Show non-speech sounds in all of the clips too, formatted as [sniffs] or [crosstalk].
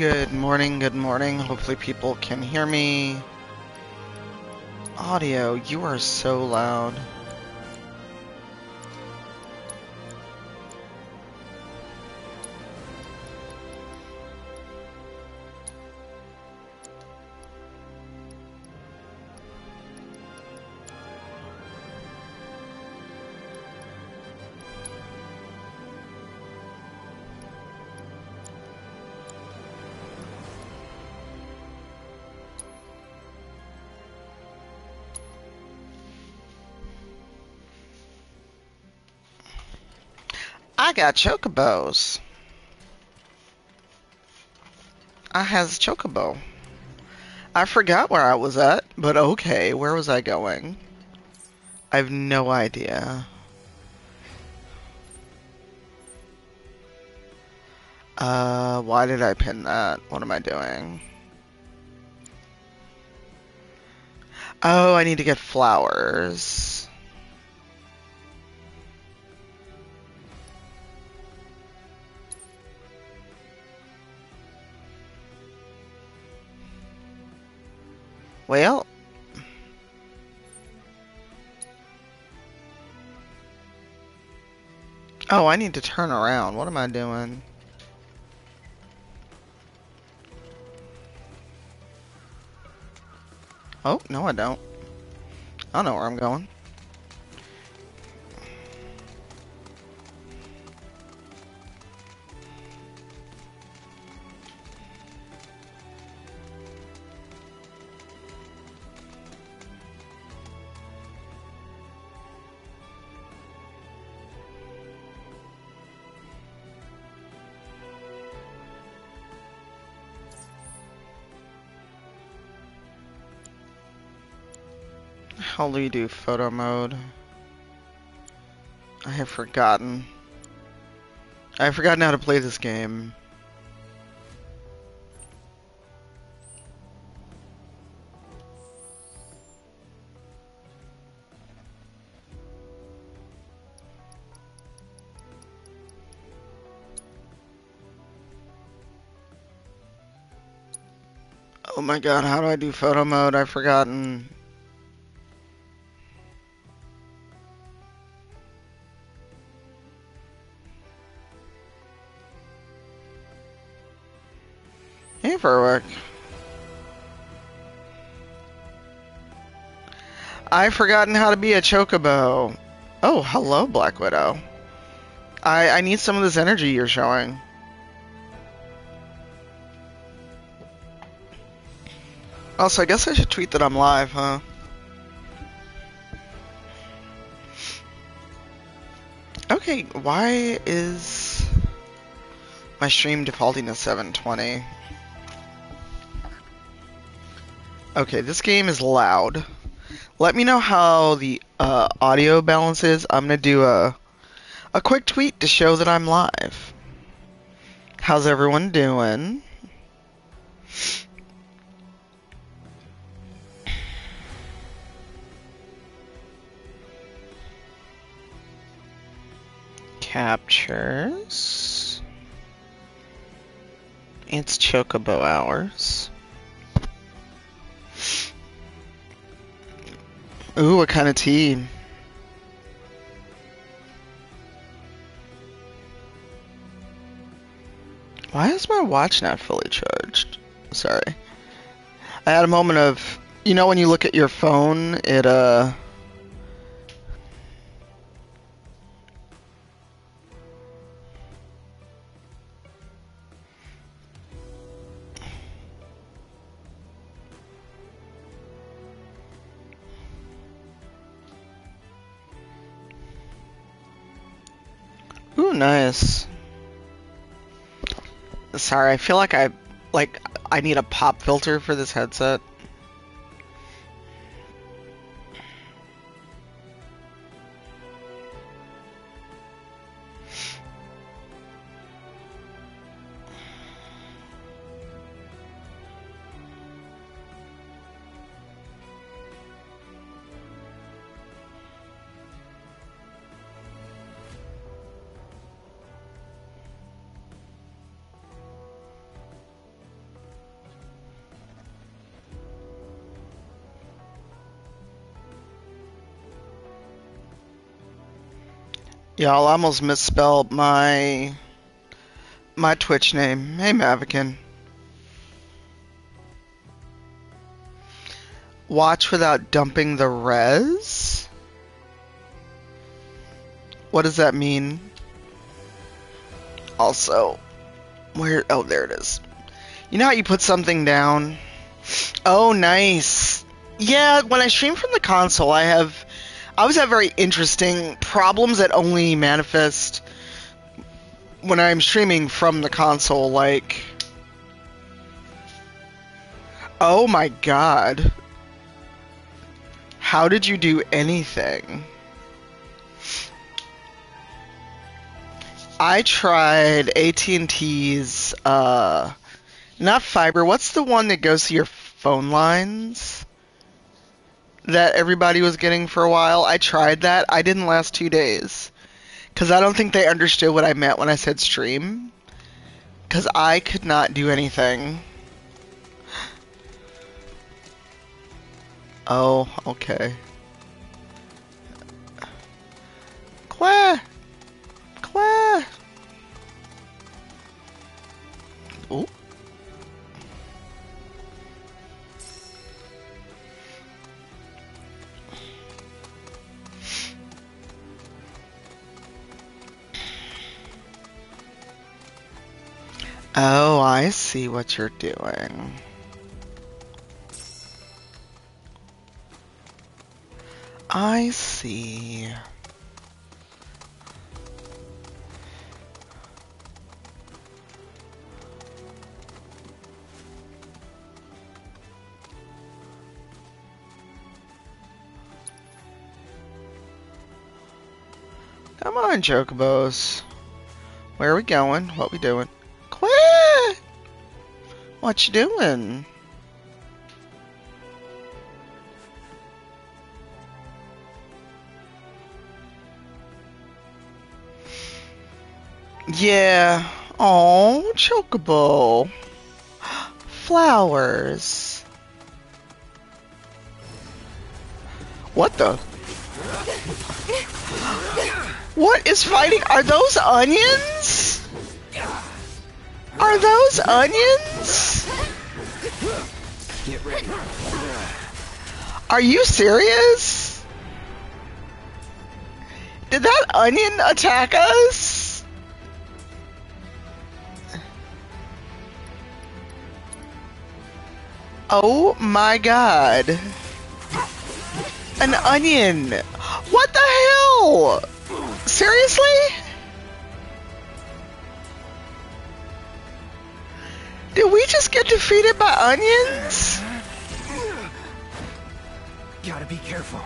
Good morning, good morning. Hopefully people can hear me. Audio, you are so loud. Got chocobos. I has chocobo. I forgot where I was at, but okay, where was I going? I have no idea. Uh, why did I pin that? What am I doing? Oh, I need to get flowers. Well, oh, I need to turn around. What am I doing? Oh, no, I don't. I don't know where I'm going. How do you do photo mode? I have forgotten. I have forgotten how to play this game. Oh my god, how do I do photo mode? I've forgotten. I've forgotten how to be a chocobo. Oh, hello, Black Widow. I, I need some of this energy you're showing. Also, I guess I should tweet that I'm live, huh? Okay, why is my stream defaulting to 720? Okay, this game is loud. Let me know how the uh, audio balance is. I'm gonna do a a quick tweet to show that I'm live. How's everyone doing? Captures. It's Chocobo hours. Ooh, what kind of tea? Why is my watch not fully charged? Sorry. I had a moment of, you know, when you look at your phone, it, uh, nice. Sorry, I feel like I like I need a pop filter for this headset. Y'all almost misspelled my my Twitch name. Hey Mavican. Watch without dumping the res? What does that mean? Also, where oh there it is. You know how you put something down? Oh nice. Yeah, when I stream from the console I have always have very interesting problems that only manifest when I'm streaming from the console, like. Oh my god. How did you do anything? I tried AT&T's uh not fiber. What's the one that goes to your phone lines? That everybody was getting for a while. I tried that. I didn't last two days. Because I don't think they understood what I meant when I said stream. Because I could not do anything. Oh, okay. Claire! Claire! Ooh. Oh, I see what you're doing. I see. Come on, Chocobos. Where are we going? What we doing? What you doing? Yeah. Oh, chocobo. [gasps] Flowers. What the? [gasps] What is fighting? Are those onions? Are those onions? Get ready. Are you serious? Did that onion attack us? Oh my god. An onion. What the hell? Seriously? Did we just get defeated by onions? Gotta be careful.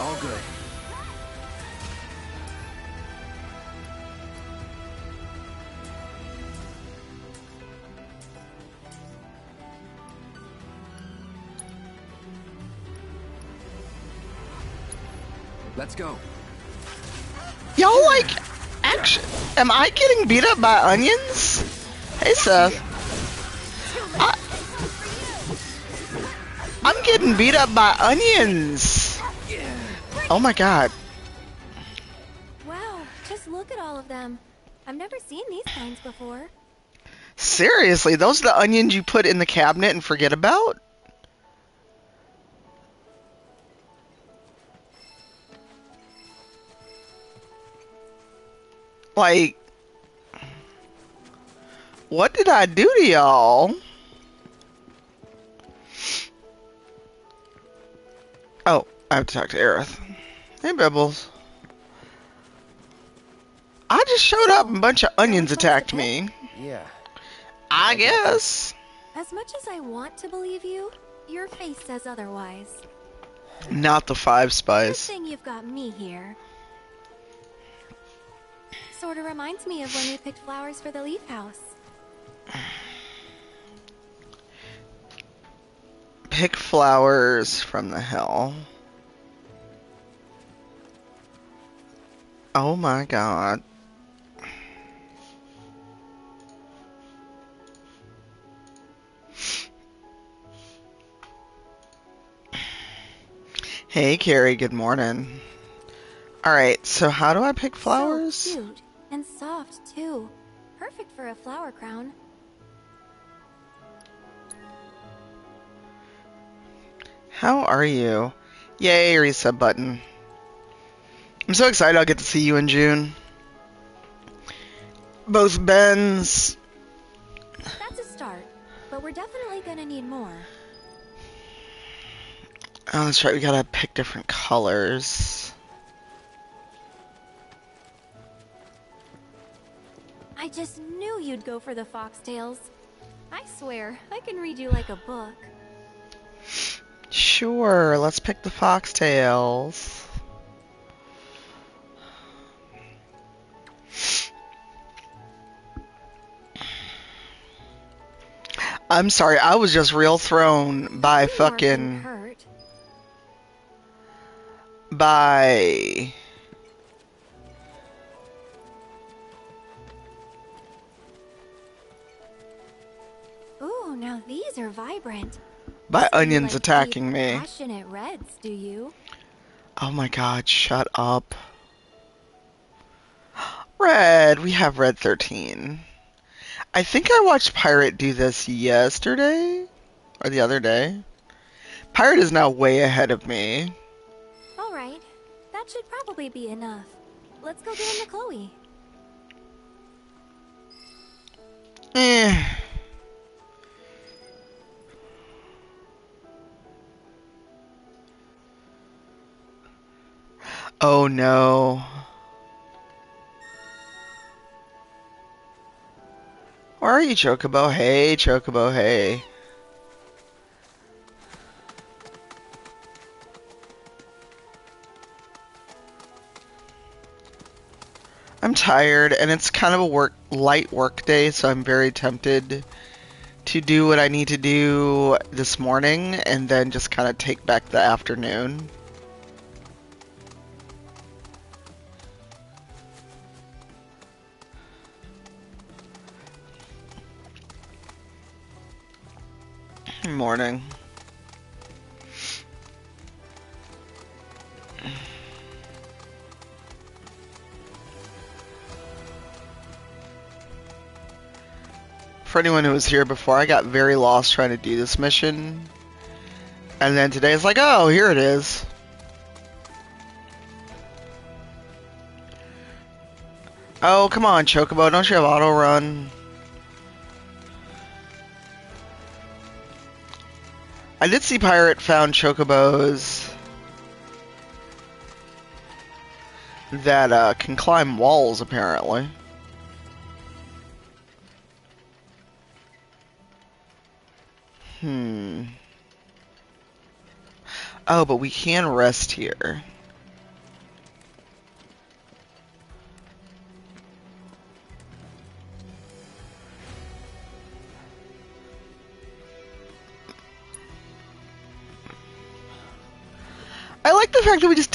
All good. Go. Y'all like action? Am I getting beat up by onions? Hey Seth. Uh, I, I'm getting beat up by onions. Oh my god. Wow, just look at all of them. I've never seen these kinds before. Seriously, those are the onions you put in the cabinet and forget about? Like, what did I do to y'all? Oh, I have to talk to Aerith. Hey, Bibbles. I just showed up and a bunch of onions attacked me. Yeah. I guess. As much as I want to believe you, your face says otherwise. Not the five Good spice. thing you've got me here. Sort of reminds me of when we picked flowers for the leaf house. [sighs] Pick flowers from the hill. Oh my god. [sighs] Hey, Carrie, good morning. Alright, so how do I pick flowers? So and soft too. Perfect for a flower crown. How are you? Yay, reset button. I'm so excited I'll get to see you in June. Both Bens. That's a start, but we're definitely gonna need more. Oh, that's right, we gotta pick different colors. I just knew you'd go for the foxtails. I swear, I can read you like a book. Sure, let's pick the foxtails. I'm sorry, I was just real thrown by You fucking hurt. by now these are vibrant. by You onions like attacking me. Passionate reds, do you? Oh my god, shut up. Red, we have Red 13. I think I watched Pirate do this yesterday or the other day. Pirate is now way ahead of me. All right, that should probably be enough. Let's go get him to Chloe. Eh. Oh no. Where are you, Chocobo? Hey, Chocobo, hey. I'm tired, and it's kind of a work light work day, so I'm very tempted to do what I need to do this morning, and then just kind of take back the afternoon. Morning. For anyone who was here before, I got very lost trying to do this mission. And then today it's like, oh, here it is. Oh, come on, Chocobo, don't you have auto run? I did see Pirate found Chocobos that uh, can climb walls, apparently. Hmm. Oh, but we can rest here.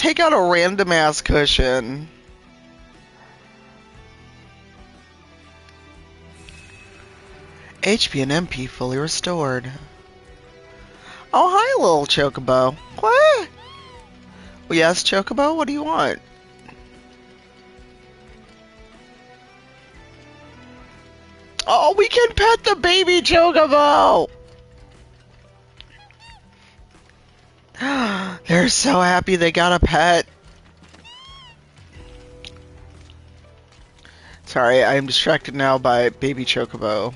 Take out a random ass cushion. HP and MP fully restored. Oh, hi, little Chocobo. What? Well, yes, Chocobo, what do you want? Oh, we can pet the baby Chocobo! They're so happy they got a pet. Sorry, I am distracted now by baby Chocobo.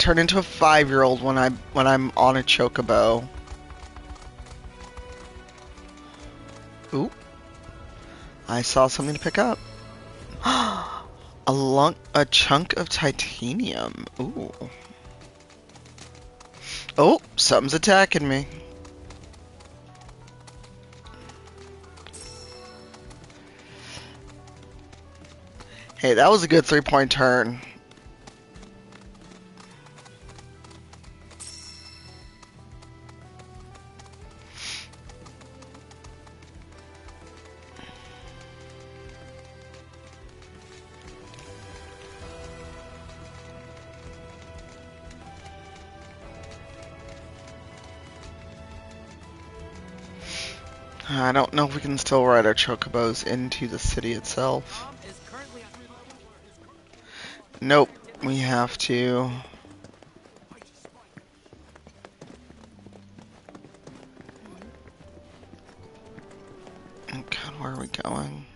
Turn into a five-year-old when I when I'm on a chocobo. Ooh. I saw something to pick up. [gasps] a lunk, a chunk of titanium. Ooh. Oh, something's attacking me. Hey, that was a good three point turn. Can still ride our chocobos into the city itself. Nope, we have to. Oh god, where are we going?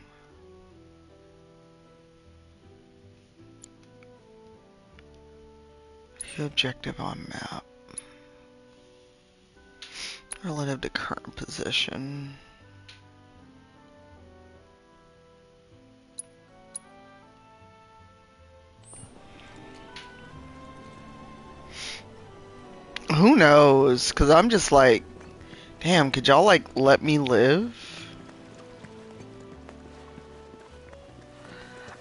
The objective on map. Relative to current position. Knows? Because I'm just like, damn, could y'all like let me live?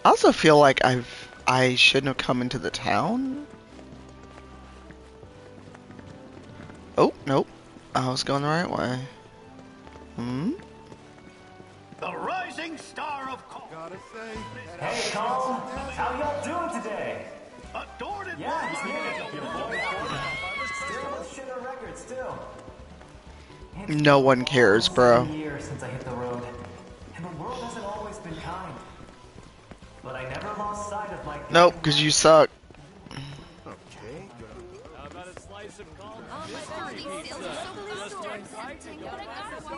I also feel like I've I shouldn't have come into the town. Oh, nope. I was going the right way. Hmm? The rising star of Col- Gotta say, Hey, Colin, how y'all doing today? adored and Yeah, it's me, your boy Still shit a record, still. No one cares, bro. Since I hit the road, and the world hasn't always been kind. But I never lost sight of my. Nope, because you suck. okay,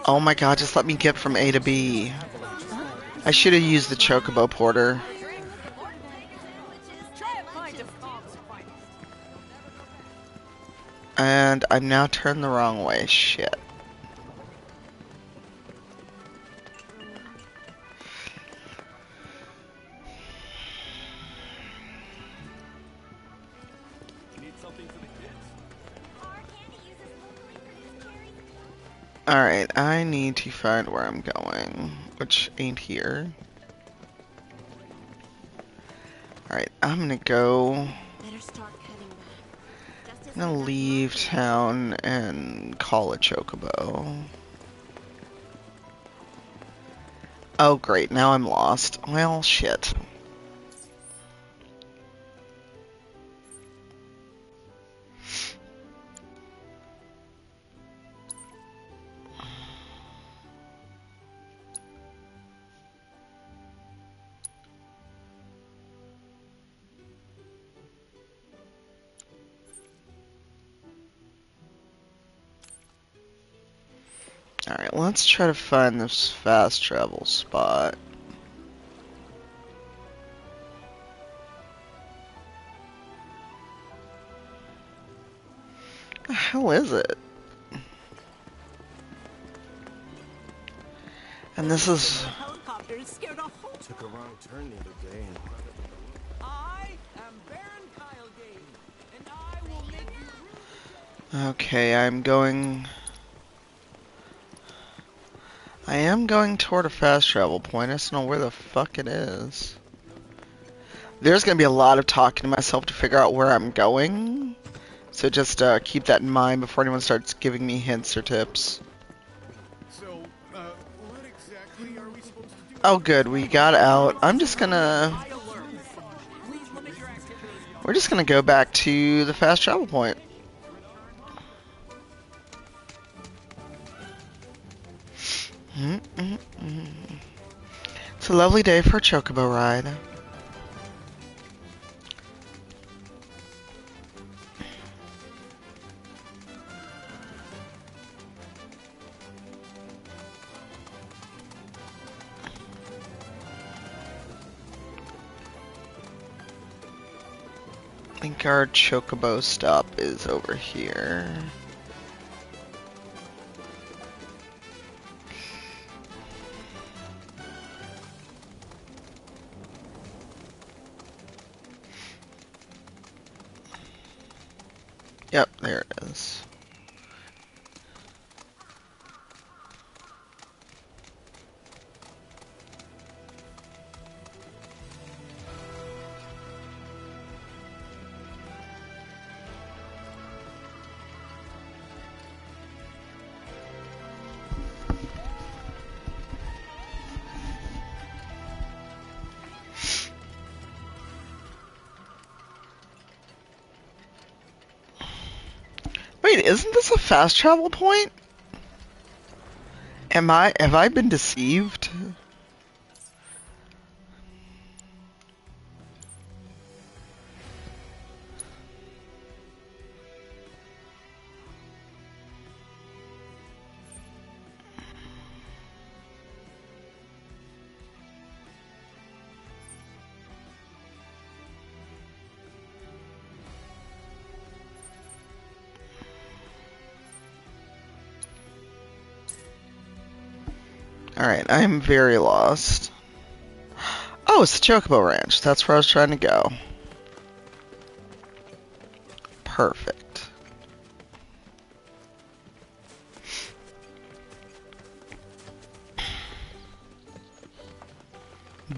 Oh my god, just let me get from A to B. I should have used the Chocobo Porter. I'm now turned the wrong way. Shit. Alright, I need to find where I'm going, which ain't here. Alright, I'm gonna go. I'm gonna leave town and call a chocobo. Oh great, now I'm lost. Well, shit. Let's try to find this fast travel spot. The hell is it? And this is Helicopters scared a took a wrong turn the other day. And... I am Baron Kylegate, and I will make you. Okay, I'm going. I am going toward a fast travel point. I just don't know where the fuck it is. There's gonna be a lot of talking to myself to figure out where I'm going. So just uh, keep that in mind before anyone starts giving me hints or tips. So, uh, what exactly are we supposed to do? Oh, good, we got out. I'm just gonna. We're just gonna go back to the fast travel point. Mm-mm-mm. It's a lovely day for a chocobo ride. I think our chocobo stop is over here. Yep, there it is. A fast travel point? Am I have I been deceived? Alright, I'm very lost. Oh, it's the Chocobo Ranch. That's where I was trying to go. Perfect.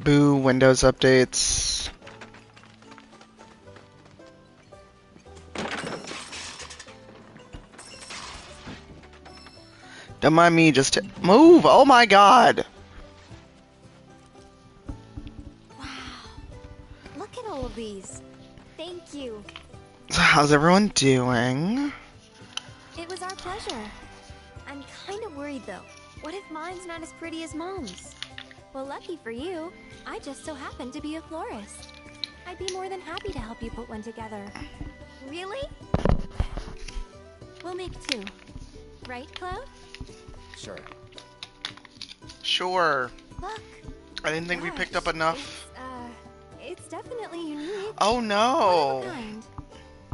Boo, Windows updates. Don't mind me, just move. Oh my god. Wow. Look at all of these. Thank you. So how's everyone doing? It was our pleasure. I'm kind of worried though. What if mine's not as pretty as mom's? Well, lucky for you, I just so happen to be a florist. I'd be more than happy to help you put one together. Really? We'll make two. Right, Cloud? Sure. Sure. Look. I didn't think we picked up enough. It's, uh, it's definitely unique. Oh One of a no. kind.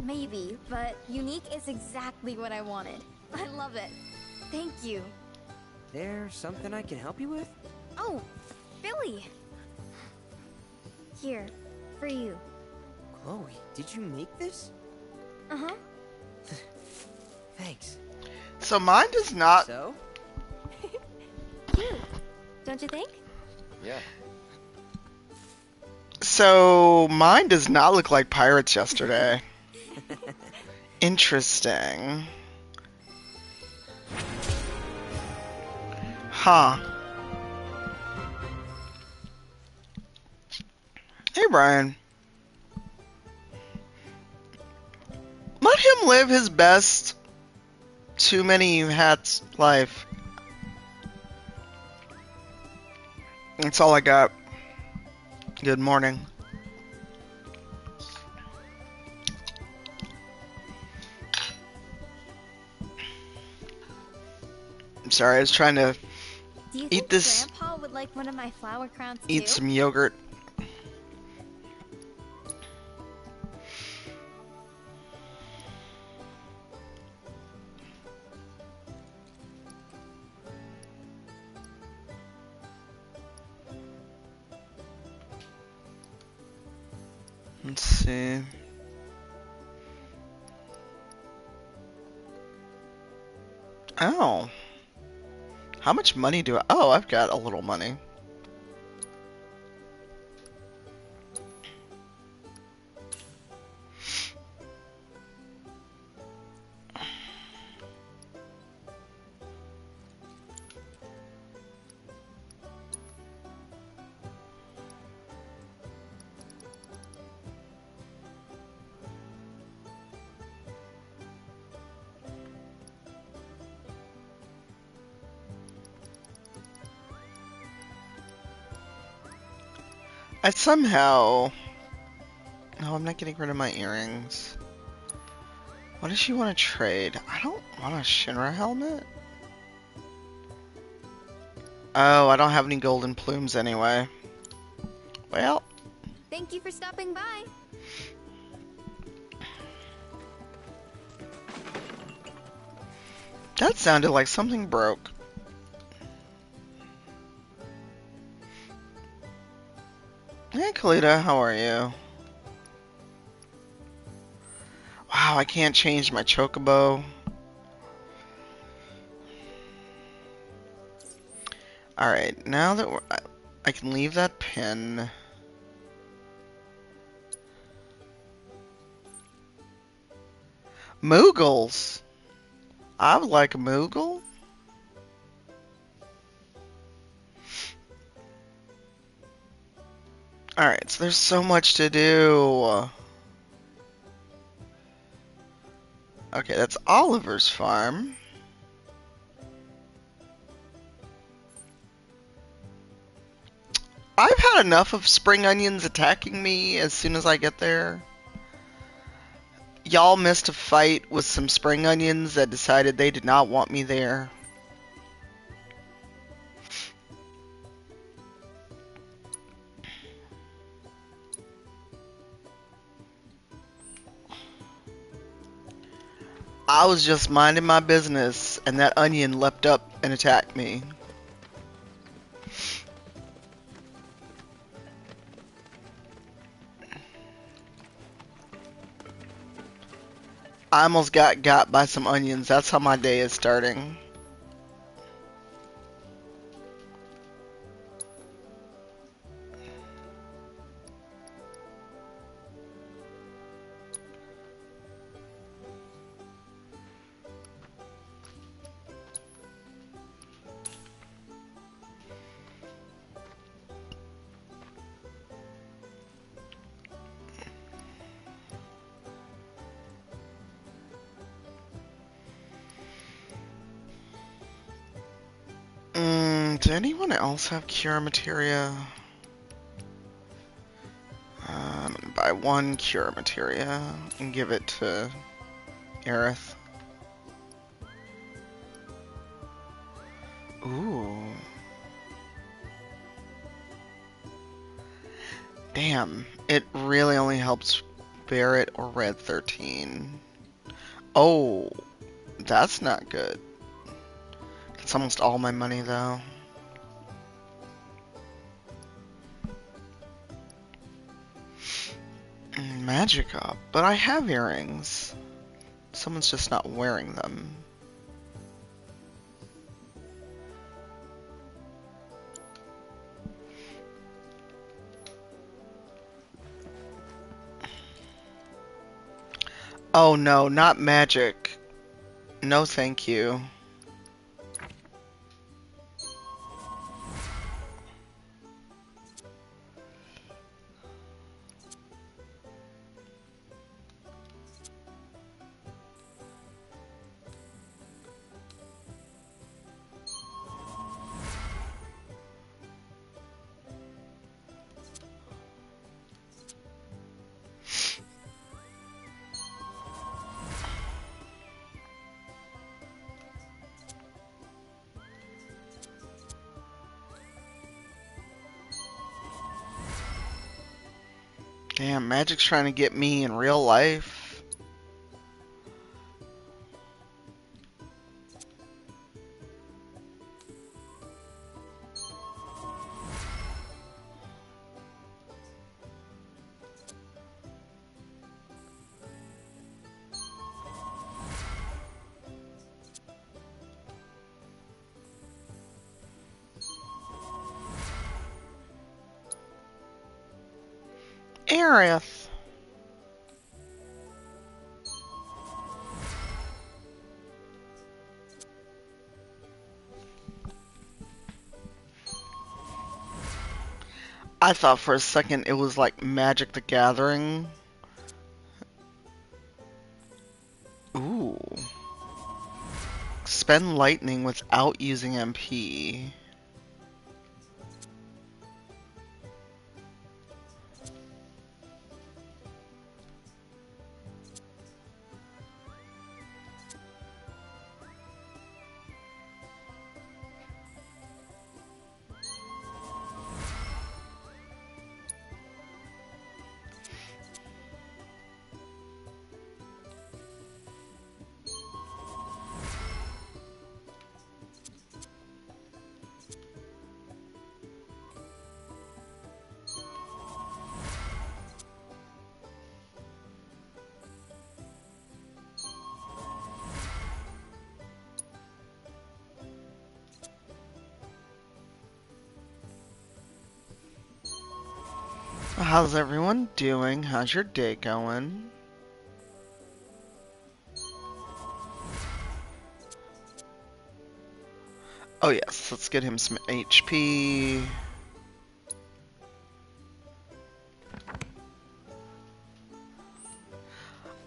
Maybe, but unique is exactly what I wanted. [laughs] I love it. Thank you. There's something I can help you with? Oh, Billy. Here, for you. Chloe, did you make this? Uh huh. [laughs] Thanks. So mine does not. So? Cute. Don't you think? Yeah. So mine does not look like pirates yesterday. [laughs] Interesting. Huh. Hey Brian. Let him live his best too many hats life. That's all I got. Good morning. I'm sorry, I was trying to Do you Eat think this- Grandpa would like one of my flower crowns eat too? some yogurt. Much money do I? Oh, I've got a little money. Somehow. No, I'm not getting rid of my earrings. What does she want to trade? I don't want a Shinra helmet. Oh, I don't have any golden plumes anyway. Well, Thank you for stopping by. that sounded like something broke. Kalita, how are you? Wow, I can't change my chocobo. Alright, now that I, I can leave that pin. Moogles! I would like a Moogle. Alright, so there's so much to do. Okay, that's Oliver's farm. I've had enough of spring onions attacking me as soon as I get there. Y'all missed a fight with some spring onions that decided they did not want me there. I was just minding my business, and that onion leapt up and attacked me. I almost got got by some onions. That's how my day is starting. Anyone else have cure materia? Um, buy one cure materia and give it to Aerith. Ooh. Damn, it really only helps Barret or Red 13. Oh, that's not good. It's almost all my money though. Mm, Magica, but I have earrings. Someone's just not wearing them. Oh no, not magic. No thank you. Magic's trying to get me in real life. I thought for a second it was like Magic the Gathering. Ooh. Spend lightning without using MP. How's everyone doing? How's your day going? Oh yes, let's get him some HP.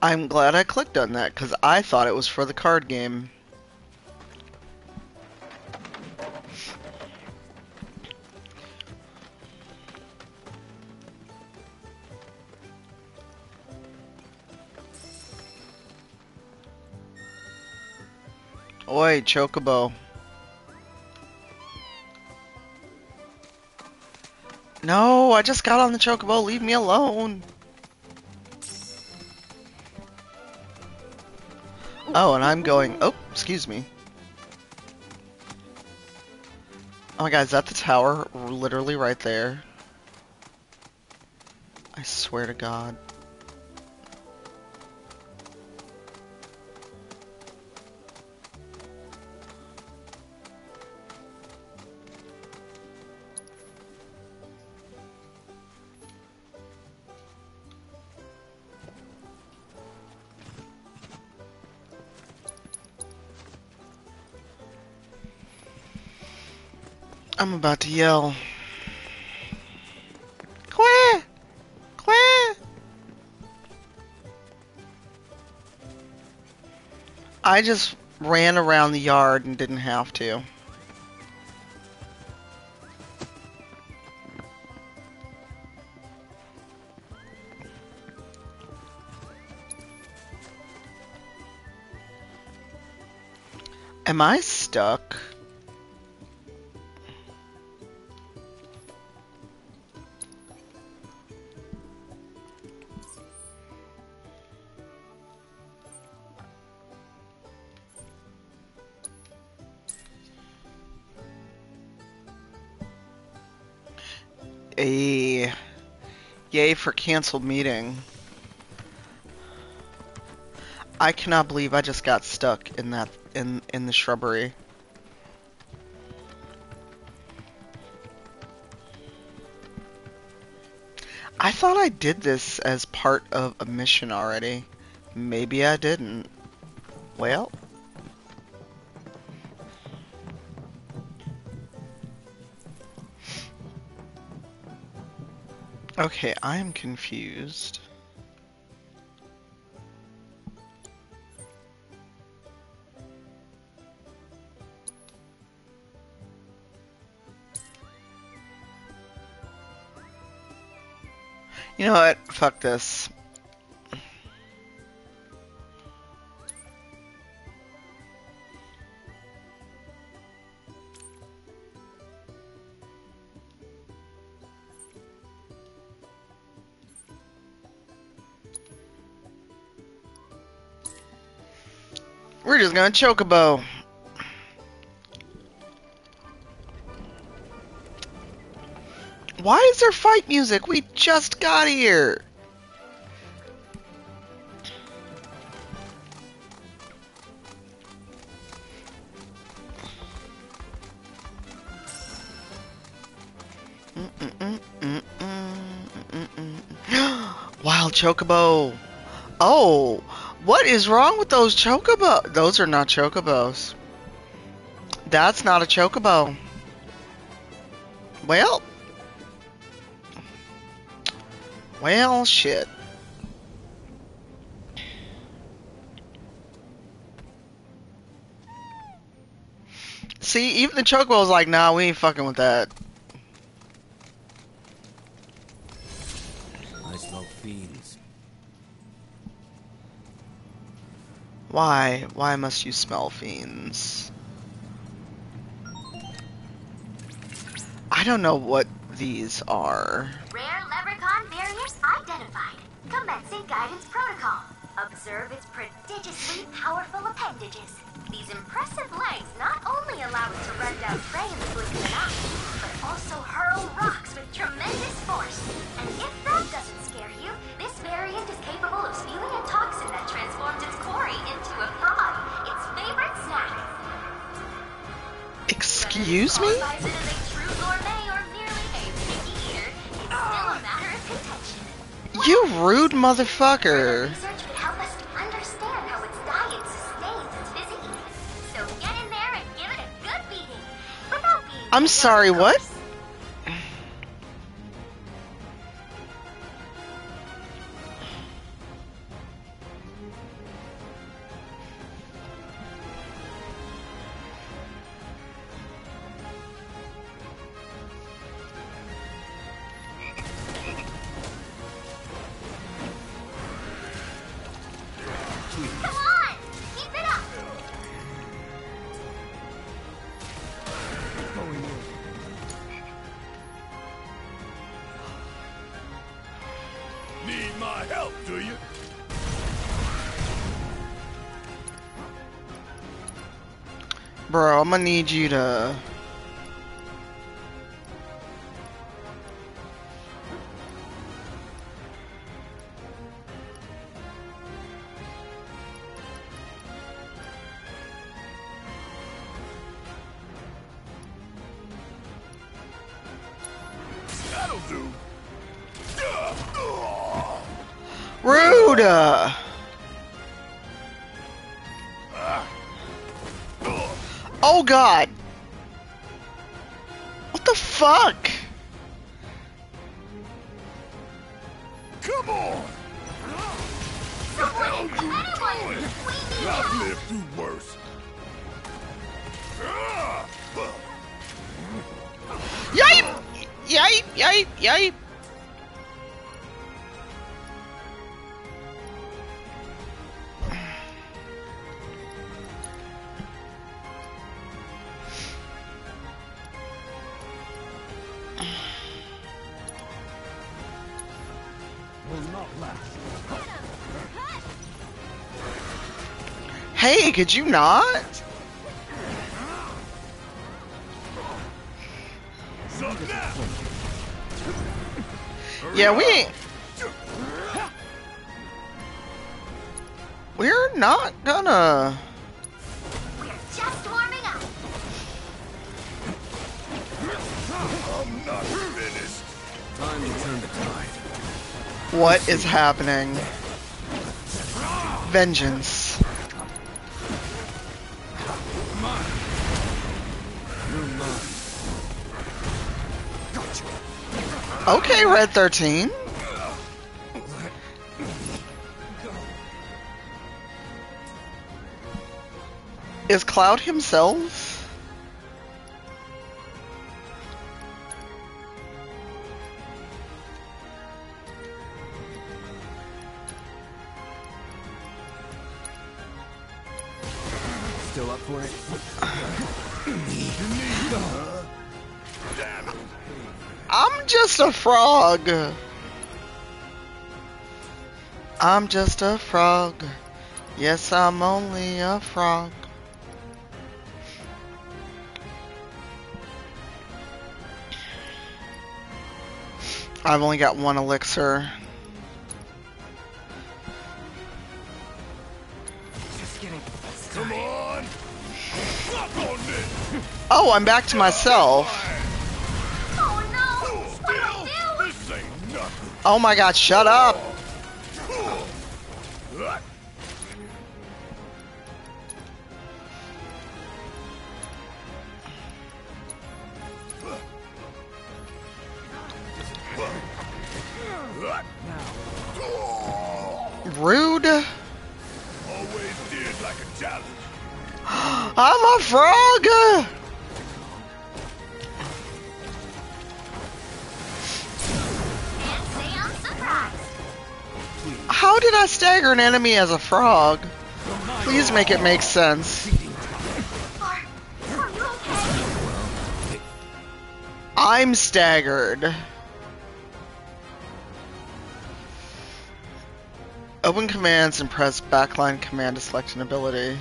I'm glad I clicked on that because I thought it was for the card game. Oi, Chocobo. No, I just got on the Chocobo. Leave me alone. Oh, and I'm going. Oh, excuse me. Oh my god, is that the tower? Literally right there. I swear to god. I'm about to yell. Quack! Quack! I just ran around the yard and didn't have to. Am I stuck? For canceled meeting. I cannot believe I just got stuck in that in in the shrubbery. I thought I did this as part of a mission already. Maybe I didn't. Well, okay, I am confused. You know what? Fuck this. Gonna chocobo. Why is there fight music? We just got here. [gasps] Wild chocobo. Oh, what is wrong with those chocobo? Those are not chocobos. That's not a chocobo. Well, well, shit. See, even the chocobo's like, nah, we ain't fucking with that. Why? Why must you smell fiends? I don't know what these are. Rare leprechaun variant identified. Commencing guidance protocol. Observe its prodigiously powerful appendages. These impressive legs not only allow it to run down prey in the blink of an eye, but also hurl rocks with tremendous force. A good beating. Without being I'm sorry, what? I'm gonna need you to. Could you not? Yeah, we ain't. We're not gonna. We're just warming up. I'm not finished. Time to turn the tide. What is happening? Vengeance. Okay, Red 13. Is Cloud himself? A frog. I'm just a frog. Yes, I'm only a frog. I've only got one elixir. Come on. Oh, I'm back to myself. Oh my god, shut up. An enemy as a frog? Please make it make sense. I'm staggered. Open commands and press backline command to select an ability.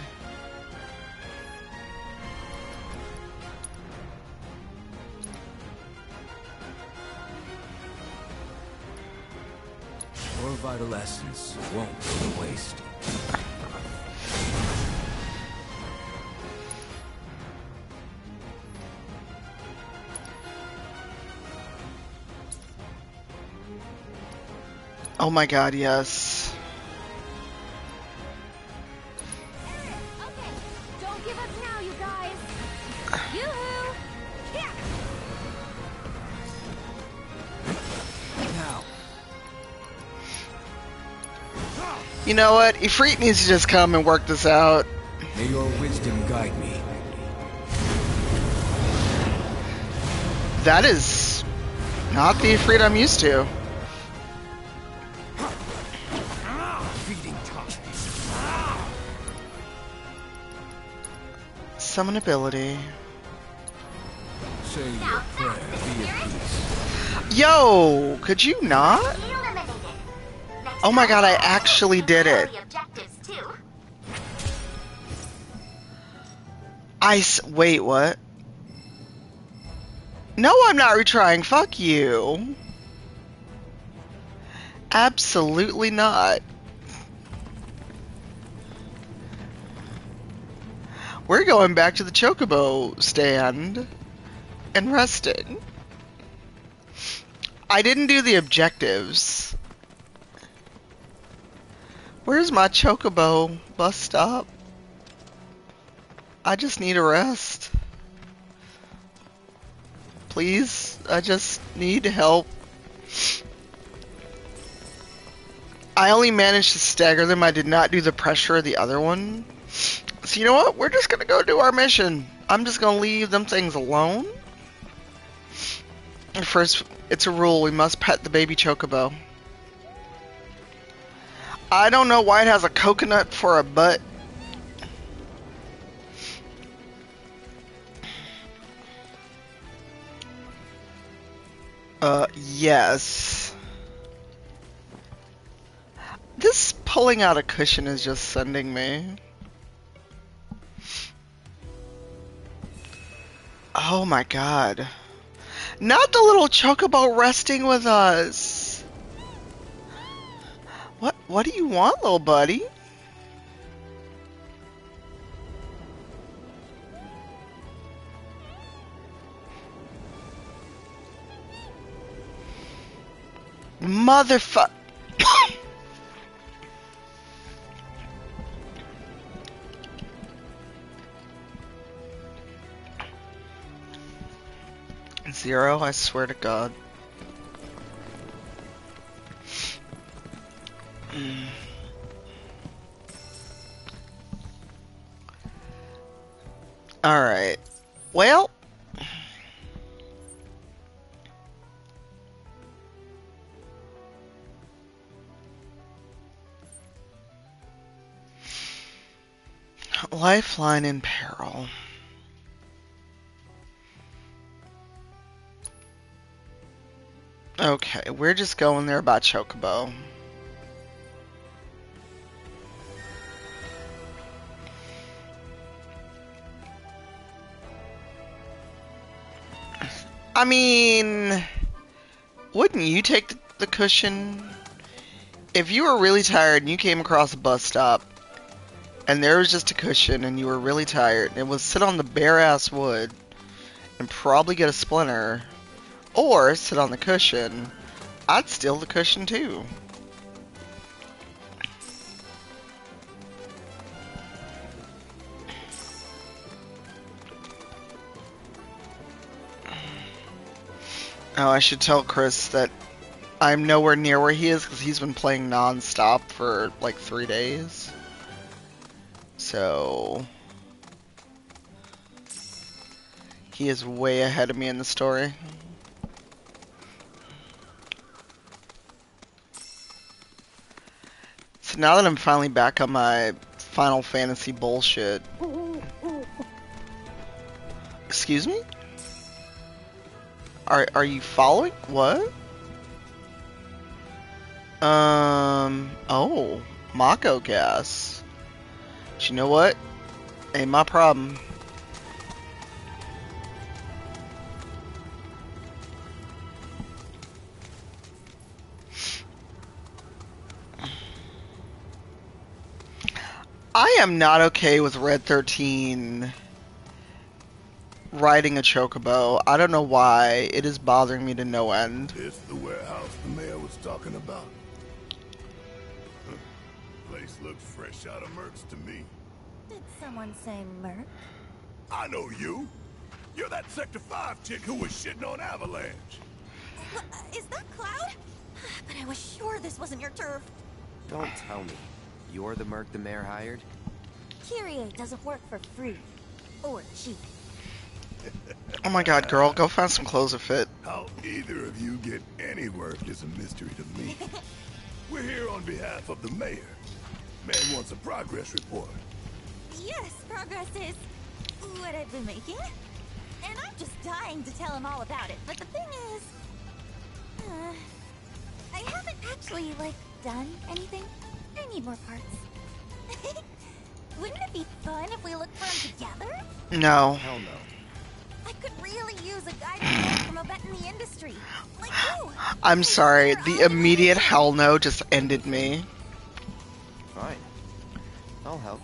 Oh my god, yes. Okay, don't give up now, you Yeah. Now, You know what? Ifrit needs to just come and work this out. may your wisdom guide me. That is not the Ifrit I'm used to. Summon ability. Say your prayer, be at peace. Yo, could you not? Oh my god, I actually did it. The objectives too. I s- wait, what? No, I'm not retrying. Fuck you. Absolutely not. We're going back to the chocobo stand and resting. I didn't do the objectives. Where's my chocobo bus stop? I just need a rest. Please, I just need help. I only managed to stagger them. I did not do the pressure of the other one. So you know what? We're just gonna go do our mission. I'm just gonna leave them things alone. First, it's a rule. We must pet the baby chocobo. I don't know why it has a coconut for a butt. Uh, yes. This pulling out a cushion is just sending me. Oh my god. Not the little chocobo resting with us. What what do you want, little buddy? Motherfuck. Zero, I swear to God. Mm. Alright. Well. Lifeline in peril. Okay, we're just going there by Chocobo. I mean, wouldn't you take the, cushion? If you were really tired and you came across a bus stop and there was just a cushion and you were really tired and it was sit on the bare ass wood and probably get a splinter or sit on the cushion, I'd steal the cushion too. Oh, I should tell Chris that I'm nowhere near where he is because he's been playing non-stop for like three days. So... He is way ahead of me in the story. Now that I'm finally back on my Final Fantasy bullshit. Excuse me? Are are you following? What? Um. Oh, Mako gas. But you know what? Ain't my problem. I am not okay with Red 13 riding a chocobo. I don't know why. It is bothering me to no end. This the warehouse the mayor was talking about? Huh. Place looks fresh out of Mercs to me. Did someone say Merc? I know you. You're that Sector 5 chick who was shitting on Avalanche. [laughs] Is that Cloud? [sighs] But I was sure this wasn't your turf. Don't tell me. You're the merc the mayor hired? Kyrie doesn't work for free. Or cheap. Oh my god, girl, go find some clothes that fit. How either of you get any work is a mystery to me. [laughs] We're here on behalf of the mayor. Man wants a progress report. Yes, progress is what I've been making. And I'm just dying to tell him all about it. But the thing is, uh, I haven't actually, like, done anything? I need more parts. [laughs] Wouldn't it be fun if we looked for them together? No. Hell no. I could really use a guidance from a vet in the industry. Like you. [gasps] I'm sorry. The immediate hell no just ended me. Fine. I'll help.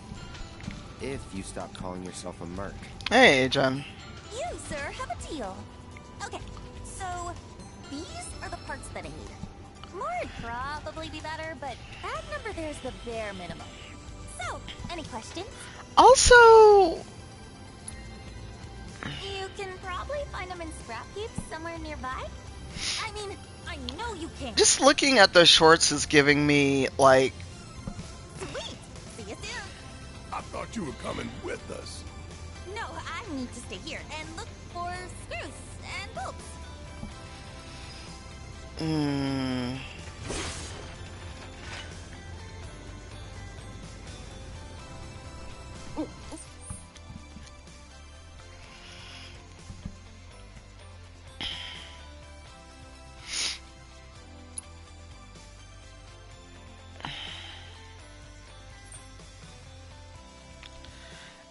If you stop calling yourself a merc. Hey, Jen. You, sir, have a deal. Okay, so these are the parts that I need. More would probably be better, but that number there's the bare minimum. So, any questions? Also, You can probably find them in scrap heaps somewhere nearby. I mean, I know you can. just looking at those shorts is giving me, like, Sweet. See you soon. I thought you were coming with us. No, I need to stay here and look for screws and bolts. mm,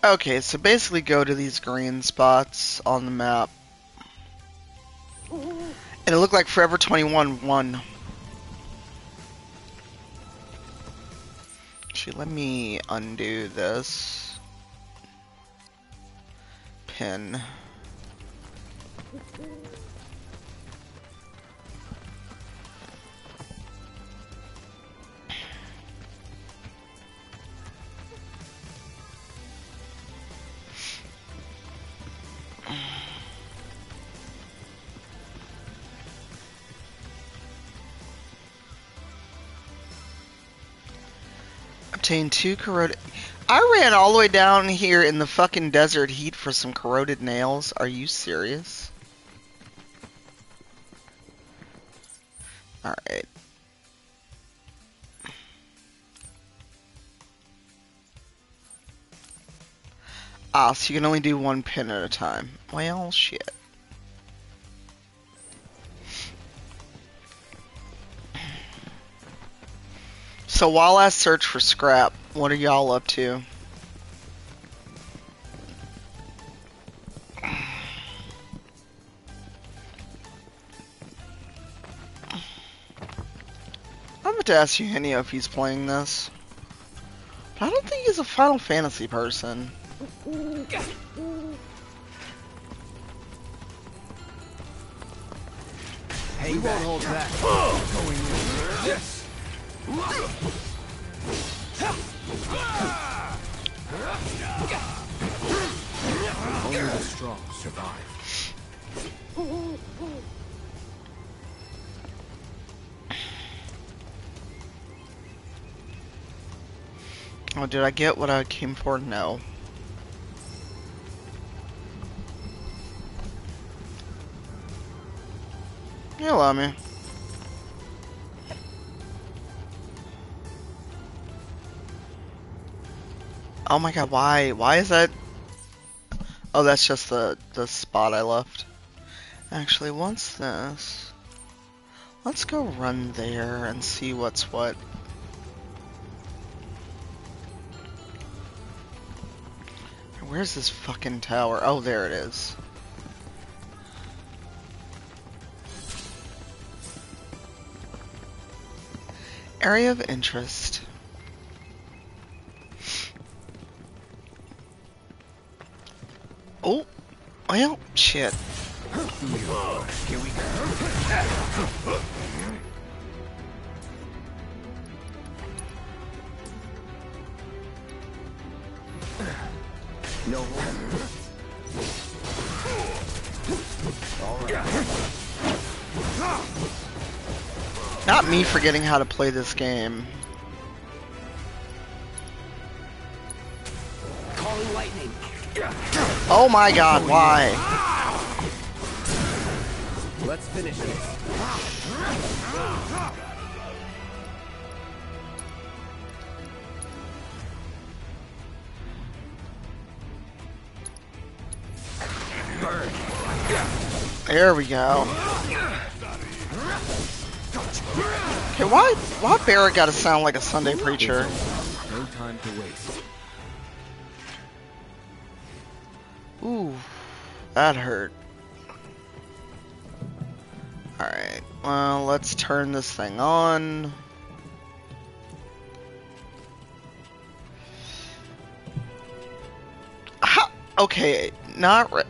Okay, so basically go to these green spots on the map. And it looked like Forever 21 won. Actually, let me undo this. Pin. Obtain two corroded. I ran all the way down here in the fucking desert heat for some corroded nails. Are you serious? Alright. Ah, so you can only do one pin at a time. Well, shit. So while I search for scrap, what are y'all up to? [sighs] I'm about to ask Eugenio if he's playing this. But I don't think he's a Final Fantasy person. Hey, we won't hold back. Only the strong survive. Oh, did I get what I came for? No. You love me. Oh my god, why? Why is that? Oh, that's just the, the spot I left. Actually, what's this? Let's go run there and see what's what. Where's this fucking tower? Oh, there it is. Area of interest. Oh, well, shit. Here we go. No. Right. Not me forgetting how to play this game. Calling lightning. Oh my god, oh, why? Let's finish this. There we go. Okay, why why Barret gotta sound like a Sunday preacher? That hurt. Alright, well, let's turn this thing on. Okay, not re-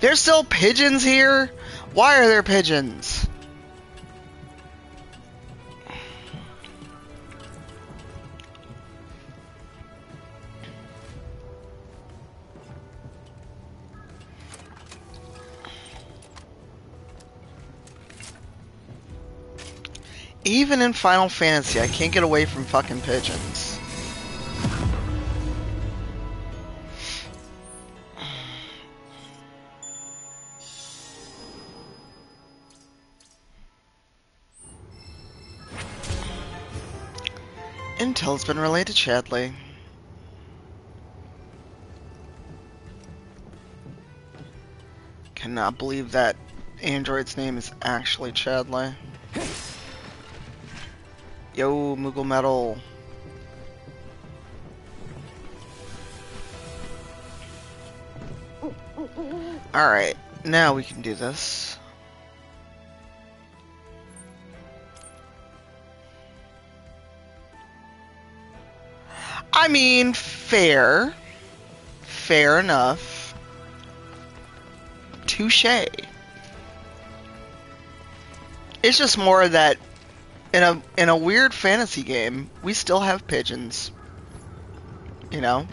There's still pigeons here? Why are there pigeons? Even in Final Fantasy, I can't get away from fucking pigeons. Intel's been relayed to Chadley. Cannot believe that android's name is actually Chadley. Yo, Moogle Medal. Alright, now we can do this. I mean, fair. Fair enough. Touche. It's just more that in a in a weird fantasy game, we still have pigeons. You know?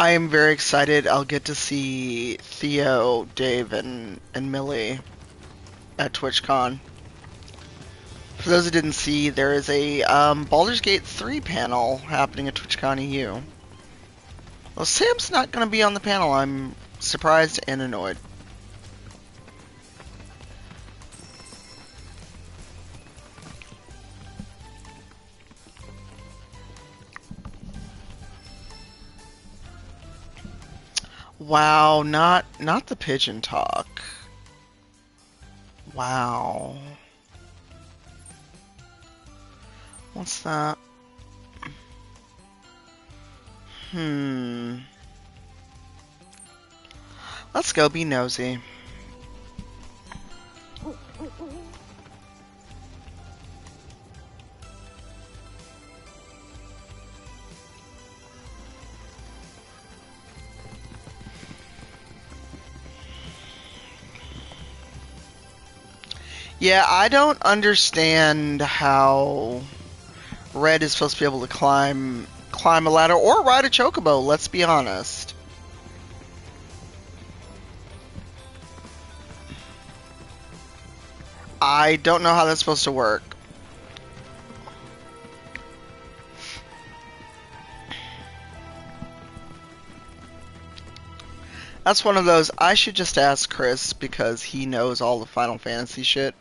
I am very excited. I'll get to see Theo, Dave, and, and Millie at TwitchCon. For those who didn't see, there is a um, Baldur's Gate 3 panel happening at TwitchCon EU. Well, Sam's not going to be on the panel. I'm surprised and annoyed. Wow, not not the pigeon talk. Wow. What's that? Hmm. Let's go be nosy. Yeah, I don't understand how Red is supposed to be able to climb climb a ladder or ride a chocobo, let's be honest. I don't know how that's supposed to work. That's one of those, I should just ask Chris because he knows all the Final Fantasy shit.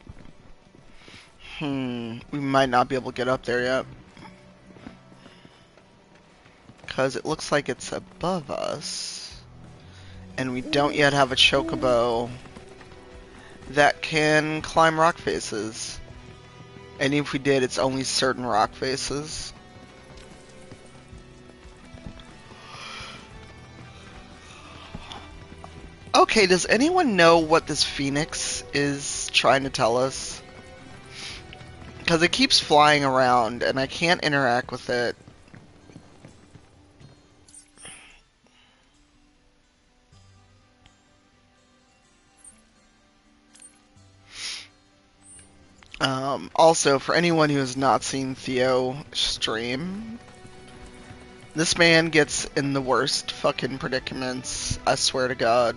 Hmm, we might not be able to get up there yet. Because it looks like it's above us. And we don't yet have a chocobo that can climb rock faces. And if we did, it's only certain rock faces. Okay, does anyone know what this phoenix is trying to tell us? Because it keeps flying around and I can't interact with it. Um, also, for anyone who has not seen Theo stream, this man gets in the worst fucking predicaments, I swear to God.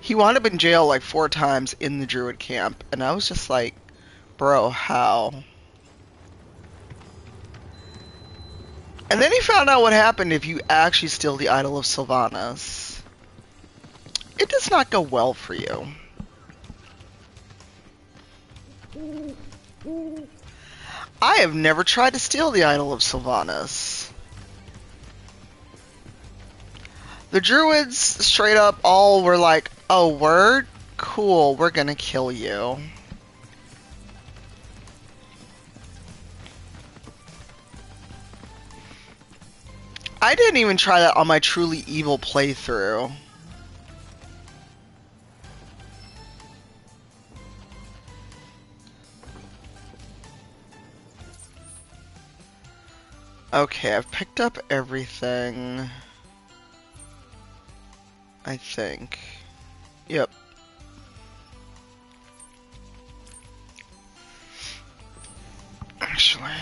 He wound up in jail like four times in the Druid camp, and I was just like, bro, how? And then he found out what happened if you actually steal the Idol of Silvanus. It does not go well for you. I have never tried to steal the Idol of Silvanus. The druids straight up all were like, "Oh, word, cool, we're gonna kill you." I didn't even try that on my truly evil playthrough. Okay, I've picked up everything. I think. Yep. Actually.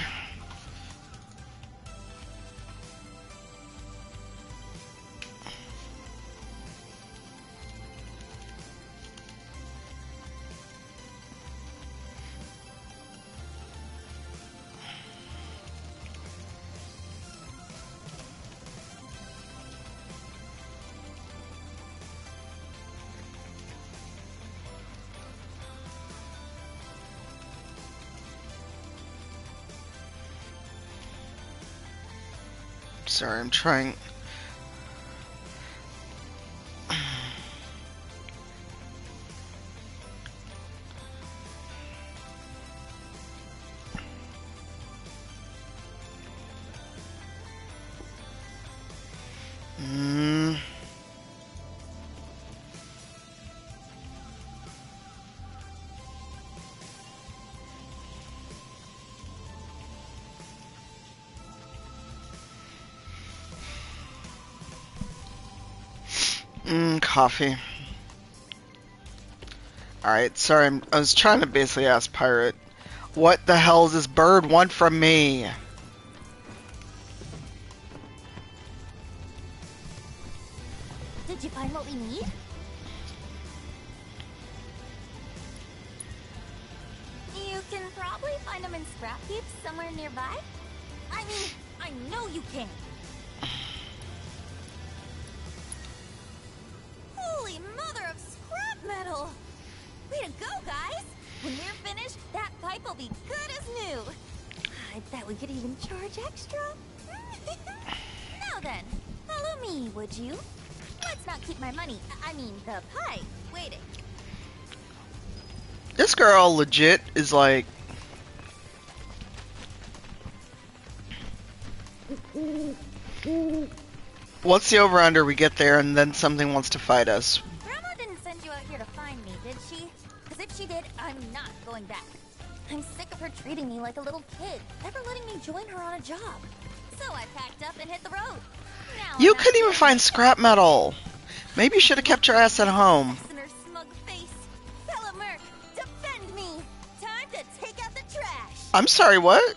Sorry, I'm trying. Coffee. Alright, sorry, I'm, I was trying to basically ask Pirate, what the hell does this bird want from me? Legit is like. What's the over under? We get there and then something wants to fight us. Grandma didn't send you out here to find me, did she? Because if she did, I'm not going back. I'm sick of her treating me like a little kid, never letting me join her on a job. So I packed up and hit the road. Now You I'm couldn't even find scrap metal. Maybe you should have kept your ass at home. I'm sorry, what?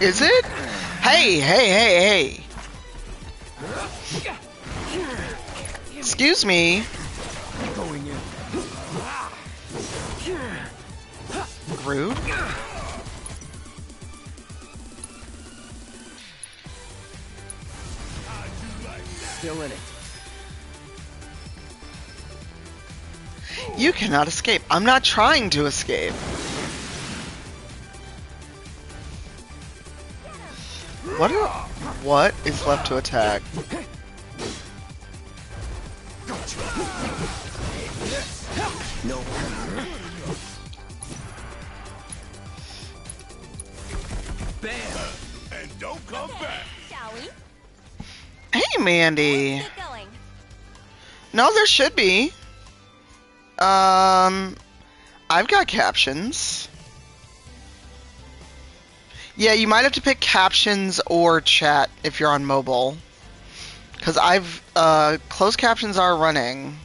Is it? Hey, hey, hey, hey. Excuse me. Rude. Still in it. You cannot escape. I'm not trying to escape. What is left to attack? No. Bam! And don't come back. Shall we? Hey, Mandy. No, there should be. Um, I've got captions. Yeah, you might have to pick captions or chat if you're on mobile. Because I've, uh, closed captions are running.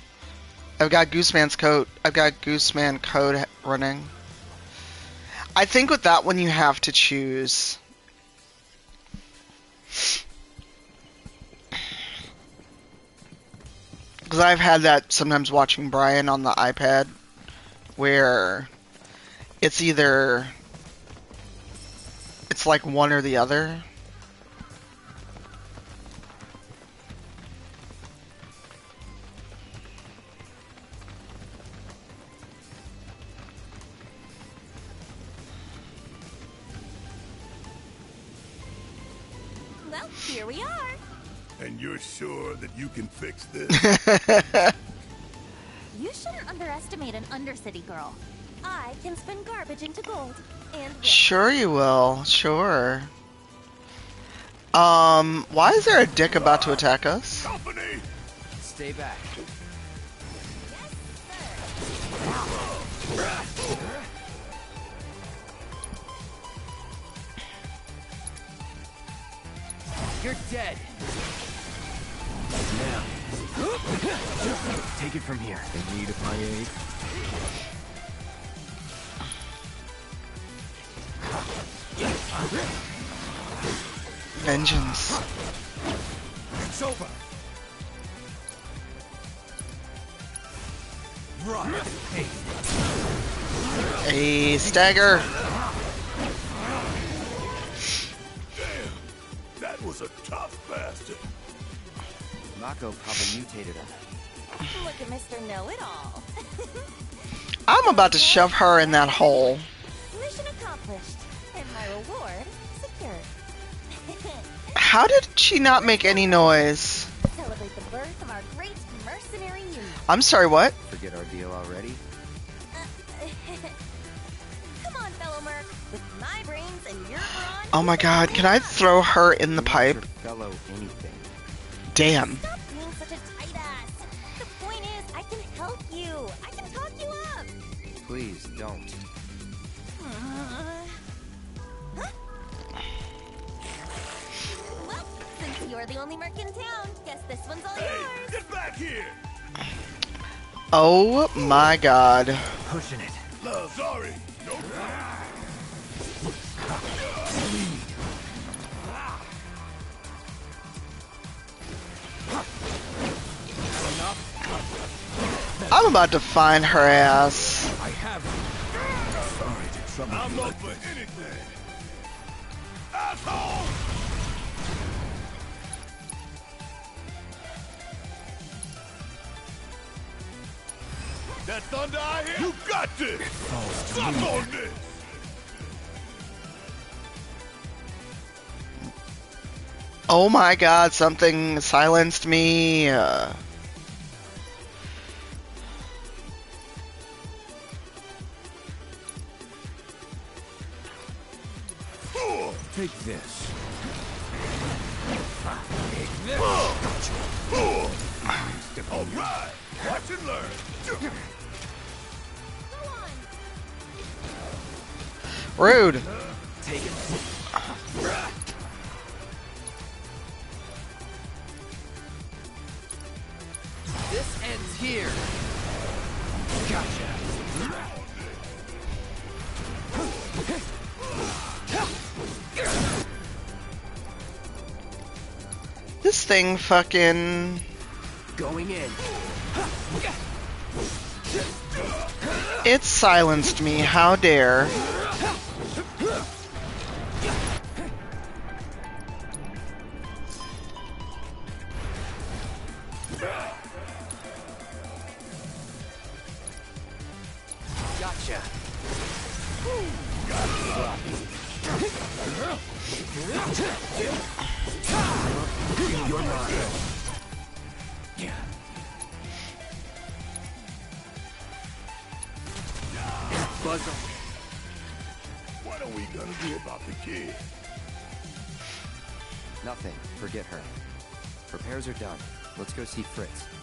I've got Gooseman's coat. I've got Gooseman code running. I think with that one you have to choose. [sniffs] Because I've had that sometimes watching Brian on the iPad, where it's either it's like one or the other. Well, here we are. And you're sure that you can fix [laughs] this? [laughs] You shouldn't underestimate an Undercity girl. I can spin garbage into gold. And. Sure you will. Sure. Um, why is there a dick about to attack us? Company! Stay back. You're dead. Now, take it from here. In need of my aid? Vengeance. It's over! Run! A stagger. Damn! That was a tough bastard! Mako probably mutated her. Look at Mr. Know-It-All. [laughs] I'm about to shove her in that hole. Mission accomplished. And reward secured. How did she not make any noise? Celebrate the birth of our great mercenary union. I'm sorry, what? Forget our deal already? Uh, [laughs] come on, fellow merc. With my brains and your brawn. Oh my god, can I throw her in the pipe? fellow anything. Damn. Stop being such a tight ass. The point is, I can help you. I can talk you up. Please don't. You're the only merc in town, guess this one's all Hey, yours. get back here! Oh my god. Pushing it. Love, sorry! No I'm about to find her ass. I have. Sorry to trouble I'm up for anything! Asshole! That thunder I hear? You got this! Suck on this! Oh my god, something silenced me. Uh, Take this. All rude. Take it. This ends here. Gotcha. This thing fucking. Going in. It silenced me. How dare. What are we gonna do about the kid? Nothing. Forget her. Repairs are done. Let's go see Fritz.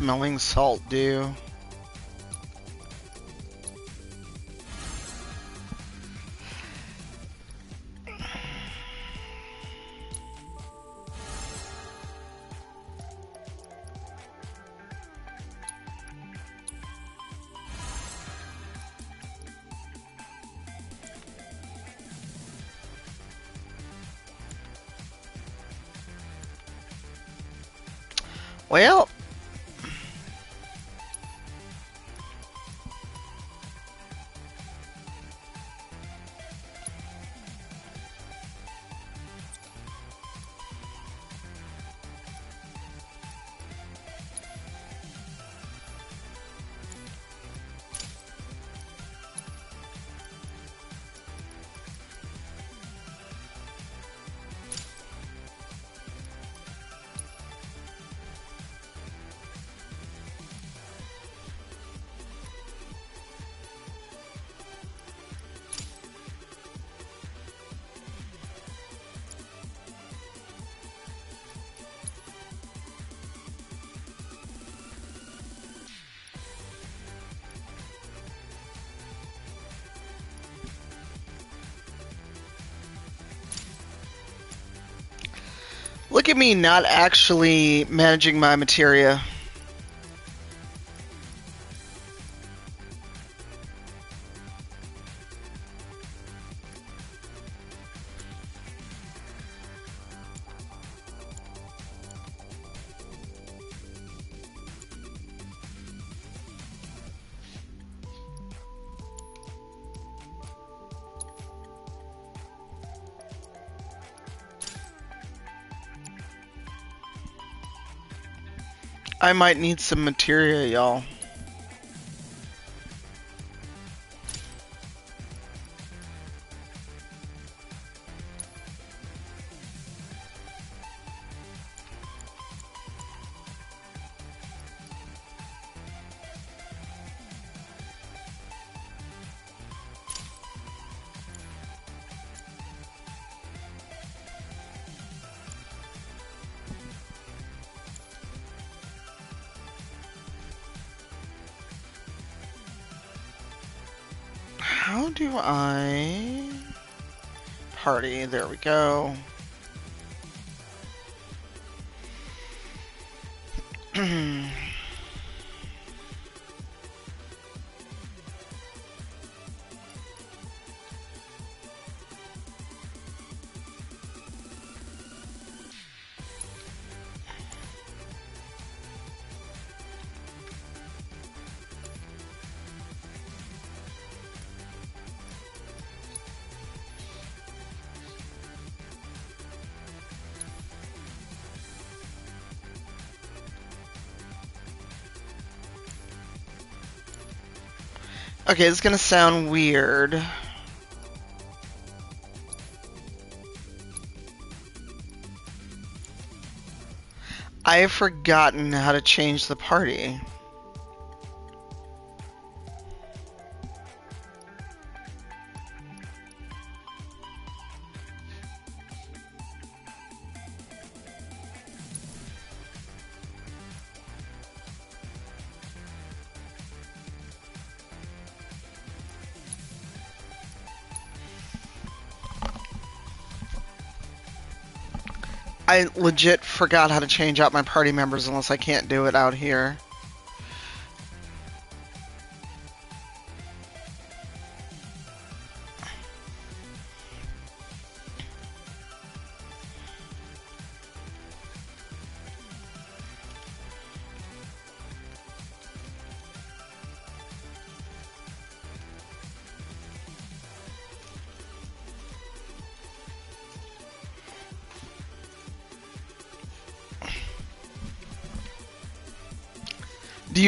Smelling salt do? Look at me not actually managing my materia. I might need some materia, y'all. Okay, this is gonna sound weird. I have forgotten how to change the party. I legit forgot how to change out my party members unless I can't do it out here.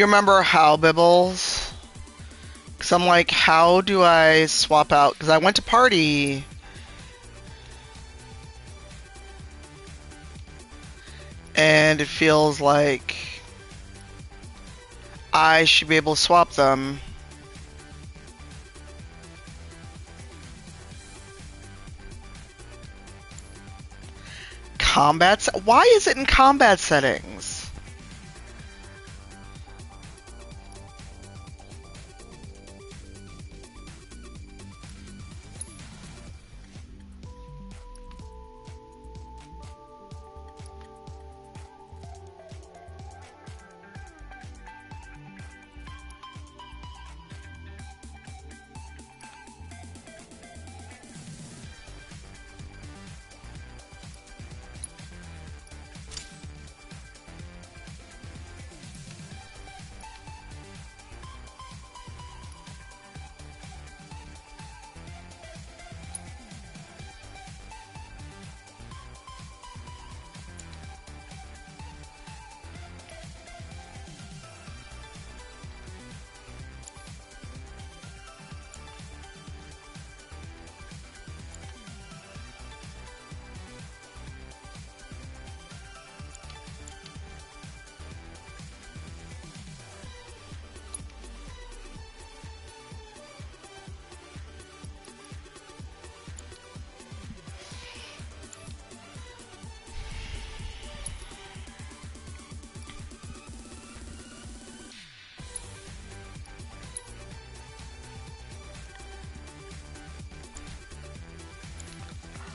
You remember how Bibbles? Because I'm like, how do I swap out? Because I went to party. And it feels like I should be able to swap them. Combat? Why is it in combat settings?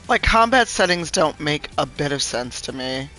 Like, combat settings don't make a bit of sense to me.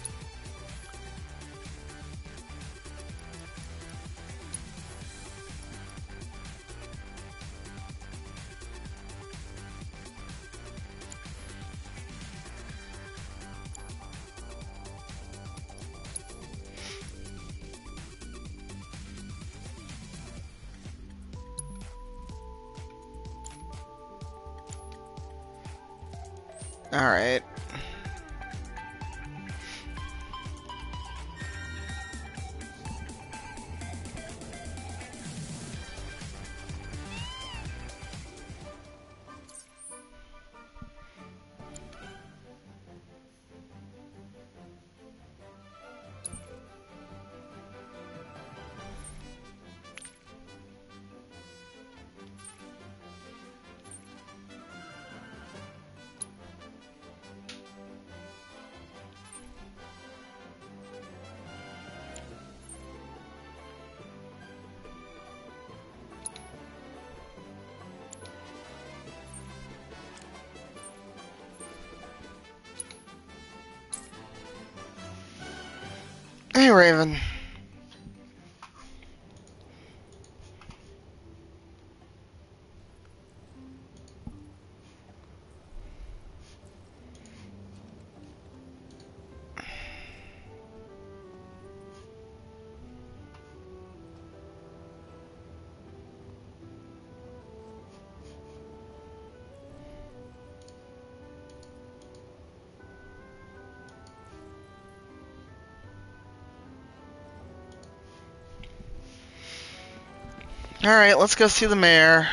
Alright, let's go see the mayor.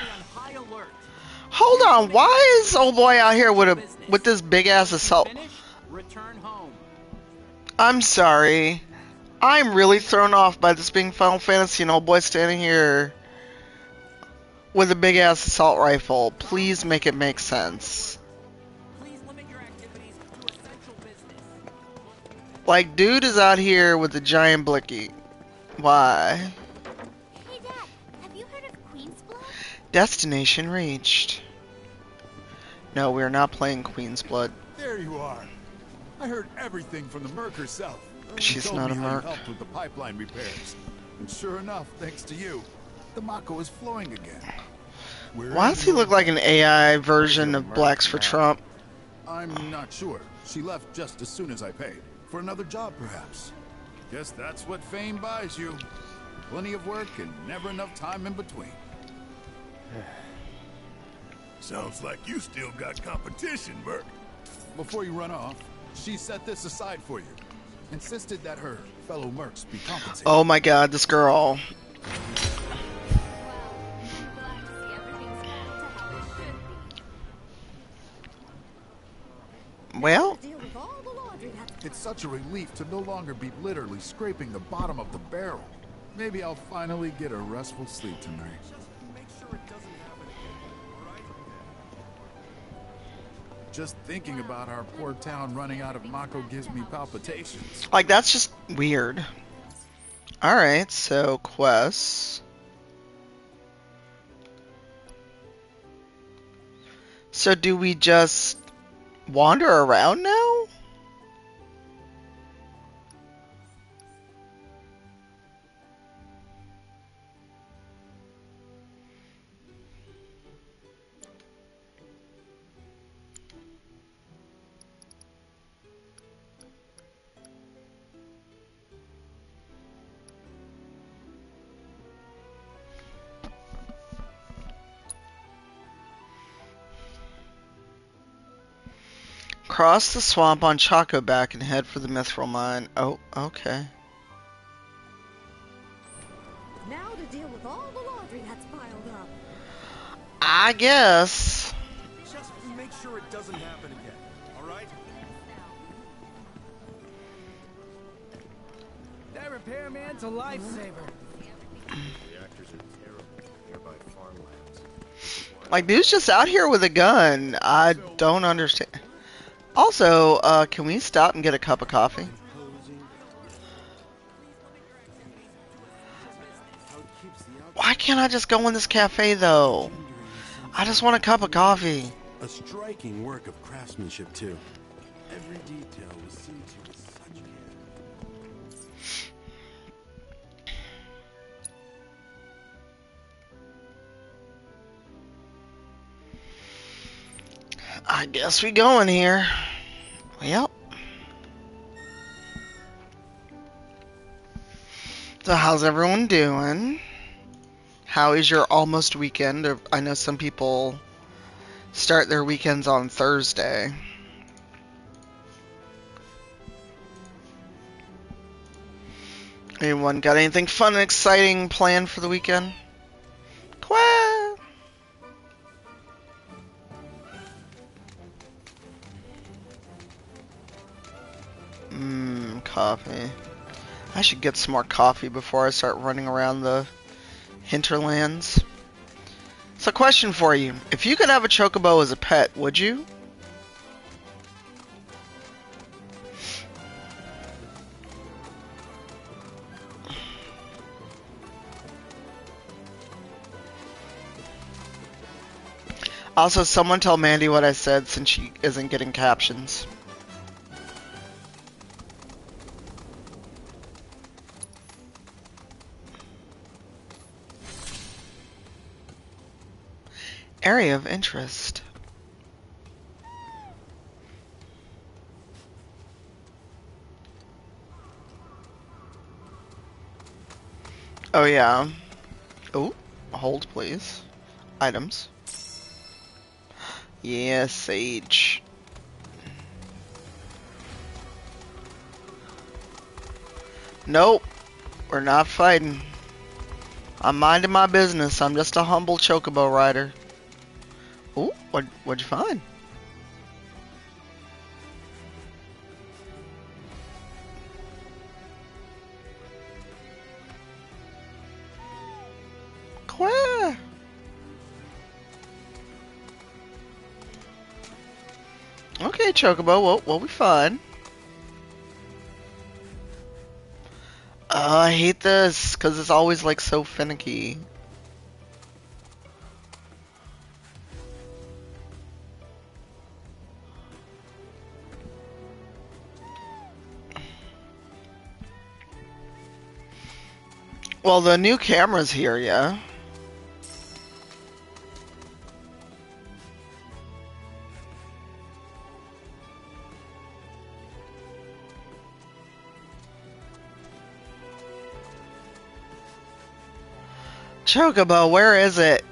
Hold on, why is old boy out here with a with this big ass assault? I'm sorry. I'm really thrown off by this being Final Fantasy and old boy standing here with a big ass assault rifle. Please make it make sense. Like, dude is out here with a giant blicky. Why? Destination reached. No, we're not playing Queen's Blood. There you are. I heard everything from the Merc herself. She She's not a Merc. helped with the pipeline repairs. And sure enough, thanks to you, the Mako is flowing again. We're Why does he look like an AI version of Blacks for Trump? I'm not sure. She left just as soon as I paid. For another job, perhaps. Guess that's what fame buys you. Plenty of work and never enough time in between. [sighs] Sounds like you still got competition, Merc. Before you run off, she set this aside for you. Insisted that her fellow mercs be compensated. Oh my god, this girl. Well, Deal with all the laundry that's It's such a relief to no longer be literally scraping the bottom of the barrel. Maybe I'll finally get a restful sleep tonight. Just thinking about our poor town running out of Mako gives me palpitations. like that's just weird. Alright, so quests. So do we just wander around now? Cross the swamp on Chocoback and head for the Mythril Mine. Oh, okay. now to deal with all the laundry that's piled up. I guess. Just make sure it doesn't happen again. All right? That repairman's a lifesaver. Reactors are terrible. Nearby farmlands. Like, dude's just out here with a gun. I don't understand. Also, uh, can we stop and get a cup of coffee? Why can't I just go in this cafe, though? I just want a cup of coffee. A striking work of craftsmanship, too. Every detail was seen to I guess we going here. Yep. So how's everyone doing? How is your almost weekend? I know some people start their weekends on Thursday. Anyone got anything fun and exciting planned for the weekend? Mmm, coffee. I should get some more coffee before I start running around the hinterlands. So, question for you: If you could have a chocobo as a pet, would you? Also, someone tell Mandy what I said since she isn't getting captions. Area of interest. Oh yeah. Oh, hold please. Items. Yeah, Sage. Nope. We're not fighting. I'm minding my business. I'm just a humble chocobo rider. Ooh, what what'd you find? Quah. Okay, Chocobo, we'll, we'll be fine. Uh, I hate this, because it's always, like, so finicky. Well, the new camera's here, yeah. Chocobo, where is it?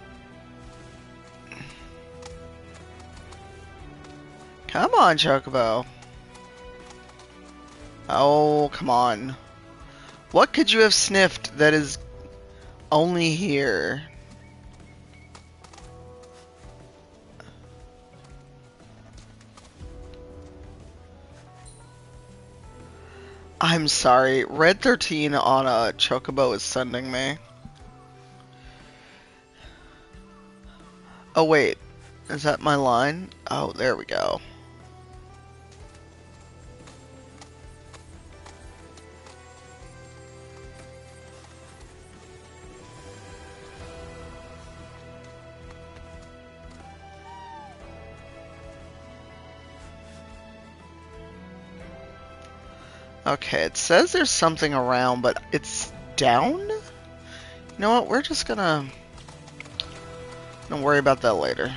Come on, Chocobo. Oh, come on. What could you have sniffed that is only here? I'm sorry. Red 13 on a Chocobo is sending me. Oh, wait. Is that my line? Oh, there we go. Okay, it says there's something around, but it's down? You know what? We're just gonna... Don't worry about that later.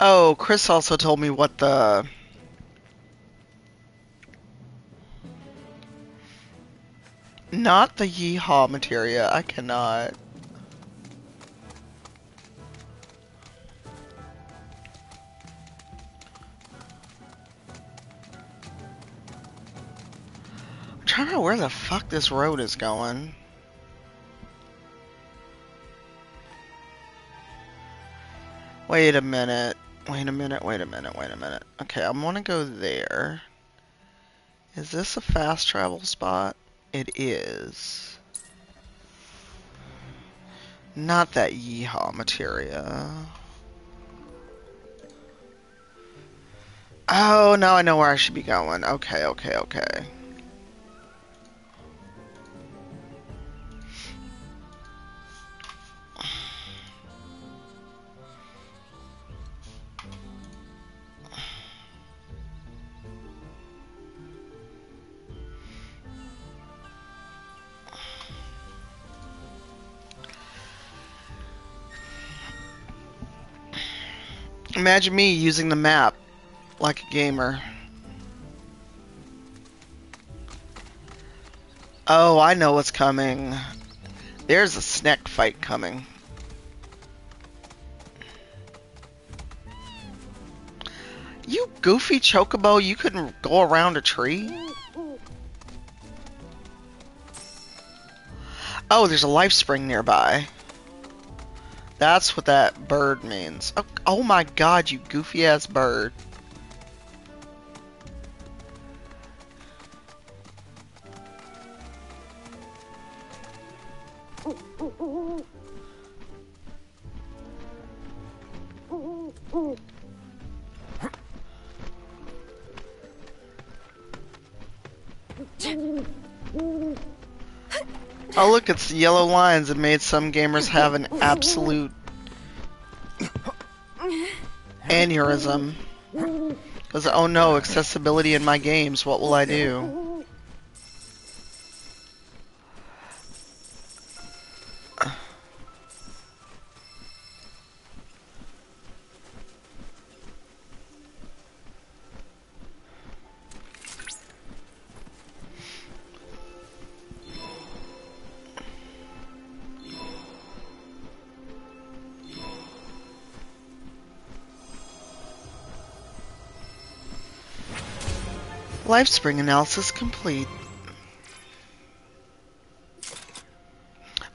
Oh, Chris also told me what the... Not the yeehaw materia. I cannot. The fuck this road is going. Wait a minute. Wait a minute, wait a minute, wait a minute. Okay, I'm gonna go there. Is this a fast travel spot? It is. Not that yeehaw materia. Oh, now I know where I should be going. Okay, okay, okay. Imagine me using the map like a gamer. Oh, I know what's coming. There's a snack fight coming. You goofy chocobo, you couldn't go around a tree? Oh, there's a life spring nearby. That's what that bird means. Oh, oh my god, you goofy ass bird. It's yellow lines that made some gamers have an absolute aneurysm. Because, oh no, accessibility in my games, what will I do? Life spring analysis complete.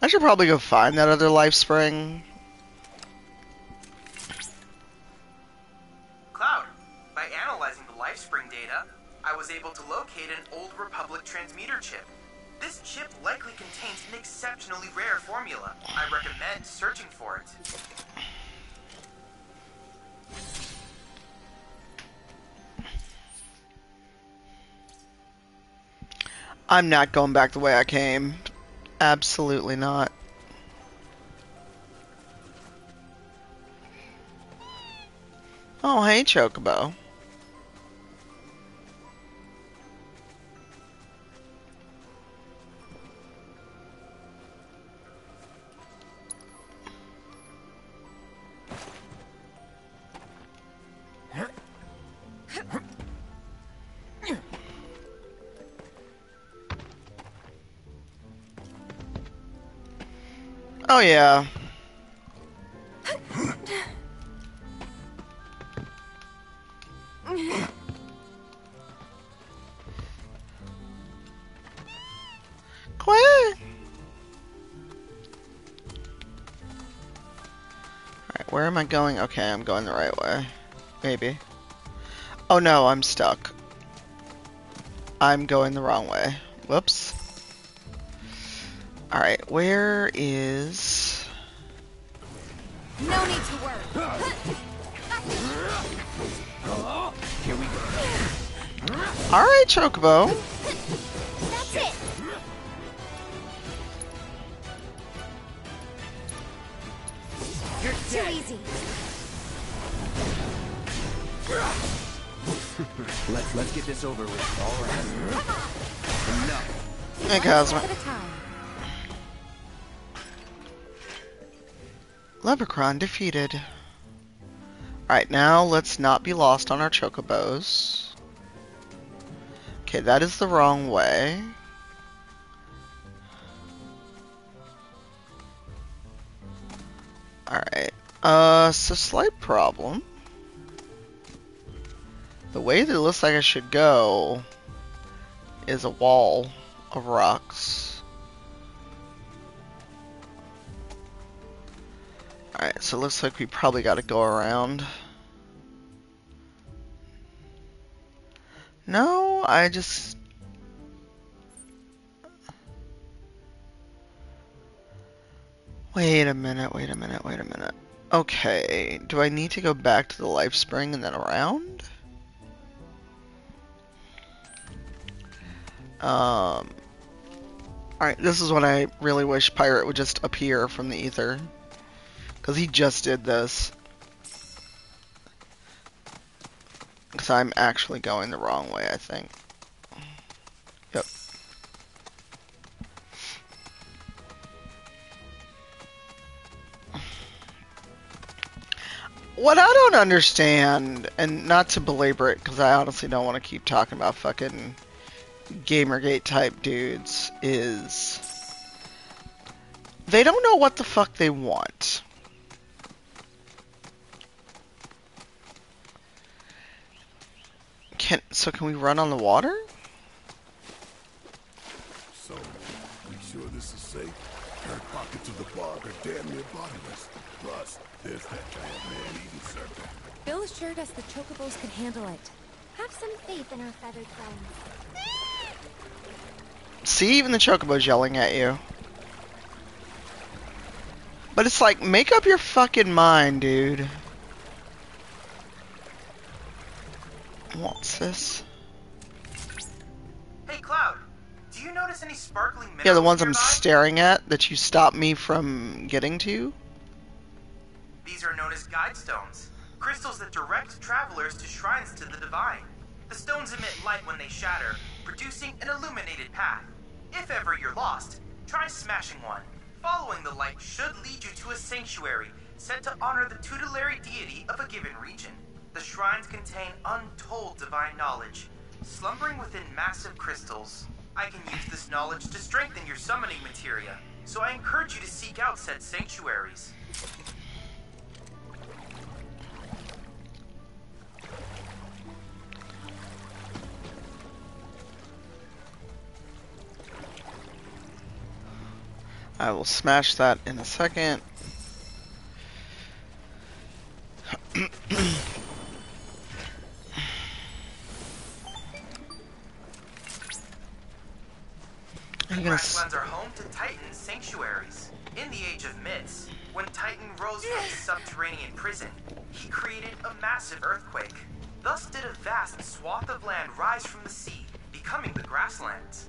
I should probably go find that other life I'm not going back the way I came. Absolutely not. Oh, hey, Chocobo. Uh, yeah. Quit. Alright, where am I going? Okay, I'm going the right way. Maybe. Oh no, I'm stuck. I'm going the wrong way. Whoops. Alright, where Chocobo. That's it. Too easy. Let's let's get this over with. All right. Enough. Hey, Cosmo. Leprechaun defeated. Alright, now let's not be lost on our chocobos. Okay, that is the wrong way. Alright. Uh, so slight problem. The way that it looks like I should go is a wall of rocks. Alright, so it looks like we probably got to go around. I just... Wait a minute, wait a minute, wait a minute. Okay, do I need to go back to the life spring and then around? Um... Alright, this is when I really wish Pirate would just appear from the ether. Because he just did this. Because I'm actually going the wrong way, I think. Yep. What I don't understand, and not to belabor it, because I honestly don't want to keep talking about fucking Gamergate type dudes, is they don't know what the fuck they want. Can so can we run on the water? So, we sure this is safe? Our pockets of the bog are damn near bottomless. Plus, there's that giant man-eating serpent. Bill assured us the chocobos could handle it. Have some faith in our feathered friends. See, even the chocobo's yelling at you. But it's like, make up your fucking mind, dude. What's this? Hey, Cloud. Do you notice any sparkling minerals Yeah, the ones I'm staring at that you stopped me from getting to. These are known as guide stones, crystals that direct travelers to shrines to the divine. The stones emit light when they shatter, producing an illuminated path. If ever you're lost, try smashing one. Following the light should lead you to a sanctuary set to honor the tutelary deity of a given region. The shrines contain untold divine knowledge, slumbering within massive crystals. I can use this knowledge to strengthen your summoning materia, so I encourage you to seek out said sanctuaries. I will smash that in a second. [clears throat] Are you The gonna grasslands are home to Titan sanctuaries. In the Age of Myths, when Titan rose from his subterranean prison, he created a massive earthquake. Thus did a vast swath of land rise from the sea, becoming the grasslands.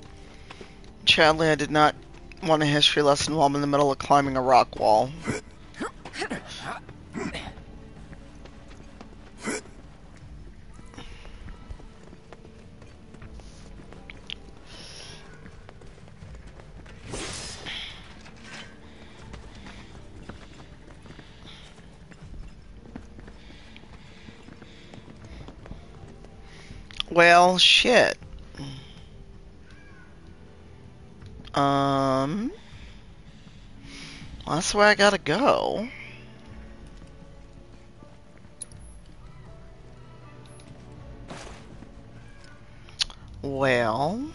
Chadley, I did not want a history lesson while I'm in the middle of climbing a rock wall. [laughs] Well, shit. Um, that's where I gotta go. Well,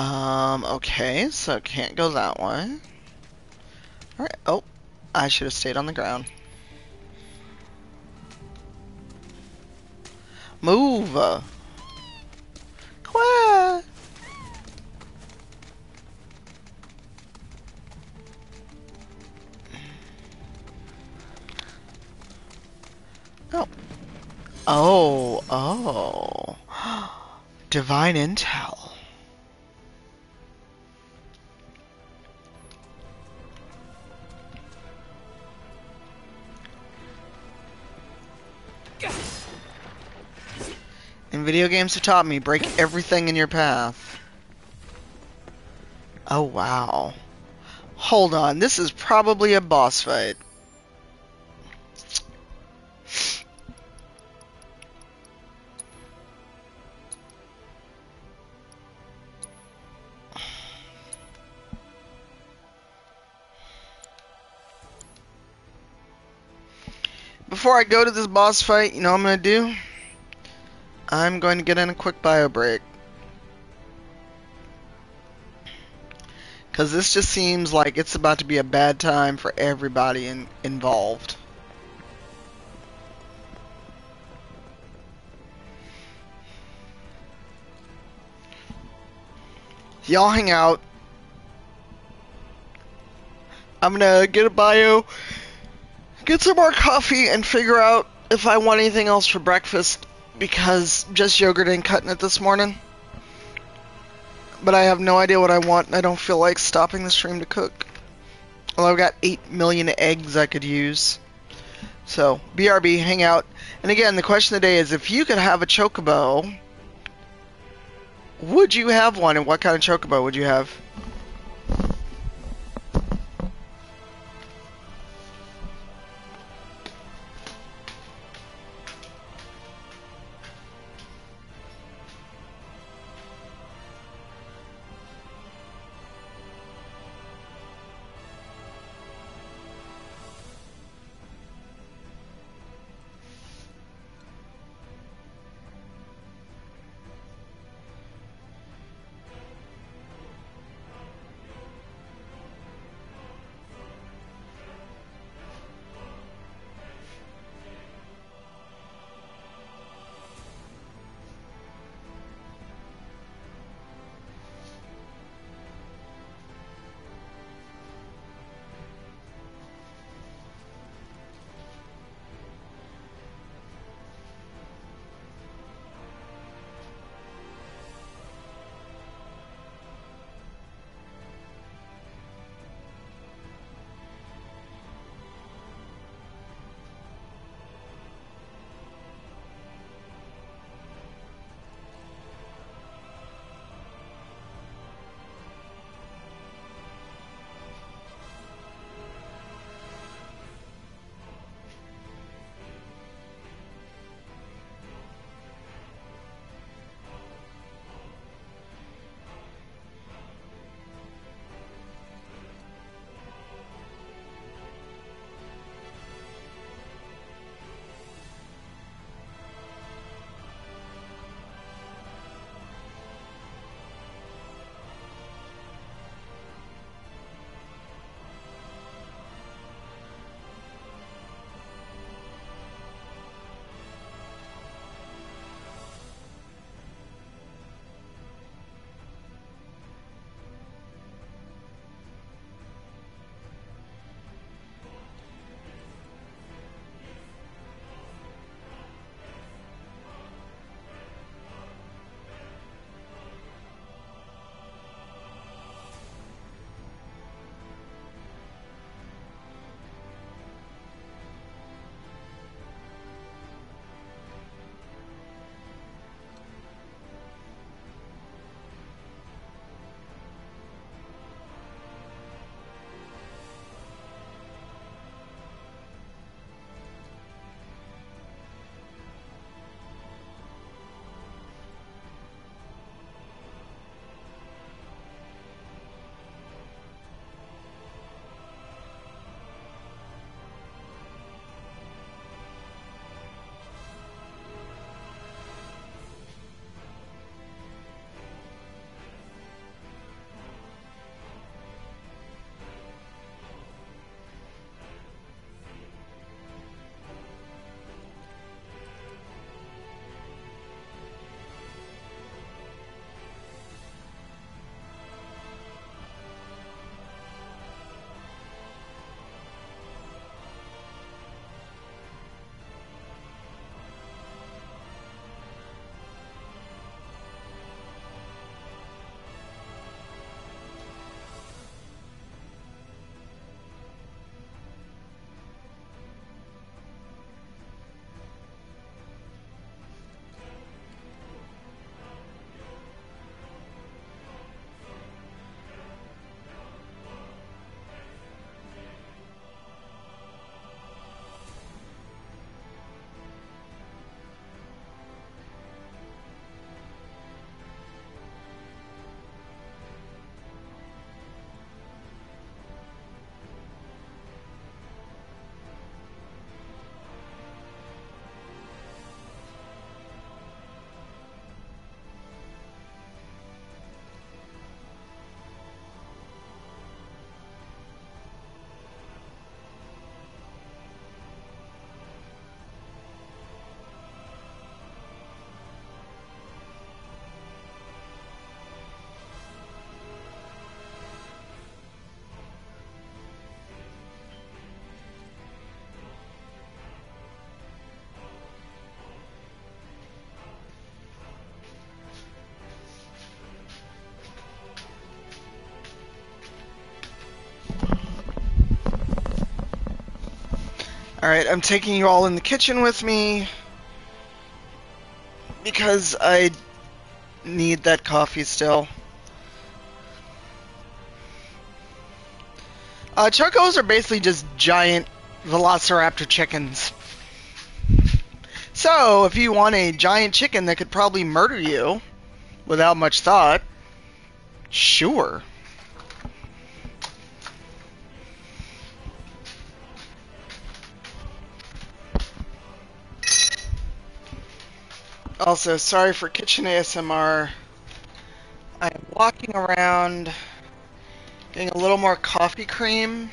um, okay, so can't go that way. Alright, oh, I should have stayed on the ground. Move! Quiet! Oh. Oh, oh. [gasps] Divine intel. And video games have taught me break everything in your path. Oh wow. Hold on, this is probably a boss fight. Before I go to this boss fight, you know what I'm gonna do? I'm going to get in a quick bio break. Because this just seems like it's about to be a bad time for everybody in, involved. Y'all hang out. I'm gonna get a bio, get some more coffee, and figure out if I want anything else for breakfast because just yogurt ain't cutting it this morning. But I have no idea what I want, and I don't feel like stopping the stream to cook. Well, I've got 8 million eggs I could use. So, BRB, hang out. And again, the question of the day is if you could have a chocobo, would you have one and what kind of chocobo would you have? Alright, I'm taking you all in the kitchen with me. because I need that coffee still. Uh, chocos are basically just giant velociraptor chickens. So, if you want a giant chicken that could probably murder you without much thought, sure. Also, sorry for kitchen ASMR. I am walking around getting a little more coffee cream.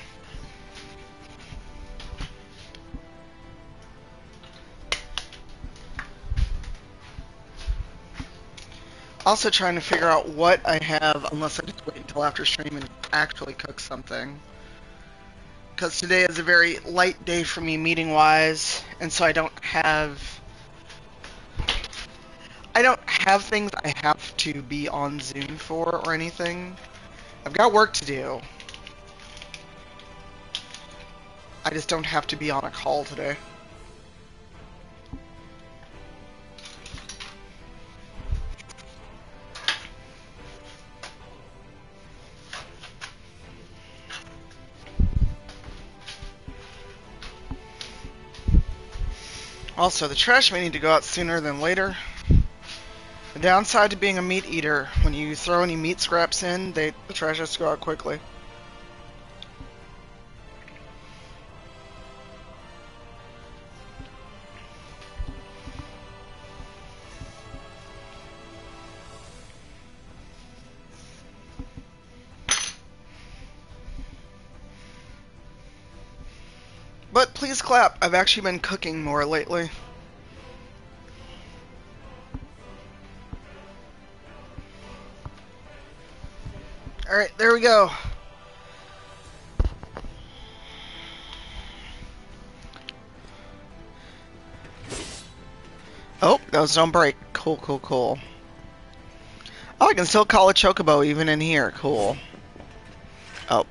Also trying to figure out what I have, unless I just wait until after stream and actually cook something. Because today is a very light day for me meeting-wise, and so I don't have have things I have to be on Zoom for or anything. I've got work to do. I just don't have to be on a call today. Also, the trash may need to go out sooner than later. The downside to being a meat eater, when you throw any meat scraps in, they, the to go out quickly. But please clap, I've actually been cooking more lately. Go. Oh, those don't break. Cool, cool, cool. Oh, I can still call a chocobo even in here. Cool. Oh.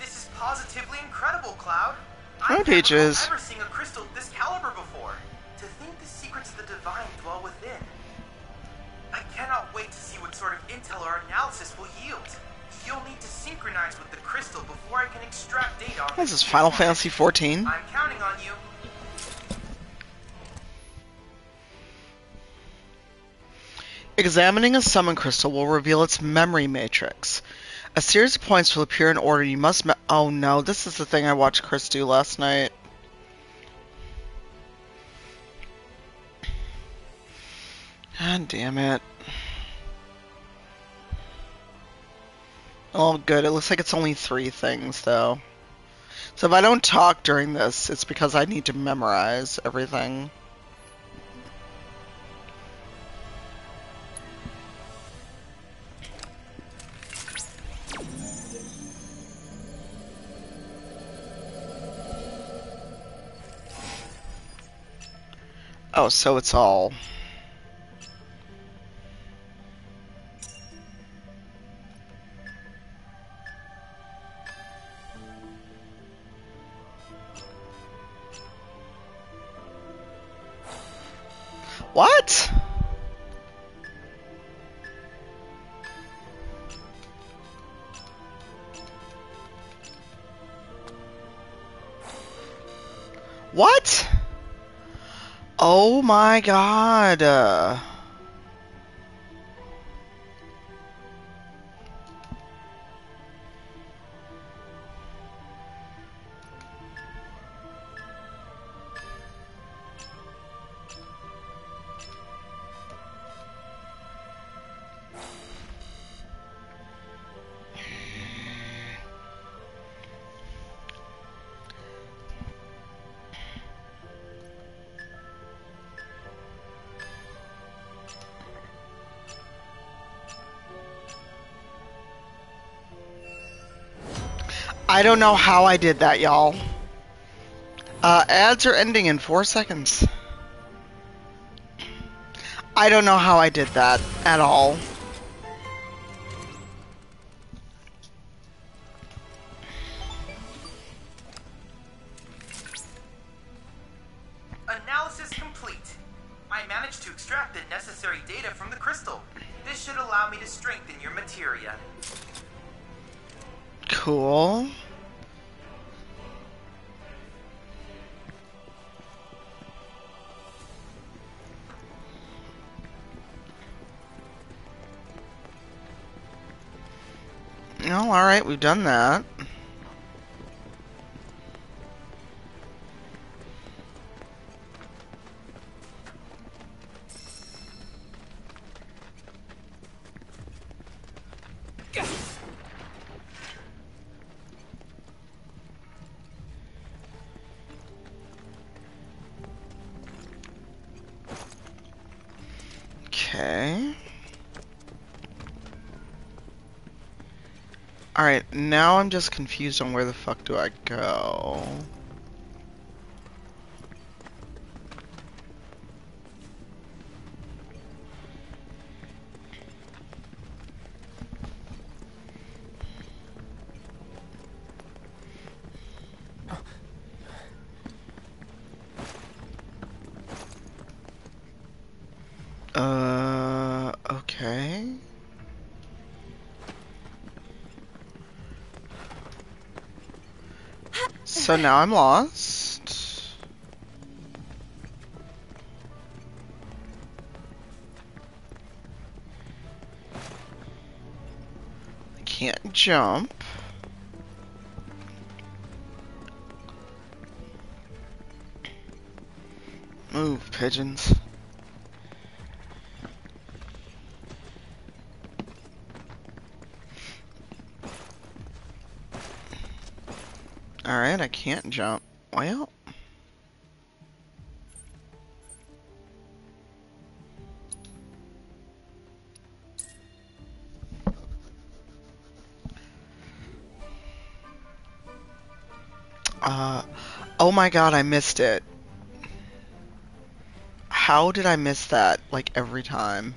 This is positively incredible, Cloud. Hi, Peaches. Synchronize with the crystal before I can extract data This is Final Fantasy XIV. I'm counting on you. Examining a summon crystal will reveal its memory matrix. A series of points will appear in order. You must. Oh no, this is the thing I watched Chris do last night. God damn it. Oh, good. It looks like it's only three things, though. So if I don't talk during this, it's because I need to memorize everything. Oh, so it's all. What? What? Oh my god. Uh, I don't know how I did that, y'all. Uh, ads are ending in four seconds. I don't know how I did that at all. We've done that. Now I'm just confused on where the fuck do I go. So now I'm lost. I can't jump. Move, pigeons. Alright, I can't jump. Well. Uh, oh my god, I missed it. How did I miss that, like, every time?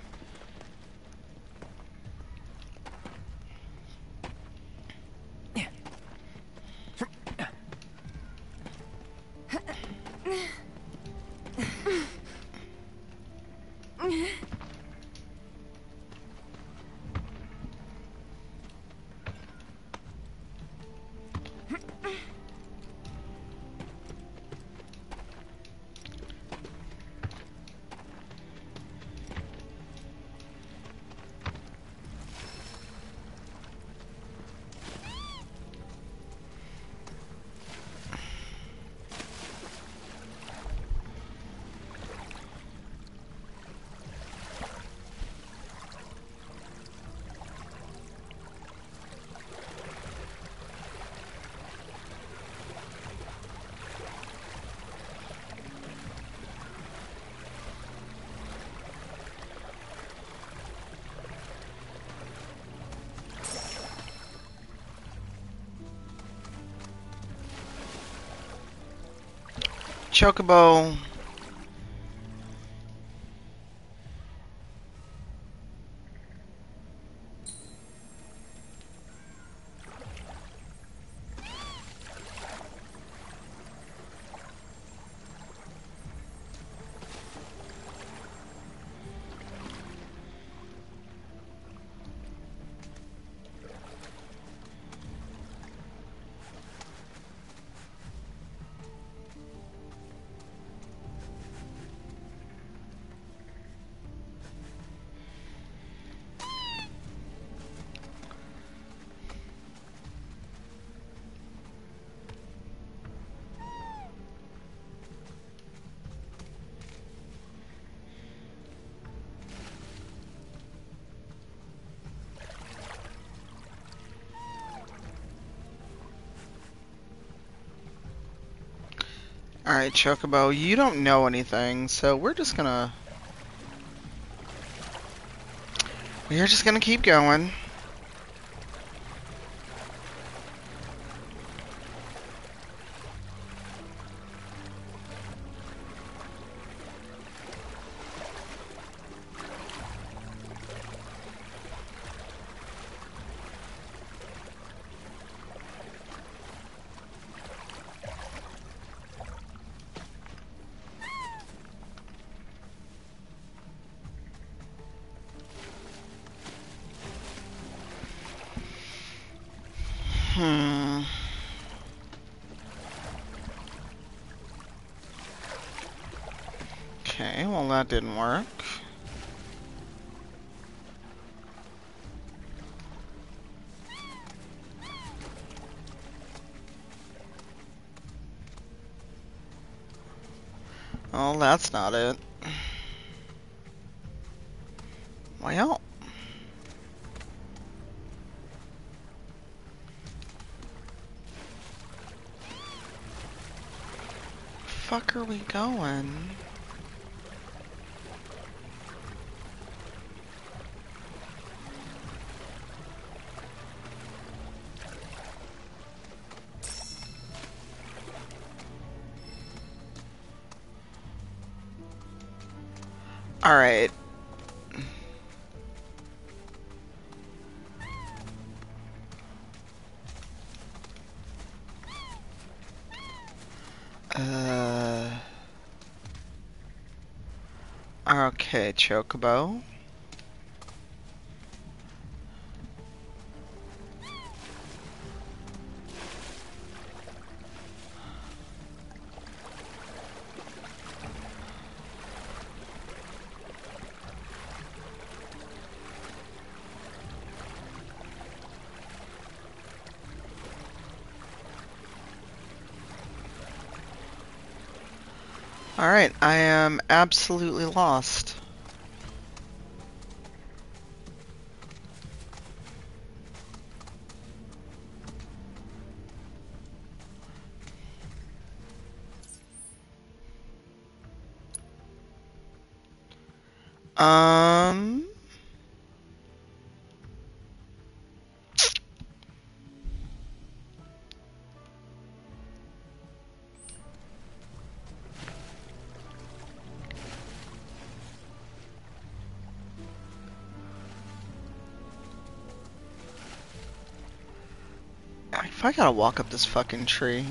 Chocobo. Alright, Chocobo, you don't know anything, so we're just gonna... We're just gonna keep going. That didn't work. Oh, that's not it. Well. Fuck are we going? Chocobo. Alright, I am absolutely lost. Gotta walk up this fucking tree.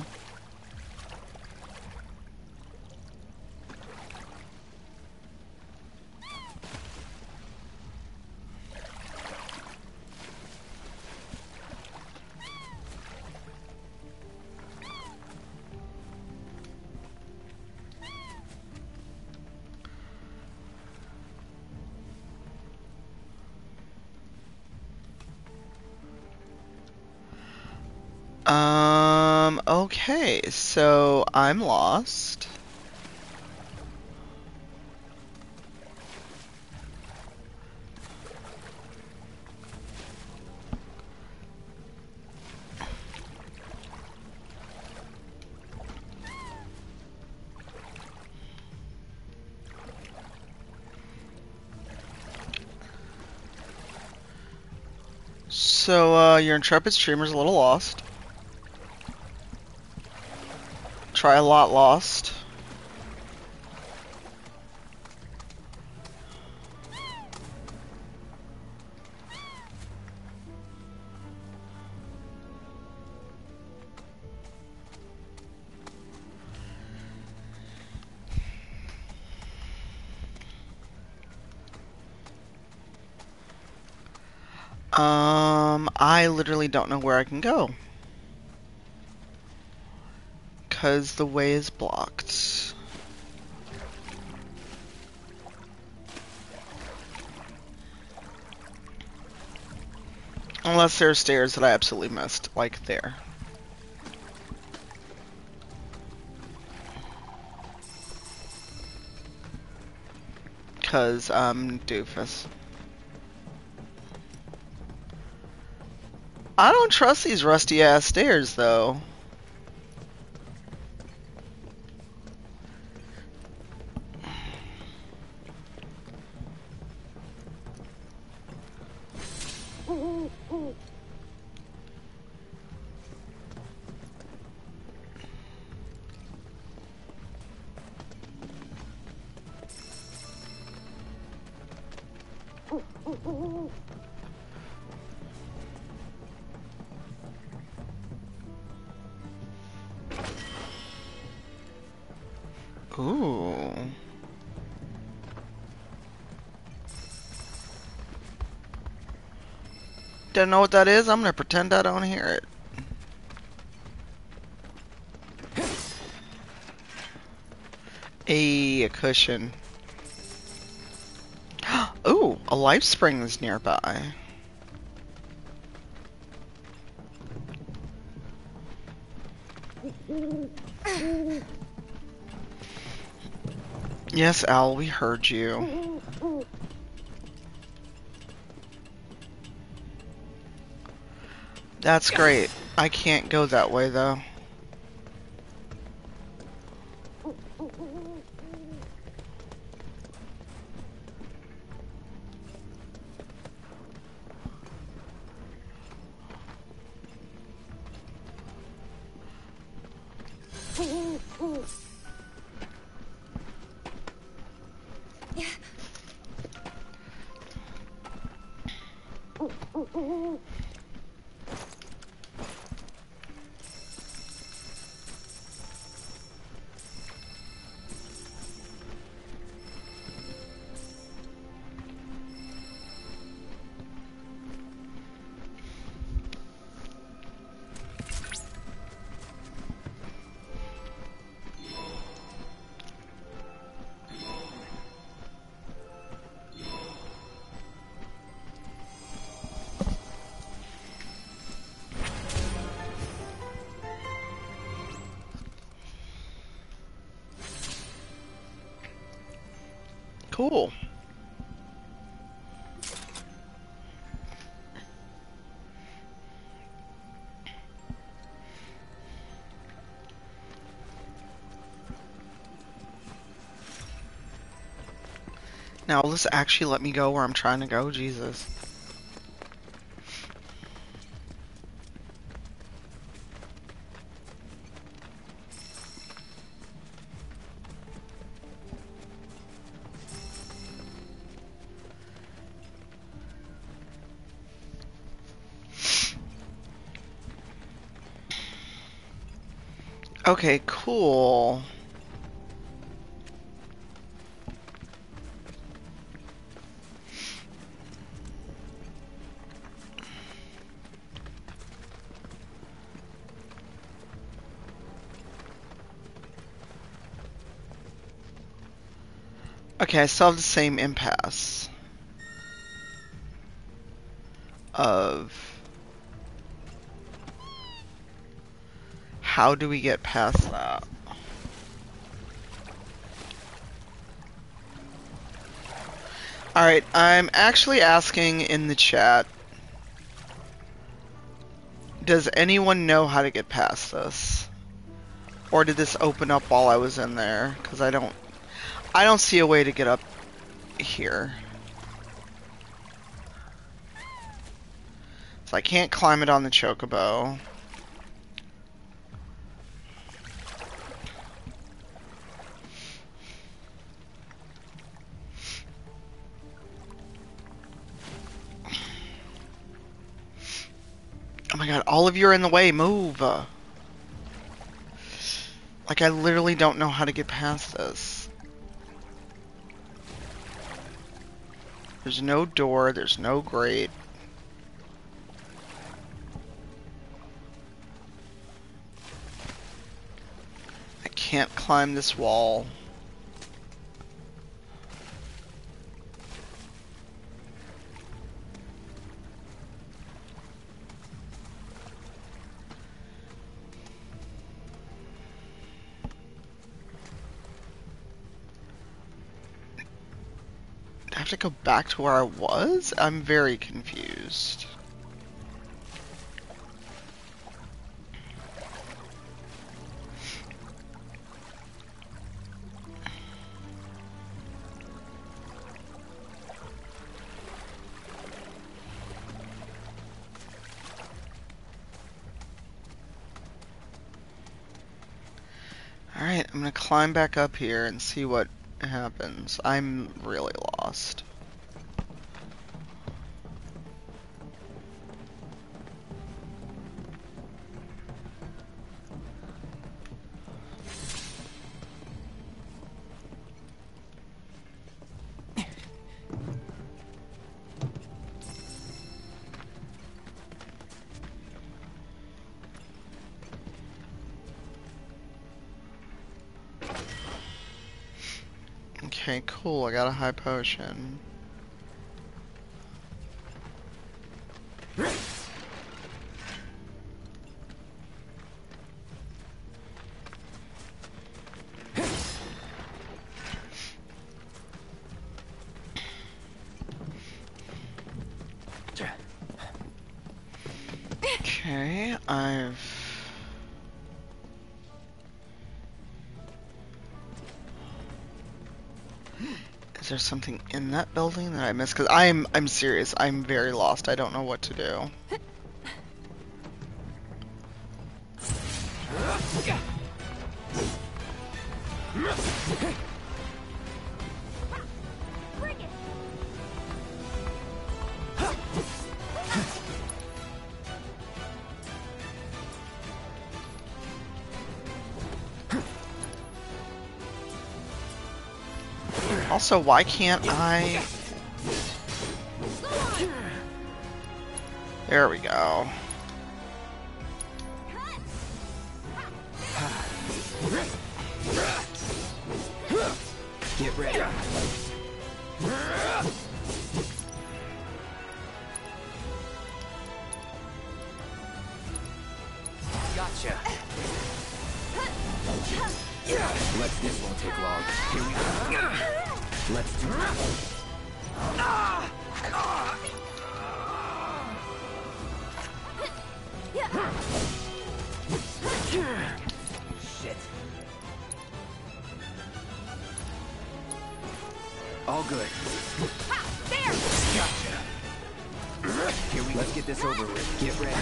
I'm lost. So, uh, your intrepid streamer's a little lost. Try a lot lost. Um, I literally don't know where I can go. Because the way is blocked. Unless there are stairs that I absolutely missed, like there. Because I'm doofus. I don't trust these rusty ass stairs though. don't know what that is, I'm gonna pretend I don't hear it. A, a cushion. [gasps] Ooh, a life spring is nearby. Yes, Al, we heard you. That's great. I can't go that way though. This actually let me go where I'm trying to go? Jesus. Okay, cool. Okay, I still have the same impasse of how do we get past that? Alright, I'm actually asking in the chat, does anyone know how to get past this? Or did this open up while I was in there? Because I don't, I don't see a way to get up here. So I can't climb it on the chocobo. Oh my god, all of you are in the way, move! Like, I literally don't know how to get past this. There's no door, there's no grate. I can't climb this wall. To go back to where I was? I'm very confused. Alright, I'm gonna climb back up here and see what happens. I'm really lost. Okay, potion. Something in that building that I missed? Cause I'm I'm serious. I'm very lost. I don't know what to do. Also, why can't I? There we go. Get ready. Gotcha. Let this won't take long. Here we go. Let's do it. Shit. All good. Gotcha. Here we Let's get this over with. Get ready.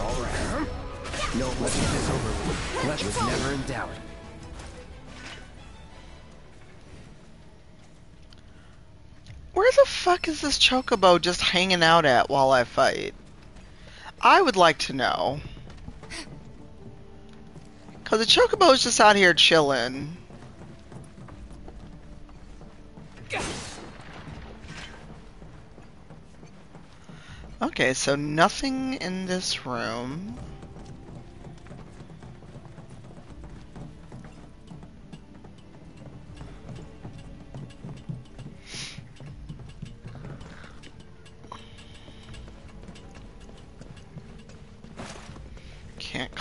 All right. No, let's get this over with. Let's never in doubt. Is this chocobo just hanging out at while I fight? I would like to know. Cause the chocobo is just out here chilling. Okay, so nothing in this room.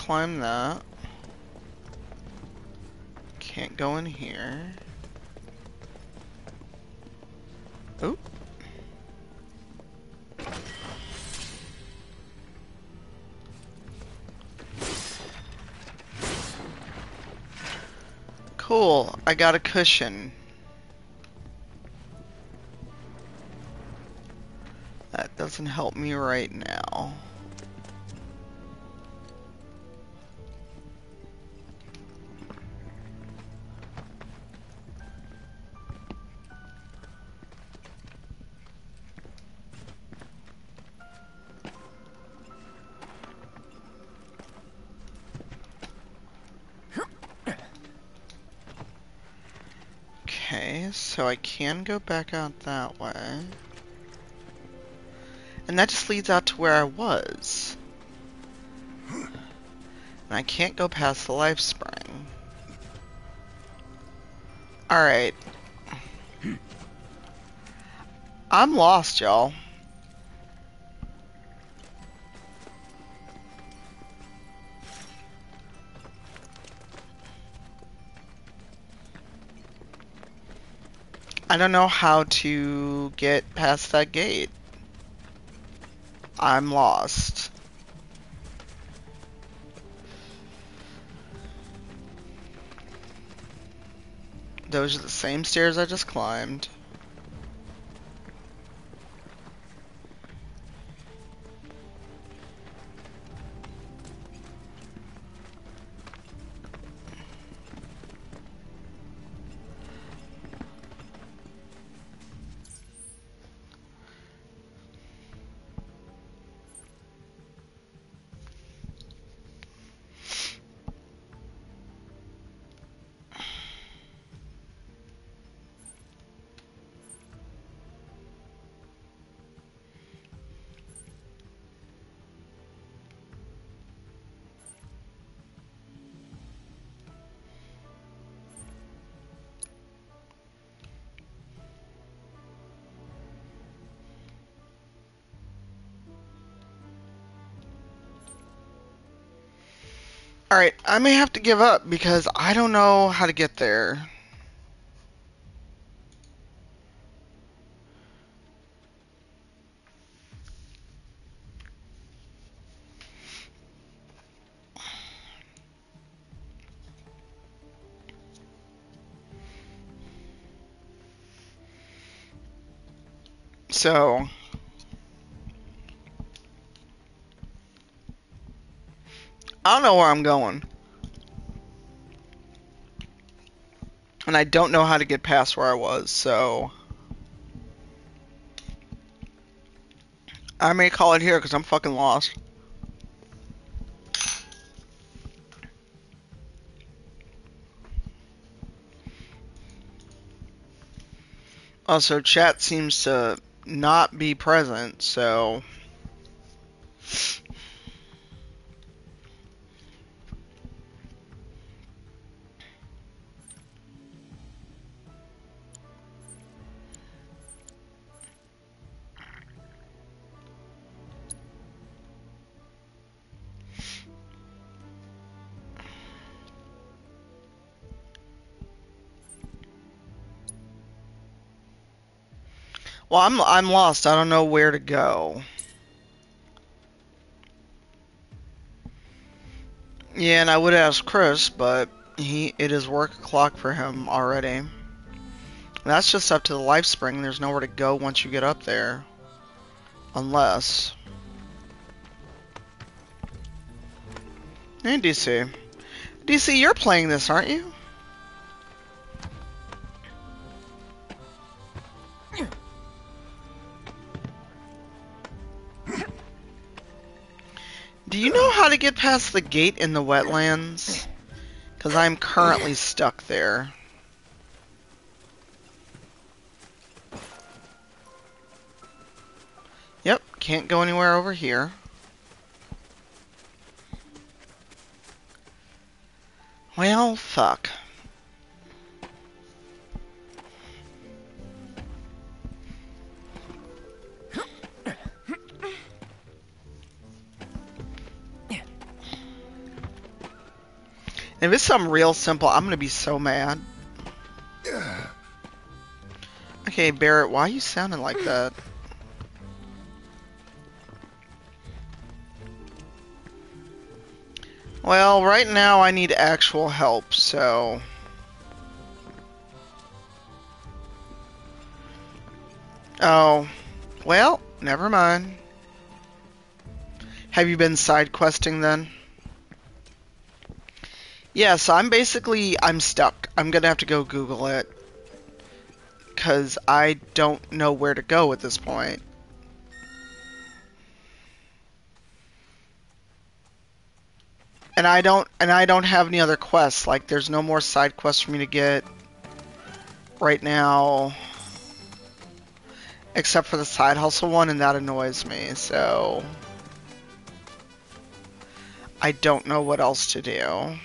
Climb that. Can't go in here. Oop. Cool, I got a cushion. That doesn't help me right now. So I can go back out that way. And that just leads out to where I was. And I can't go past the life spring. Alright. I'm lost, y'all. I don't know how to get past that gate. I'm lost. Those are the same stairs I just climbed. I may have to give up because I don't know how to get there. So, I don't know where I'm going. And I don't know how to get past where I was, so I may call it here because I'm fucking lost. Also, chat seems to not be present, so. Well, I'm I'm lost. I don't know where to go. Yeah, and I would ask Chris, but he it is work o'clock for him already. That's just up to the life spring. There's nowhere to go once you get up there. Unless. Hey, DC. DC, you're playing this, aren't you? Get past the gate in the wetlands? Because I'm currently stuck there. Yep, can't go anywhere over here. Well, fuck. If it's something real simple, I'm gonna be so mad. Okay, Barret, why are you sounding like that? Well, right now I need actual help, so... Oh, well, never mind. Have you been side questing then? Yes, I'm basically I'm stuck. I'm gonna have to go Google it because I don't know where to go at this point. And I don't and I don't have any other quests. Like there's no more side quests for me to get right now except for the side hustle one and that annoys me. So I don't know what else to do.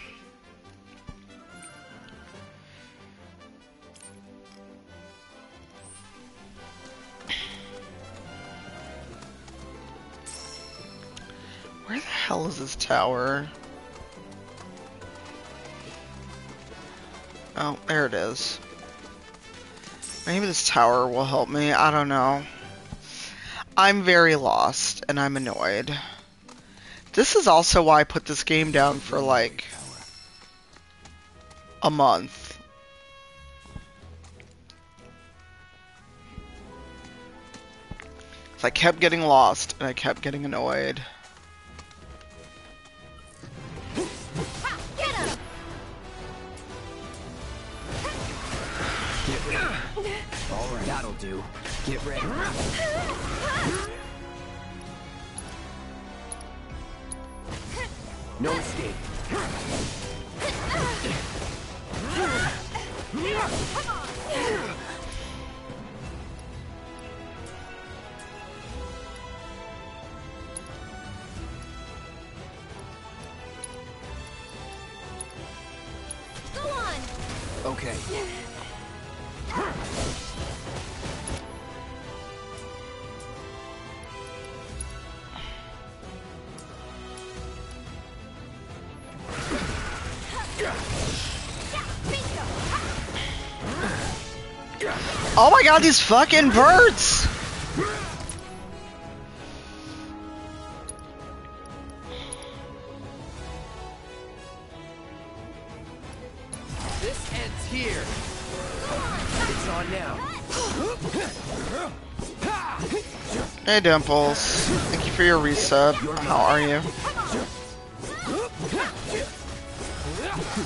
Hell is this tower? Oh, there it is. Maybe this tower will help me. I don't know. I'm very lost, and I'm annoyed. This is also why I put this game down for, like, a month. So I kept getting lost, and I kept getting annoyed. All right. That'll do. Get ready. No escape. Go Okay. Oh my god, these fucking birds! Hey Dimples, thank you for your resub. How are you?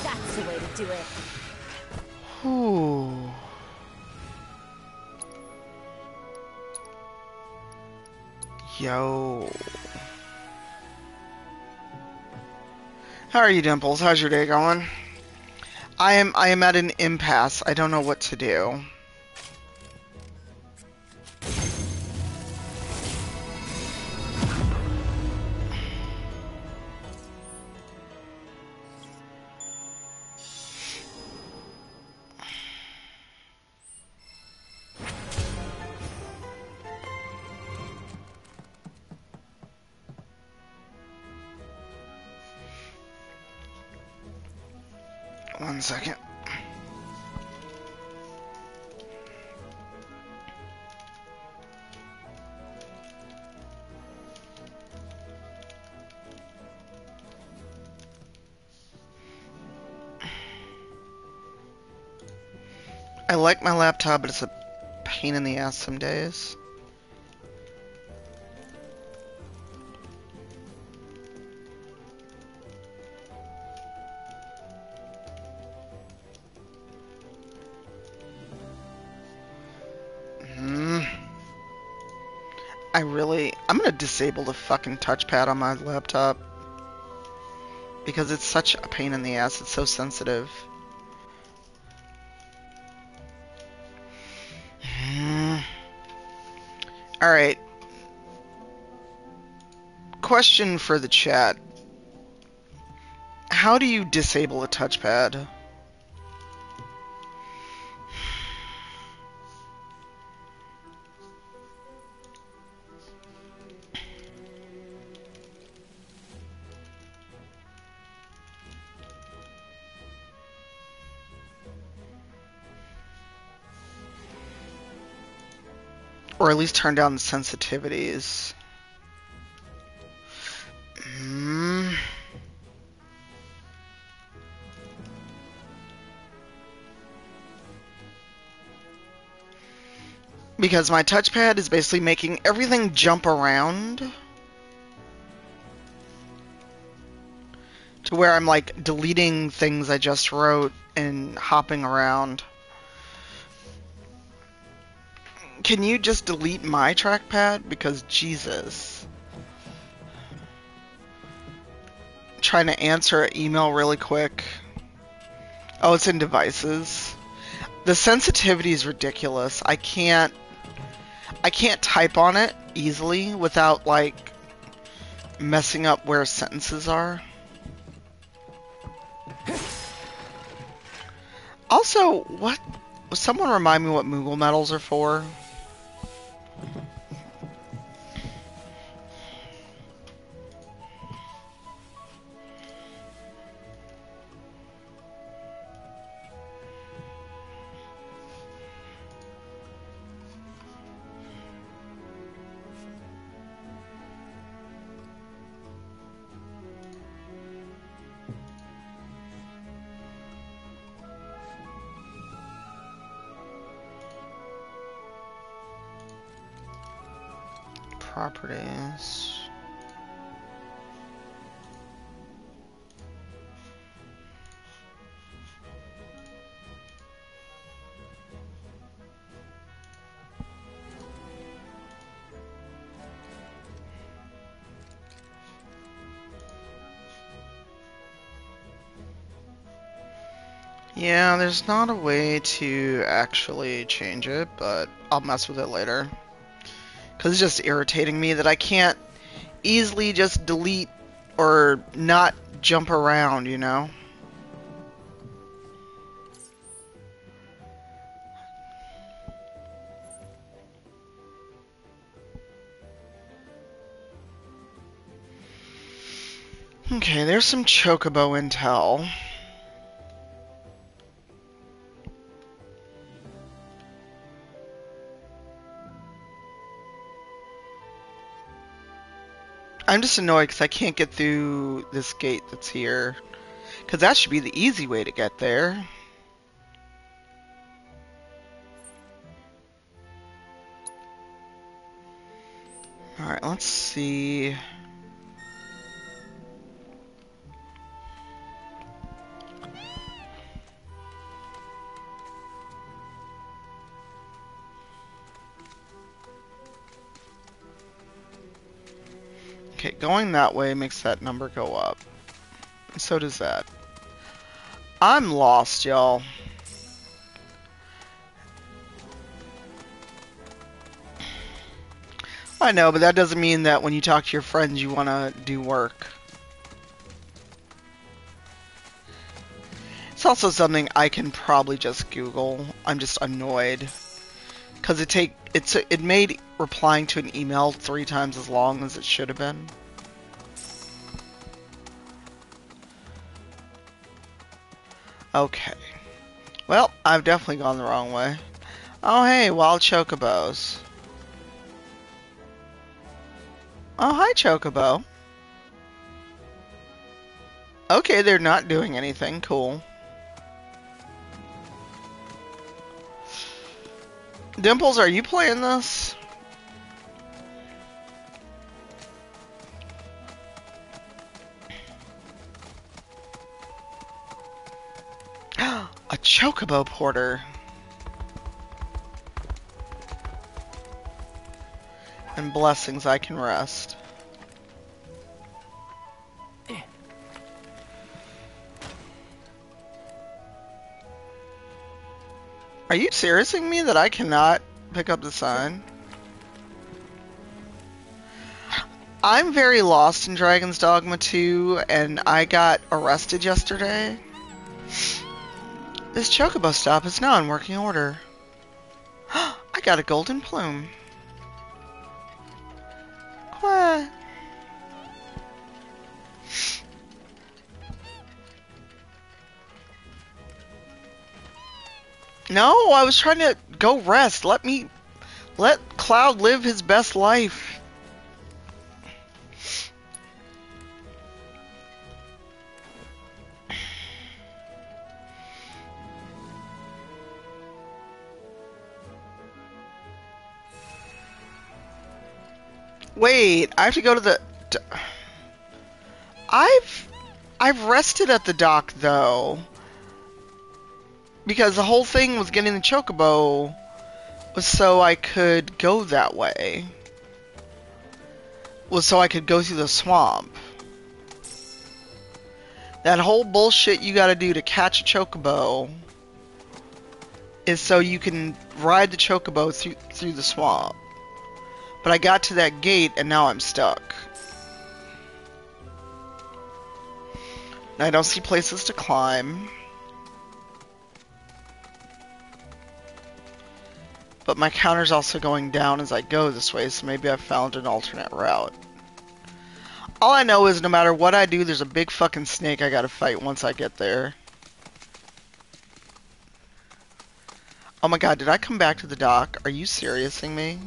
That's the way to do it. Yo. How are you, Dimples? How's your day going? I am I am at an impasse. I don't know what to do. Second. I like my laptop, but it's a pain in the ass some days. Disable the fucking touchpad on my laptop because it's such a pain in the ass. It's so sensitive. [sighs] Hmm. All right. Question for the chat. How do you disable a touchpad? At least turn down the sensitivities. Hmm. Because my touchpad is basically making everything jump around. To where I'm like deleting things I just wrote and hopping around. Can you just delete my trackpad? Because Jesus. Trying to answer an email really quick. Oh, it's in devices. The sensitivity is ridiculous. I can't I can't type on it easily without like messing up where sentences are. Also, what someone remind me what Moogle medals are for? Properties. Yeah, there's not a way to actually change it, but I'll mess with it later. Because it's just irritating me that I can't easily just delete or not jump around, you know? Okay, there's some Chocobo intel. I'm just annoyed because I can't get through this gate that's here. Because that should be the easy way to get there. Alright, let's see. Going that way makes that number go up. So does that. I'm lost, y'all. I know, but that doesn't mean that when you talk to your friends you want to do work. It's also something I can probably just Google. I'm just annoyed because it take it's it made replying to an email three times as long as it should have been. Okay. Well, I've definitely gone the wrong way. Oh hey, wild chocobos. Oh hi chocobo. Okay, they're not doing anything. Cool. Dimples, are you playing this? Chocobo porter. And blessings I can rest. Are you seriousing me that I cannot pick up the sign? I'm very lost in Dragon's Dogma 2, and I got arrested yesterday. This chocobo stop is now in working order. [gasps] I got a golden plume. What? No, I was trying to go rest. Let me let Cloud live his best life. I have to go to the I've I've rested at the dock though because the whole thing was getting the chocobo was so I could go that way. Was so I could go through the swamp. That whole bullshit you gotta do to catch a chocobo is so you can ride the chocobo through through the swamp. But I got to that gate and now I'm stuck. I don't see places to climb. But my counter's also going down as I go this way, so maybe I've found an alternate route. All I know is no matter what I do, there's a big fucking snake I gotta fight once I get there. Oh my god, did I come back to the dock? Are you seriousing me?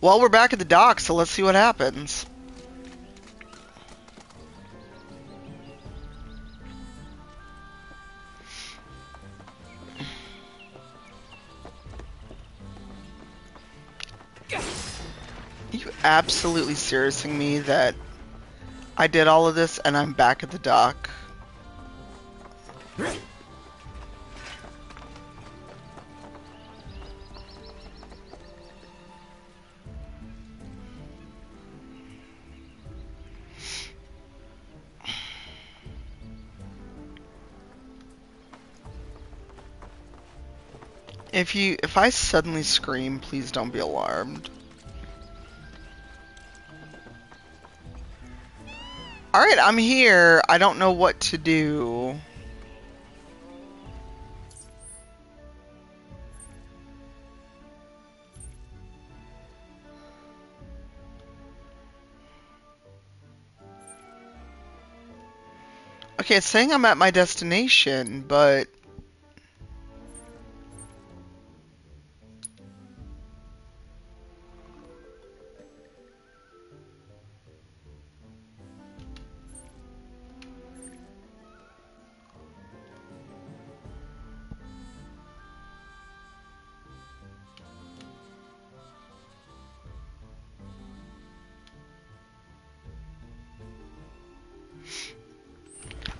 Well, we're back at the dock, so let's see what happens. you absolutely seriousing me that I did all of this and I'm back at the dock? If you if I suddenly scream, please don't be alarmed. Alright, I'm here. I don't know what to do. Okay, it's saying I'm at my destination, but...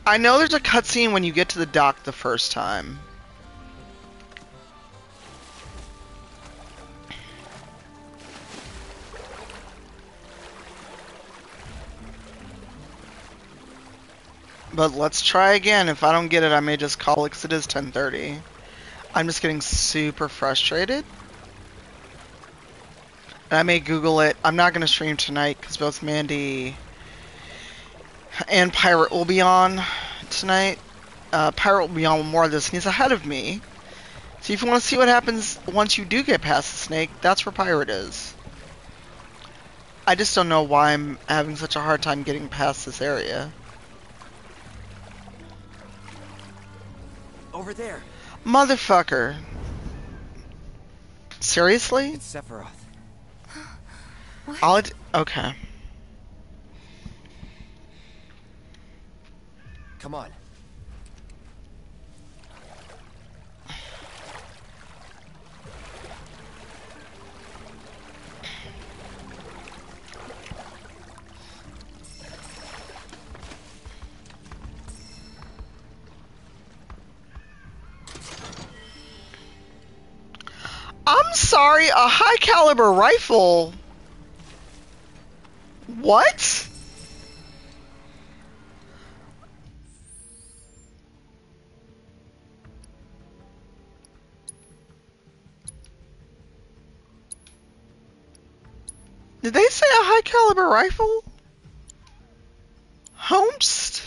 I know there's a cutscene when you get to the dock the first time. But let's try again. If I don't get it, I may just call it because it is 10.30. I'm just getting super frustrated. And I may Google it. I'm not going to stream tonight because both Mandy and Pirate will be on tonight. Uh, Pirate will be on more of this, and he's ahead of me. So if you want to see what happens once you do get past the snake, that's where Pirate is. I just don't know why I'm having such a hard time getting past this area. Over there. Motherfucker. Seriously? It's Sephiroth. I'll okay. Come on. I'm sorry, a high caliber rifle. What? Did they say a high caliber rifle? Holmes?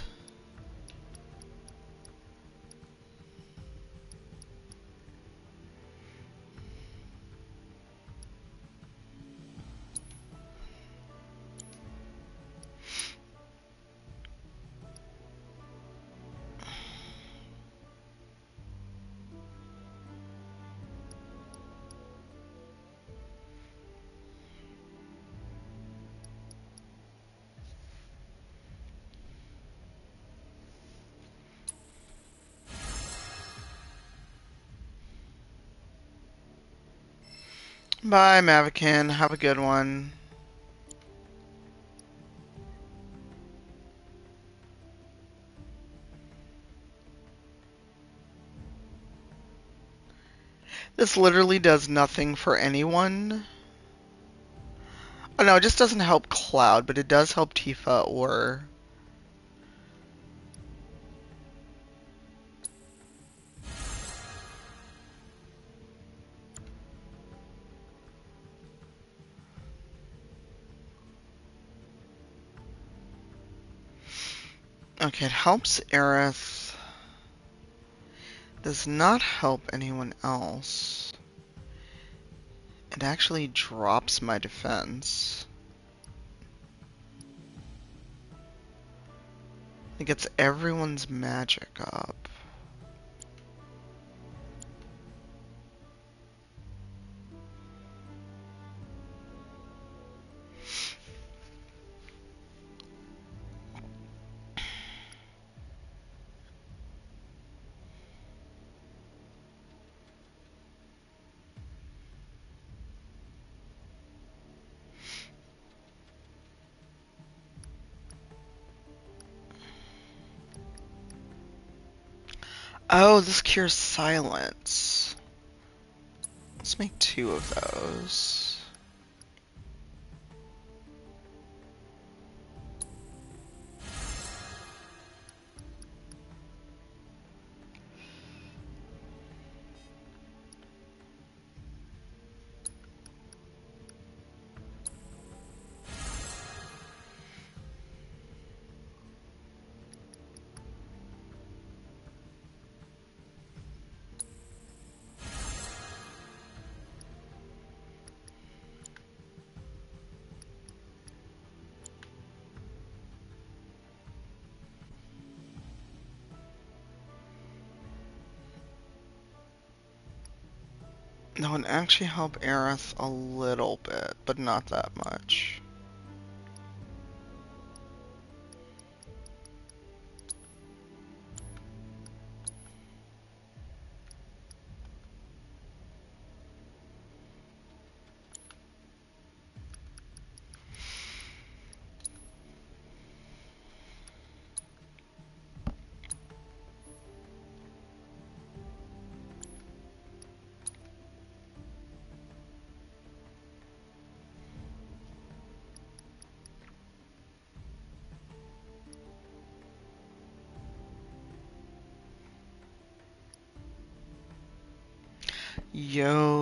Bye, Mavican. Have a good one. This literally does nothing for anyone. Oh no, it just doesn't help Cloud, but it does help Tifa or... Okay, it helps Aerith. Does not help anyone else. It actually drops my defense. It gets everyone's magic up. This cures silence. Let's make two of those. That would actually help Aerith a little bit, but not that much.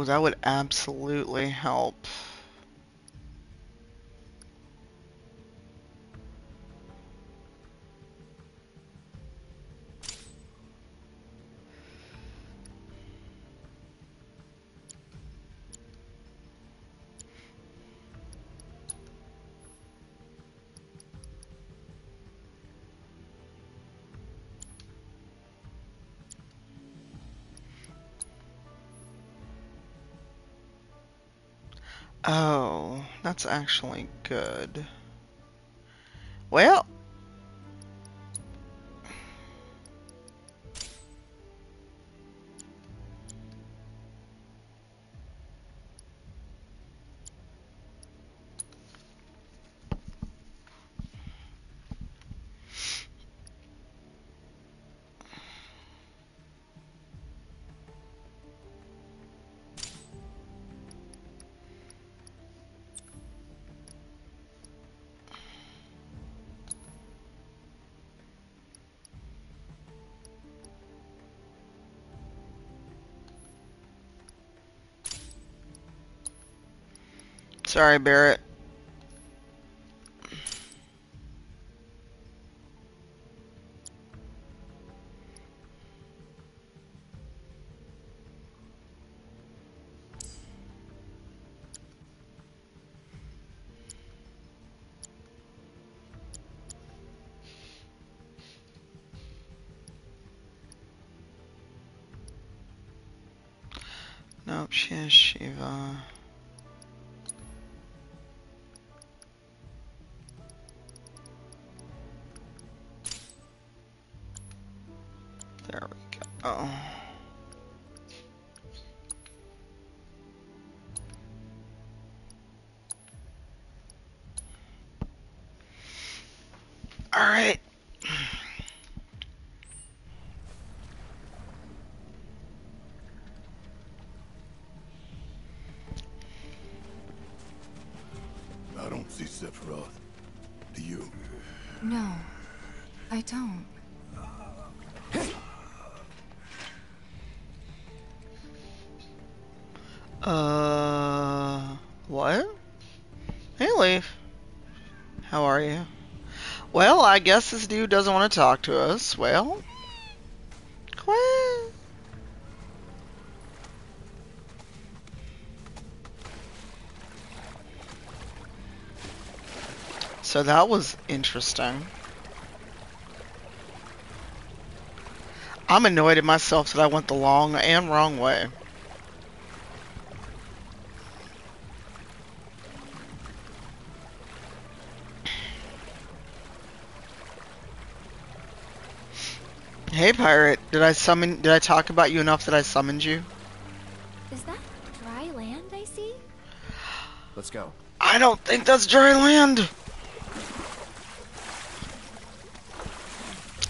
That would absolutely help. That's actually good. Well, sorry, Barret. We I guess this dude doesn't want to talk to us. Well. So that was interesting. I'm annoyed at myself that I went the long and wrong way. Hey pirate, did I summon did I talk about you enough that I summoned you? Is that dry land I see? Let's go. I don't think that's dry land.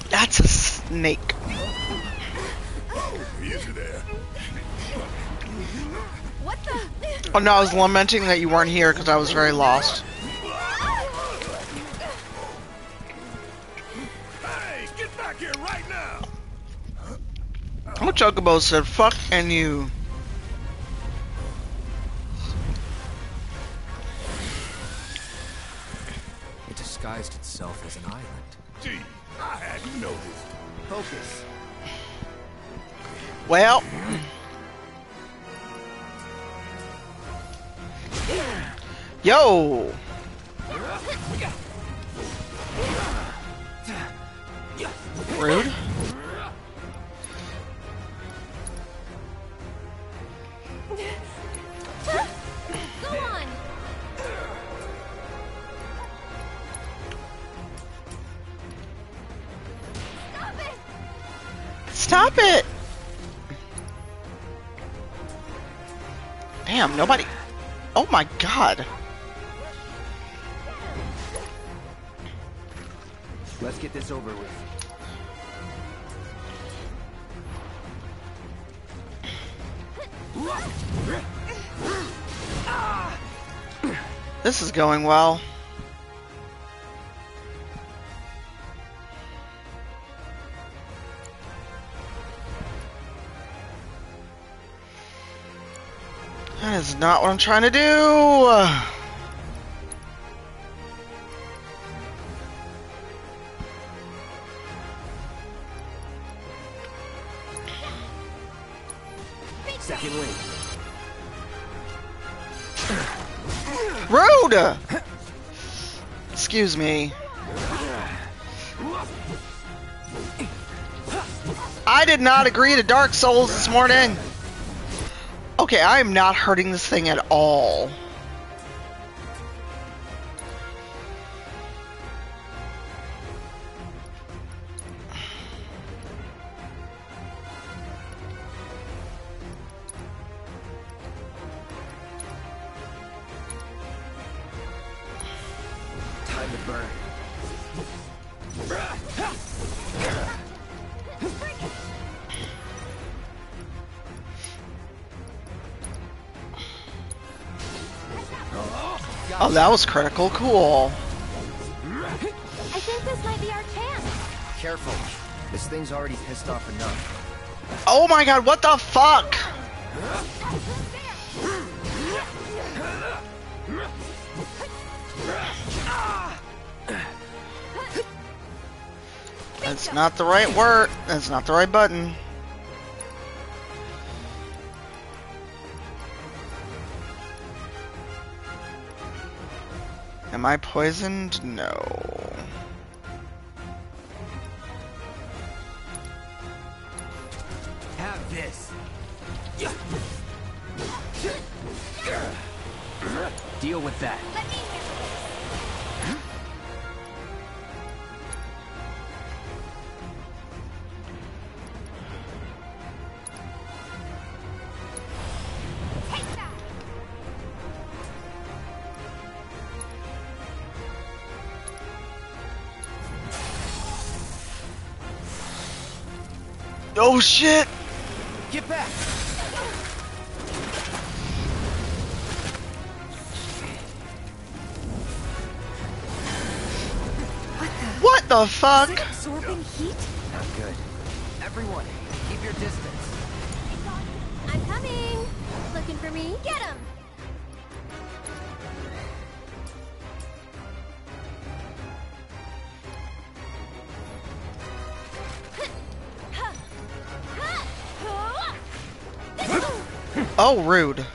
That's a snake. Easy there. What the? Oh no, I was lamenting that you weren't here because I was very lost. Chocobo said, fuck and you. Nobody. Oh my god. Let's get this over with. This is going well. Not what I'm trying to do. Second wing. Rude! Excuse me. I did not agree to Dark Souls this morning. Okay, I am not hurting this thing at all. Oh, that was critical. Cool. I think this might be our chance. Careful. This thing's already pissed off enough. Oh my god, what the fuck? That's not the right word. That's not the right button. I poisoned? No. Oh shit! Get back. What the fuck? Absorbing heat? Not good. Everyone, keep your distance. I'm coming. Looking for me? Get him. Oh, rude.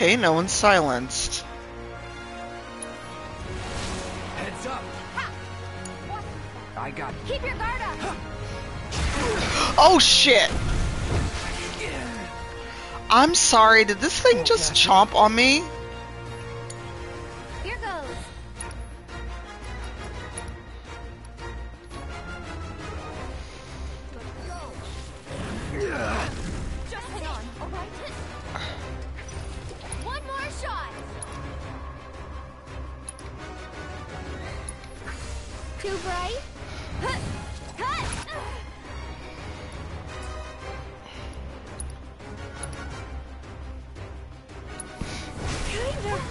Okay, no one's silenced. Heads up. I got Keep your guard up. Oh shit! I'm sorry, did this thing oh, just chomp on me?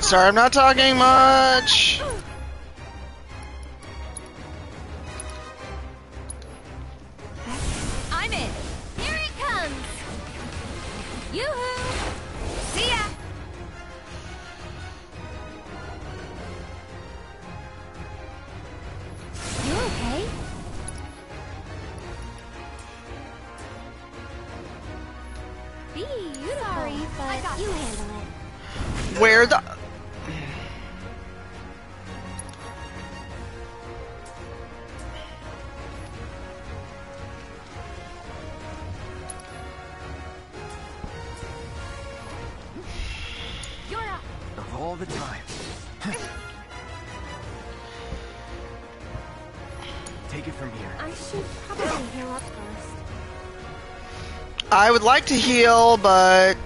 Sorry, I'm not talking much. I would like to heal, but...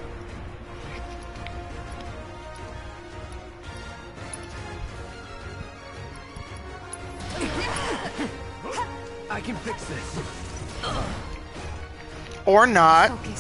I can fix this. Or not. Okay,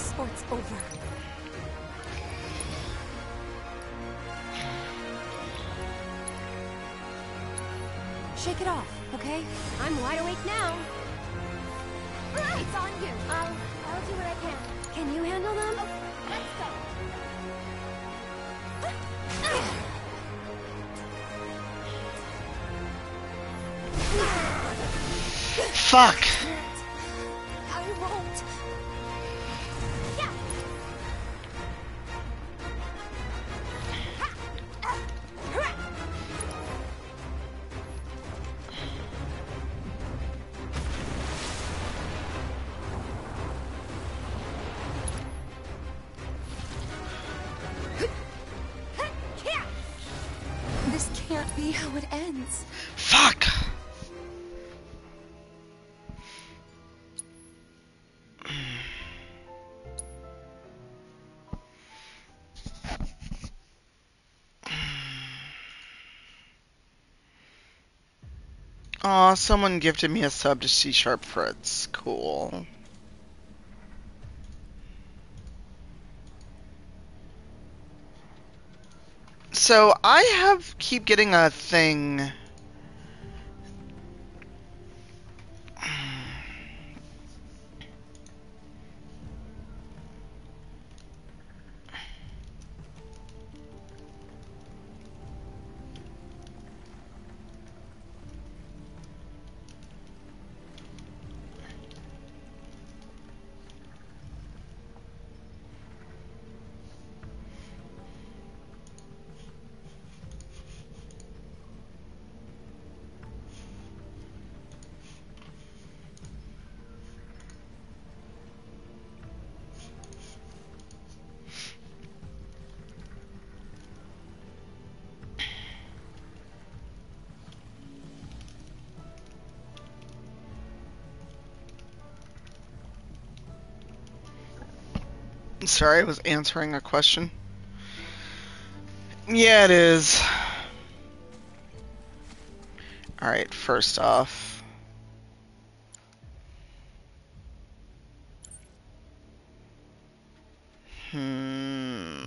Someone gifted me a sub to C Sharp Fritz. Cool. So I have keep getting a thing. Sorry, I was answering a question. Yeah, it is. Alright, first off. Hmm.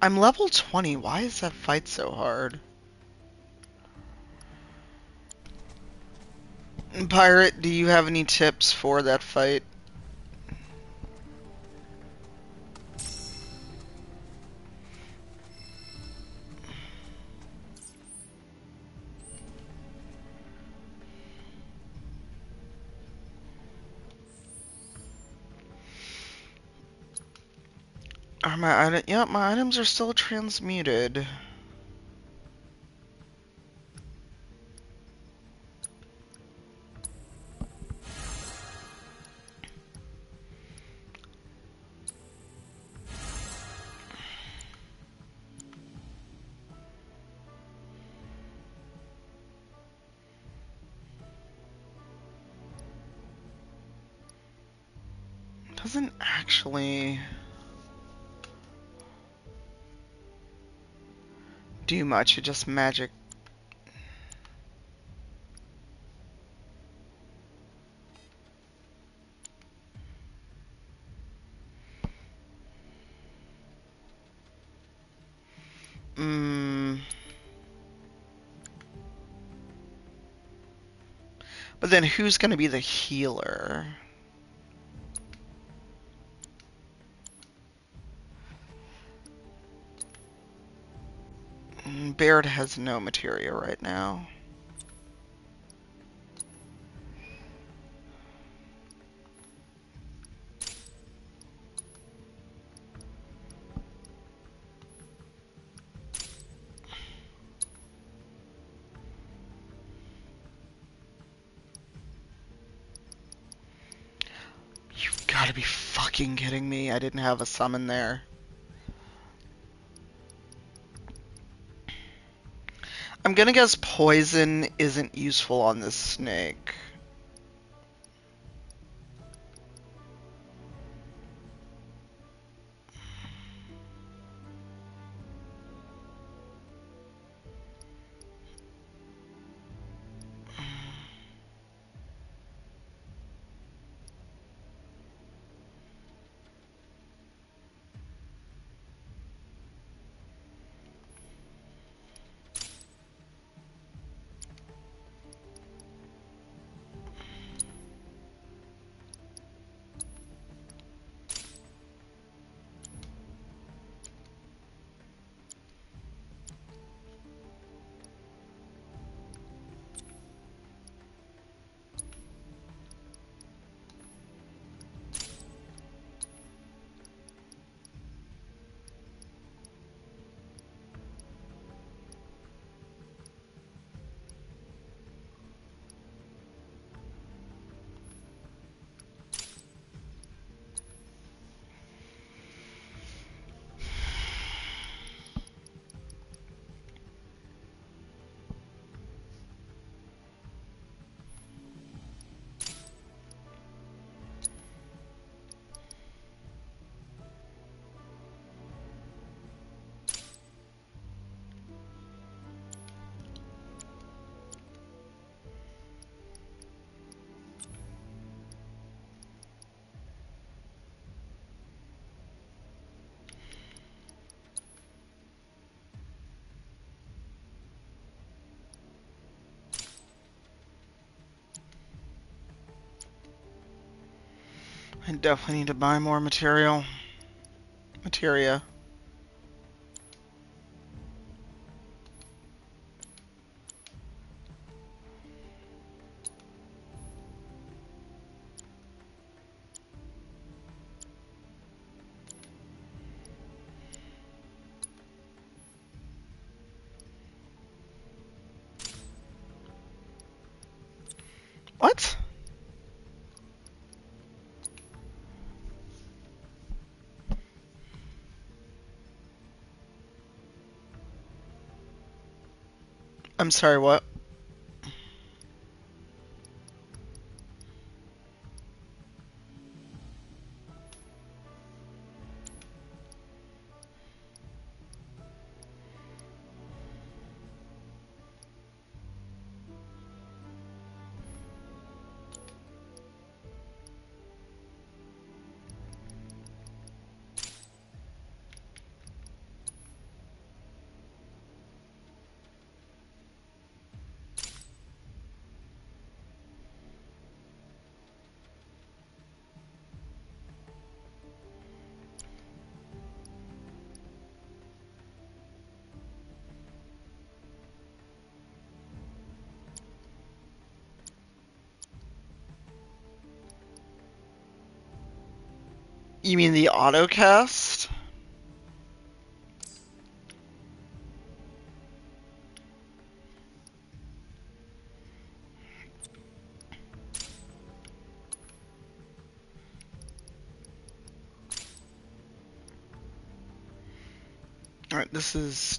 I'm level 20. Why is that fight so hard? Pirate, do you have any tips for that fight? Are my item? Yep, my items are still transmuted. Do much. It just magic. Mm. But then who's going to be the healer? Barret has no materia right now. You've got to be fucking kidding me. I didn't have a summon there. Gonna guess poison isn't useful on this snake. Definitely need to buy more material. Materia. I'm sorry, what? You mean the autocast? Alright, this is...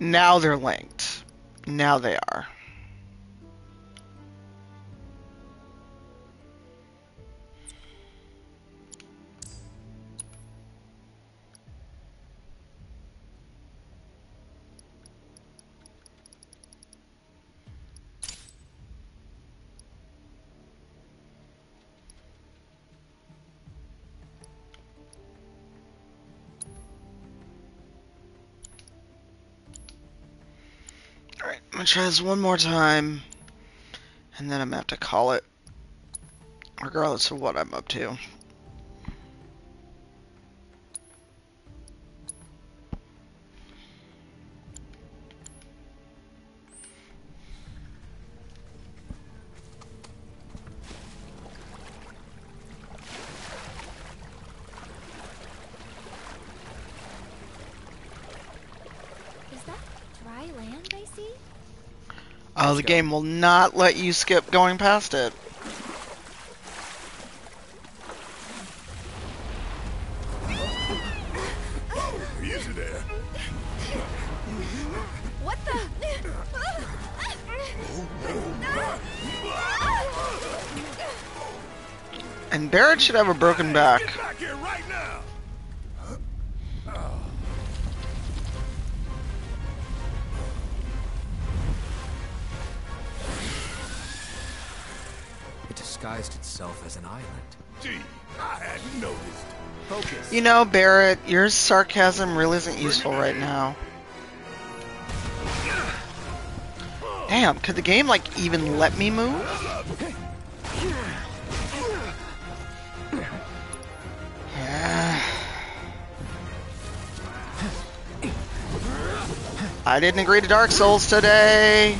Now they're linked. Now they are. Try this one more time. And then I'm gonna have to call it. Regardless of what I'm up to. Game will not let you skip going past it. Easy there. What the? And Barret should have a broken back. You know, Barret, your sarcasm really isn't useful right now. Damn, could the game, like, even let me move? Yeah. I didn't agree to Dark Souls today.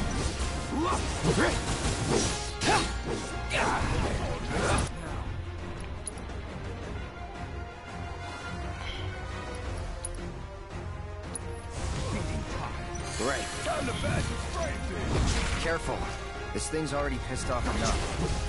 Thing's already pissed off enough.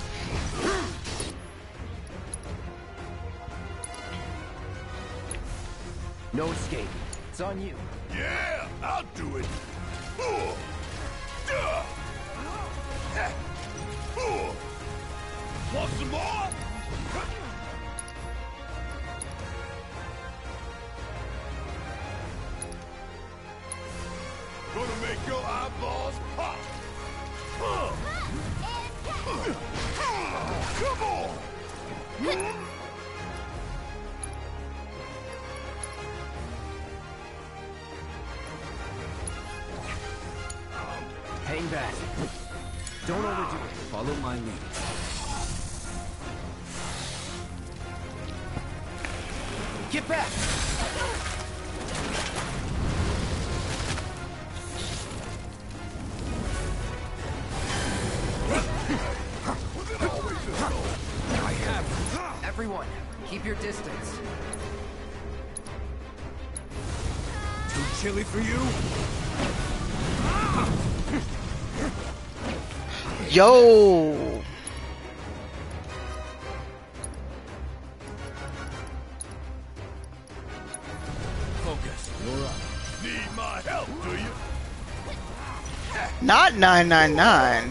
Yo! Focus. You're up. Need my help, do you? Not 999.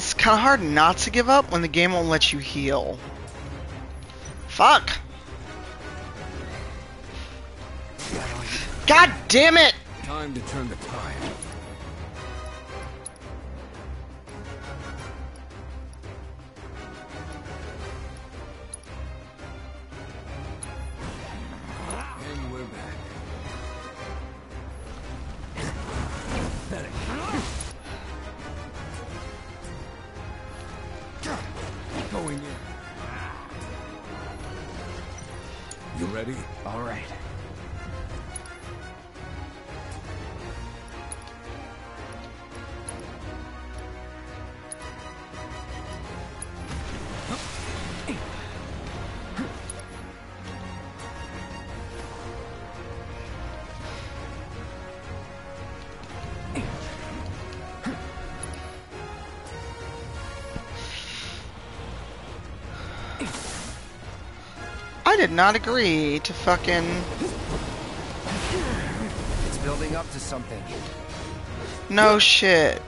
It's kind of hard not to give up when the game won't let you heal. Fuck. God damn it! Time to turn the tide. Ready? All right. Did not agree to fucking. It's building up to something. No shit.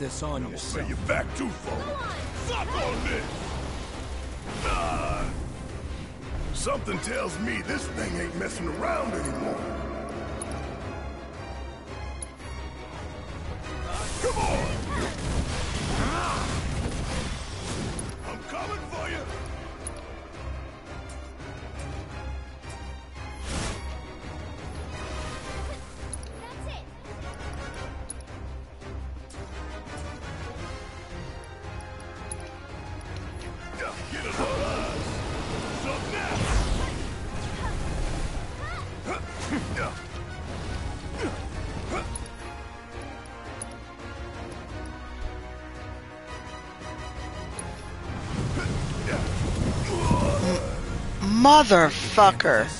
This on yourself. you back too far. Suck on this! Ah. Something tells me this thing ain't messing around anymore. Motherfucker.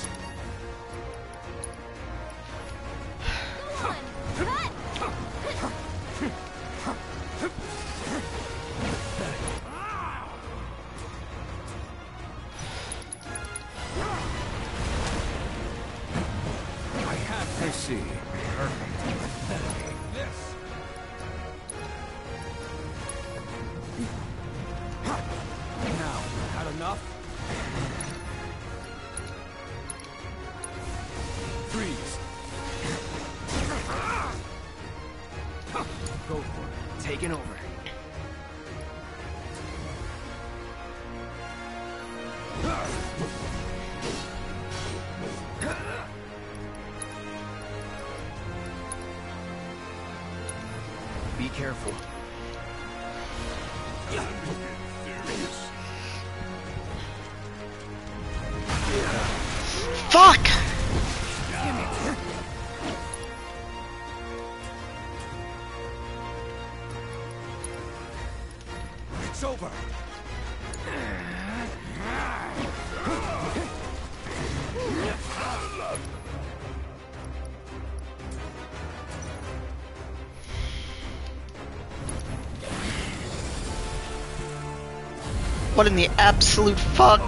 What in the absolute fuck?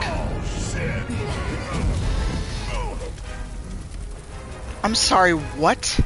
I'm sorry, what?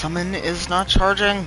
Summon is not charging?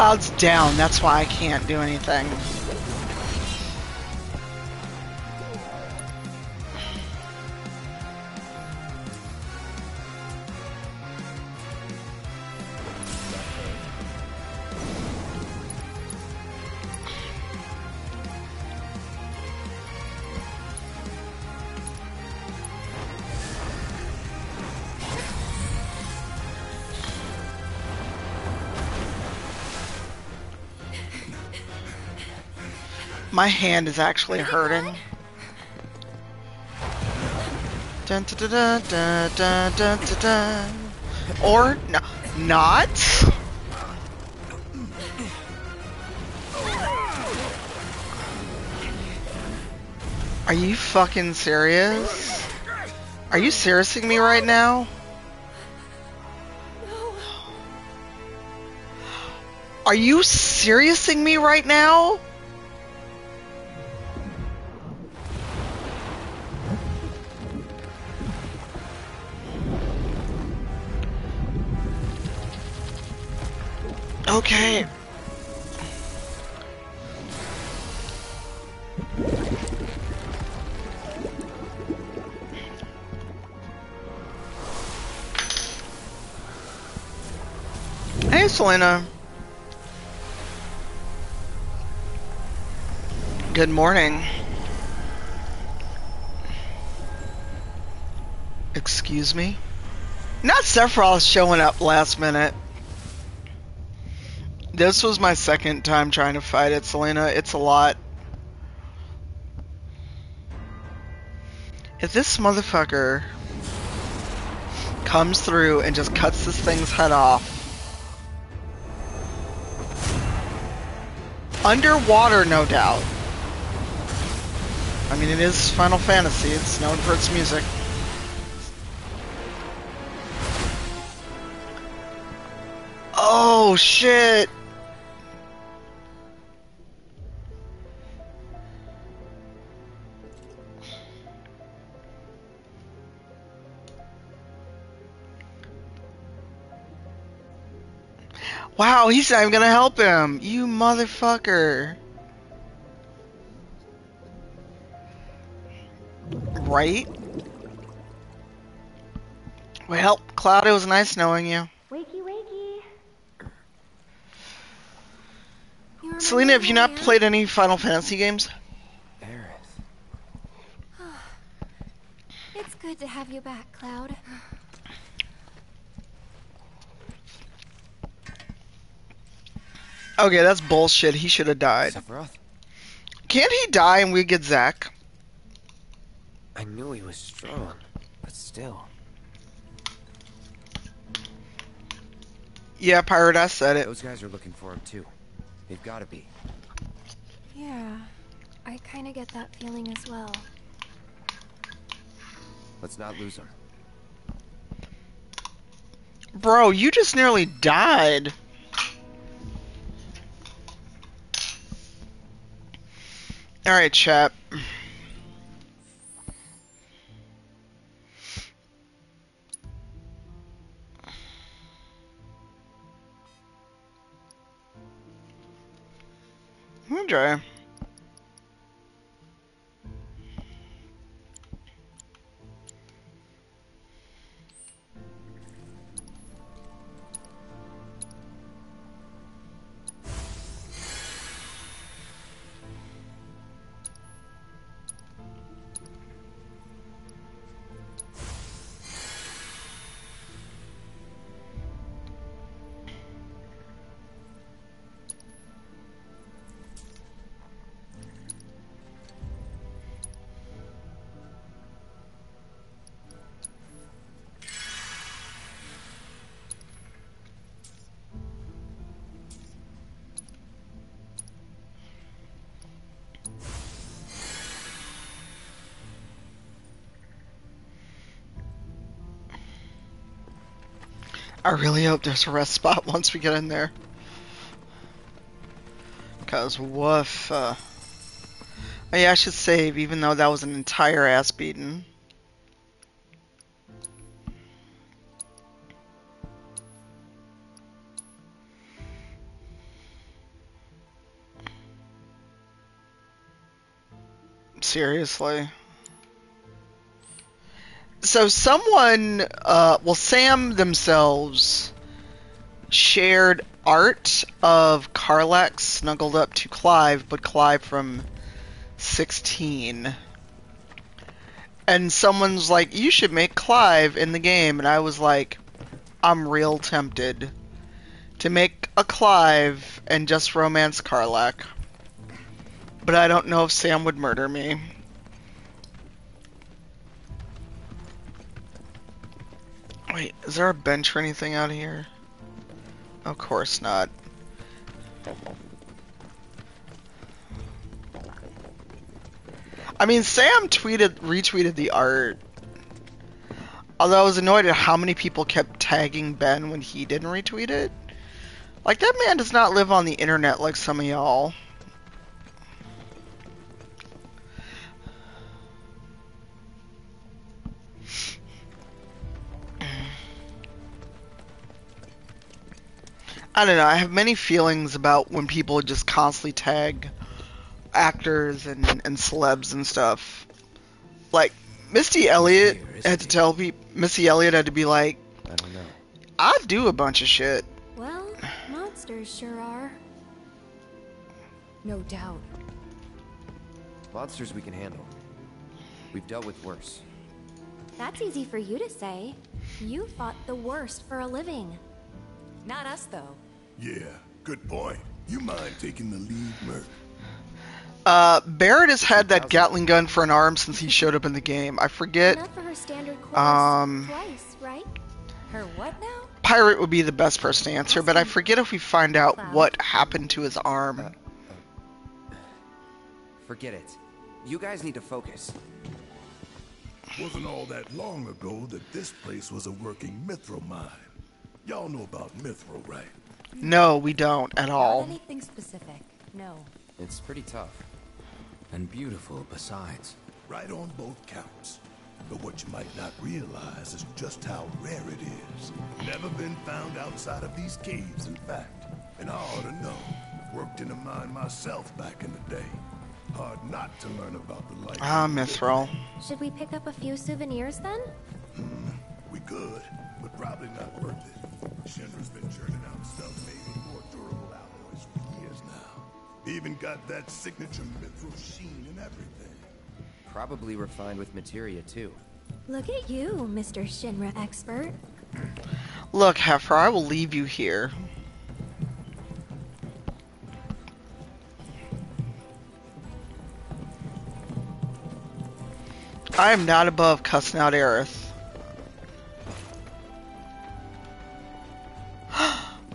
Cloud's down. That's why I can't do anything. My hand is actually hurting. Dun, dun, dun, dun, dun, dun, dun, dun. Or no, not. Are you fucking serious? Are you seriousing me right now? Are you seriousing me right now? Okay. Hey, Selena. Good morning. Excuse me? Not Sephiroth showing up last minute. This was my second time trying to fight it, Selena. It's a lot. If this motherfucker comes through and just cuts this thing's head off. Underwater, no doubt. I mean, it is Final Fantasy. It's known for its music. Oh, shit. Wow, he's not even gonna help him. You motherfucker. Right? Well, Cloud, it was nice knowing you. Wakey, wakey. You Selena, have you not played any Final Fantasy games? am? [sighs] It's good to have you back, Cloud. Okay, that's bullshit. He should have died. Sephiroth? Can't he die and we get Zack? I knew he was strong, but still. Yeah, Pirate I said it. Those guys are looking for him too. They've got to be. Yeah, I kind of get that feeling as well. Let's not lose him. Bro, you just nearly died. Alright, chap. Okay. I really hope there's a rest spot [laughs] once we get in there. Cause woof. Uh... Oh yeah, I should save, even though that was an entire ass beating. Seriously. So someone, uh, well, Sam themselves shared art of Karlach snuggled up to Clive, but Clive from 16. And someone's like, you should make Clive in the game. And I was like, I'm real tempted to make a Clive and just romance Karlach. But I don't know if Sam would murder me. Wait, is there a bench or anything out here? Of course not. I mean, Sam tweeted, retweeted the art. Although I was annoyed at how many people kept tagging Ben when he didn't retweet it. Like, that man does not live on the internet like some of y'all. I don't know. I have many feelings about when people just constantly tag actors and, and celebs and stuff. Like Misty Elliott had to tell people. Missy Elliott had to be like, I don't know. I do a bunch of shit. Well, monsters sure are. No doubt. Monsters we can handle. We've dealt with worse. That's easy for you to say. You fought the worst for a living. Not us, though. Yeah, good point. You mind taking the lead, Merc? Uh, Barret has had that Gatling gun for an arm since he showed up in the game. I forget. Enough for her standard Um, twice, right? Her what now? Pirate would be the best person to answer, but I forget if we find out what happened to his arm. Forget it. You guys need to focus. Wasn't all that long ago that this place was a working mythril mine. Y'all know about mythril, right? No, we don't at all. Anything specific? No. It's pretty tough. And beautiful besides. Right on both counts. But what you might not realize is just how rare it is. Never been found outside of these caves, in fact. And I ought to know. Worked in a mine myself back in the day. Hard not to learn about the life. Ah, Mythril. Should we pick up a few souvenirs then? Hmm. We could, but probably not worth it. Shinra's been churning out stuff made with more durable alloys for years now. Even got that signature mythril sheen and everything. Probably refined with materia too. Look at you, Mr. Shinra expert. Look, Heifer, I will leave you here. I am not above cussing out Aerith.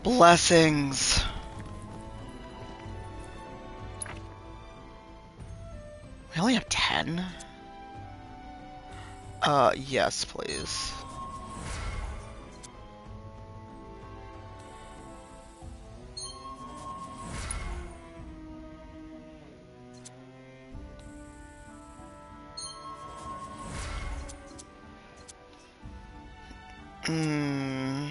Blessings. We only have ten? Uh, yes, please. Hmm.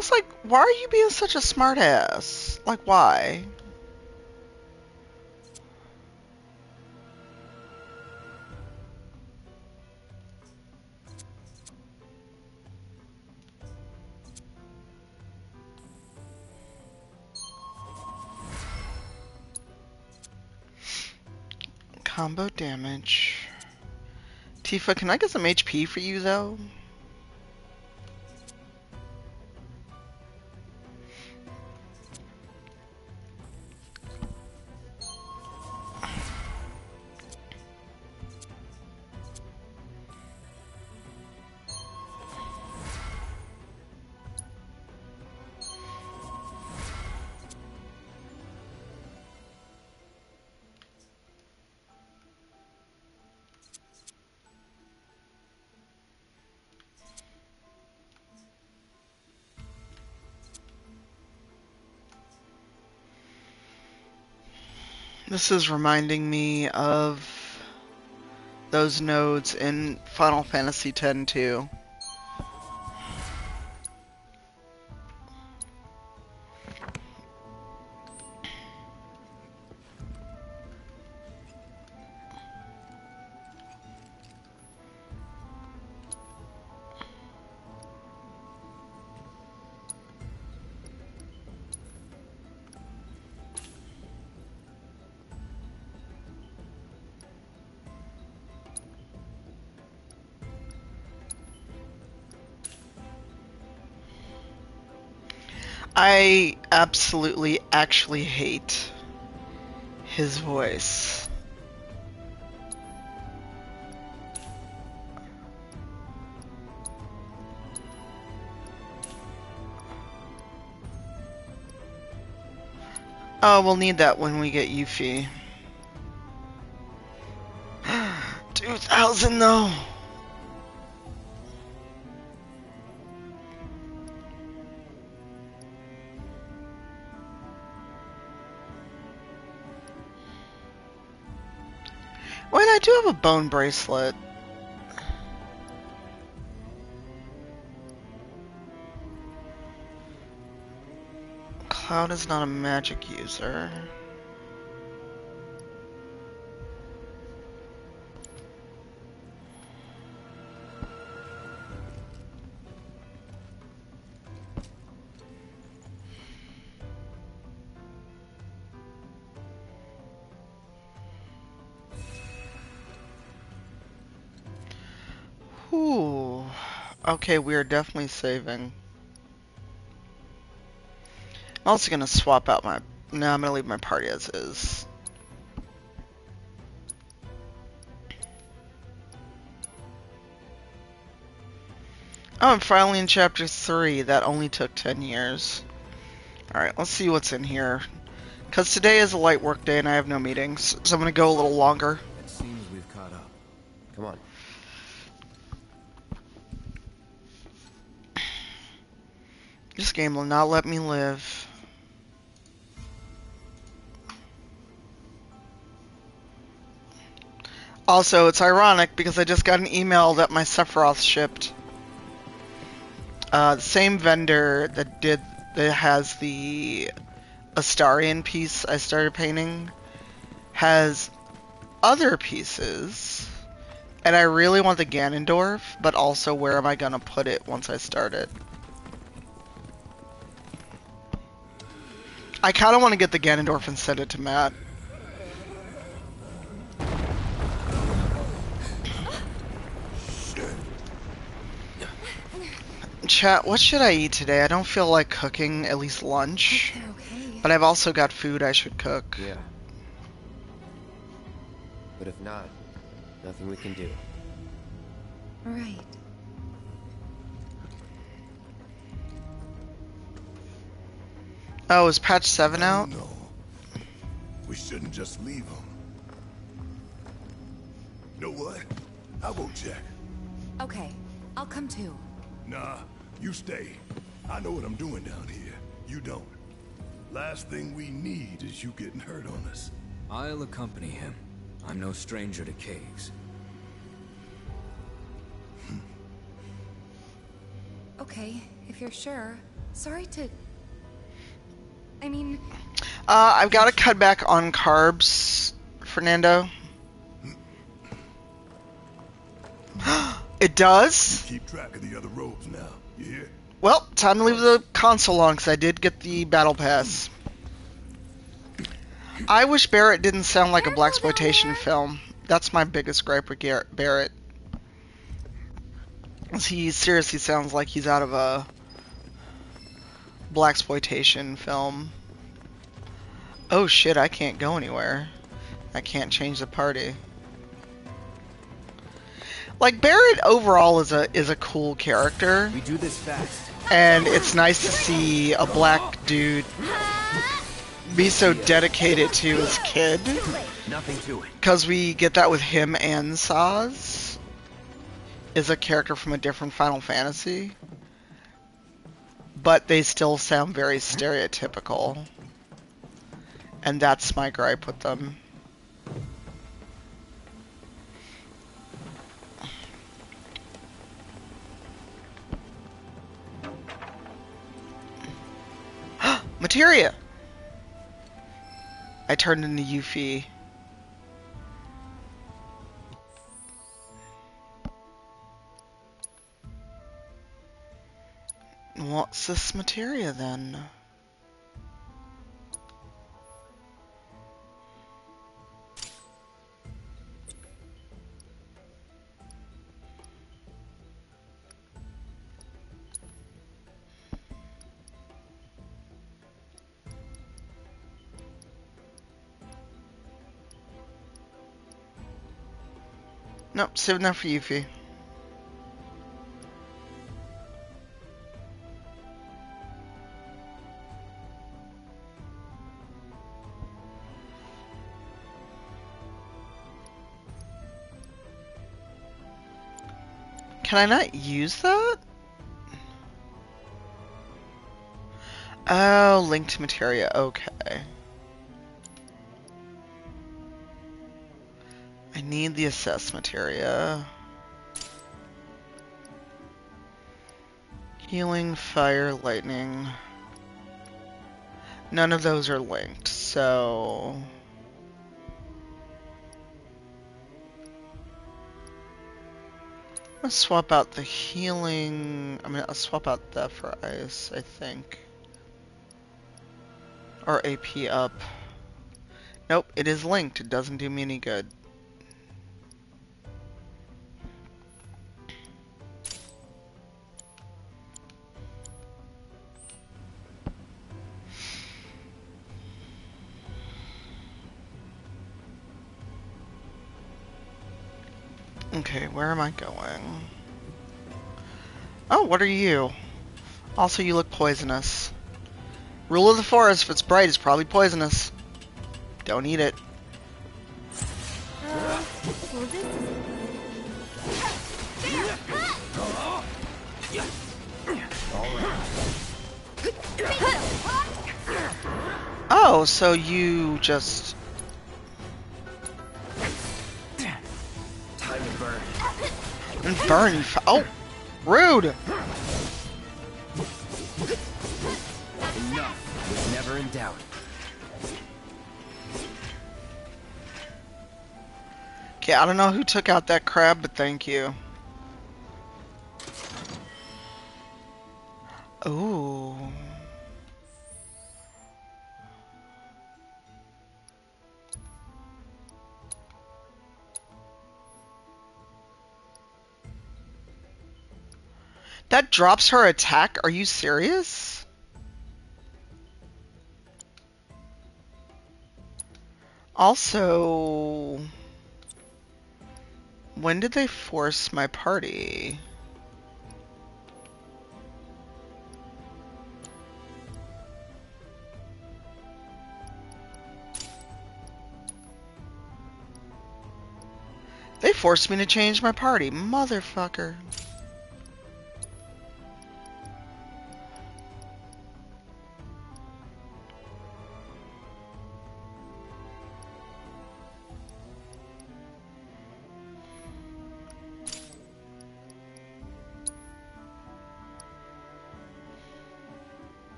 Was like, why are you being such a smartass? Like, why? Combo damage. Tifa, can I get some HP for you, though? This is reminding me of those nodes in Final Fantasy X-2. Absolutely actually hate his voice. Oh, we'll need that when we get Yuffie. [gasps] 2000 though. Bone bracelet. Cloud is not a magic user. Okay, we are definitely saving. I'm also gonna swap out my. No, I'm gonna leave my party as is. Oh, I'm finally in chapter 3. That only took 10 years. Alright, let's see what's in here. Because today is a light work day and I have no meetings, so I'm gonna go a little longer. Game will not let me live. Also, it's ironic because I just got an email that my Sephiroth shipped. Uh, the same vendor that did that has the Astarion piece I started painting has other pieces, and I really want the Ganondorf, but also where am I gonna put it once I start it? I kind of want to get the Ganondorf and send it to Matt. Chat, what should I eat today? I don't feel like cooking, at least lunch. But I've also got food I should cook. Yeah. But if not, nothing we can do. Right. Oh, is patch 7 out? No. We shouldn't just leave them. Know what? I'll go check. Okay, I'll come too. Nah, you stay. I know what I'm doing down here. You don't. Last thing we need is you getting hurt on us. I'll accompany him. I'm no stranger to caves. Okay, if you're sure. Sorry to. I mean, Uh, I've got to cut back on carbs, Fernando. [gasps] it does? Keep track of the other robes now. You hear? Well, time to leave the console on because I did get the battle pass. I wish Barret didn't sound like a blaxploitation film. That's my biggest gripe with Garrett Barret. 'Cause He seriously sounds like he's out of a blaxploitation film. Oh shit! I can't go anywhere. I can't change the party. Like Barret overall is a is a cool character. We do this fast. And it's nice to see a black dude be so dedicated to his kid. Nothing to it. Because we get that with him and Sazh. Is a character from a different Final Fantasy. But they still sound very stereotypical. And that's my gripe with them. [gasps] Materia! I turned into Yuffie. What's this materia then? Nope, saving that for you, Yuffie. Can I not use that? Oh, linked materia, okay. I need the assess materia. Healing, fire, lightning. None of those are linked, so... I'm gonna swap out the healing. I'm gonna swap out that for ice, I think. Or AP up. Nope, it is linked. It doesn't do me any good. Okay, where am I going? Oh, what are you? Also, you look poisonous. Rule of the forest, if it's bright, it's probably poisonous. Don't eat it. Oh, so you just... And burn. Oh! Rude! Enough was never in doubt. Okay, I don't know who took out that crab, but thank you. Ooh. That drops her attack? Are you serious? Also, when did they force my party? They forced me to change my party, motherfucker.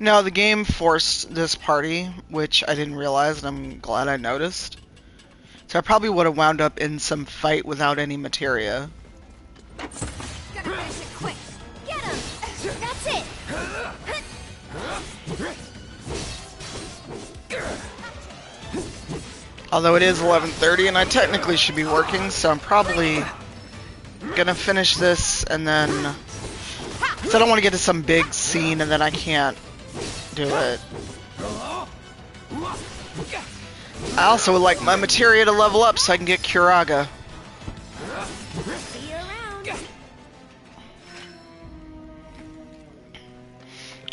No, the game forced this party, which I didn't realize, and I'm glad I noticed. So I probably would have wound up in some fight without any materia. Although it is 11:30 and I technically should be working, so I'm probably gonna finish this and then. Cause I don't want to get to some big scene and then I can't do it. I also would like my materia to level up so I can get Curaga. See you around.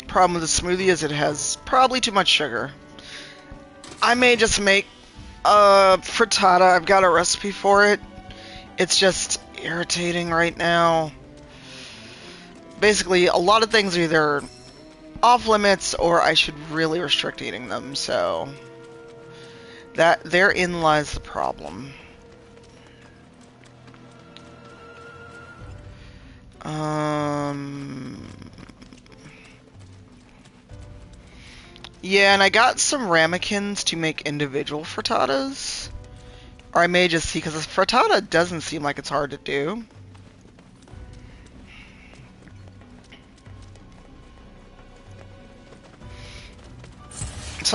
Problem with the smoothie is it has probably too much sugar. I may just make a frittata. I've got a recipe for it. It's just irritating right now. Basically, a lot of things are either off limits or I should really restrict eating them, so that therein lies the problem. Um Yeah, and I got some ramekins to make individual frittatas. Or I may just see, because a frittata doesn't seem like it's hard to do.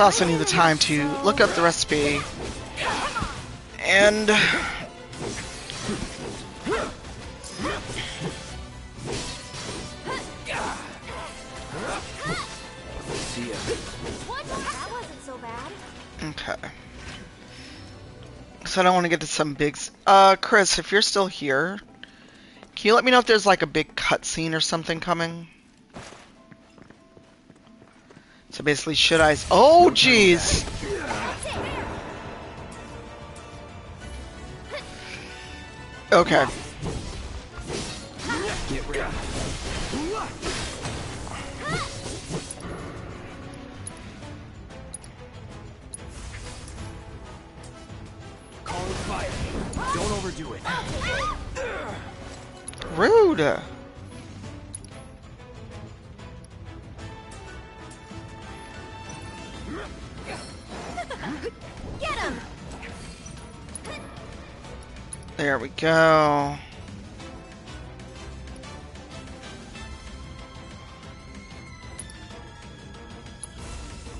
I also need the time to look up the recipe. And... Okay. So I don't want to get to some big... Uh, Chris, if you're still here, can you let me know if there's like a big cutscene or something coming? So basically, should I... Oh, jeez! Okay. Get ready. Call it fire. Don't overdo it. Rude! Get him! There we go.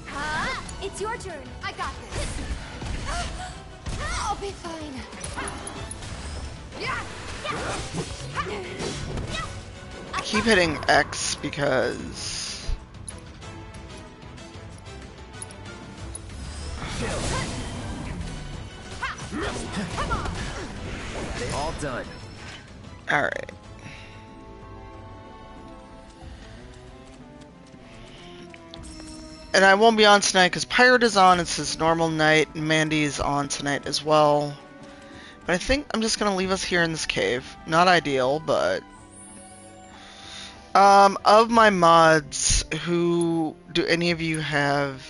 Huh? It's your turn. I got this. I'll be fine. Keep hitting X because... All done. Alright. And I won't be on tonight because Pirate is on. It's his normal night. And Mandy's on tonight as well. But I think I'm just going to leave us here in this cave. Not ideal, but... Um, of my mods, who... Do any of you have...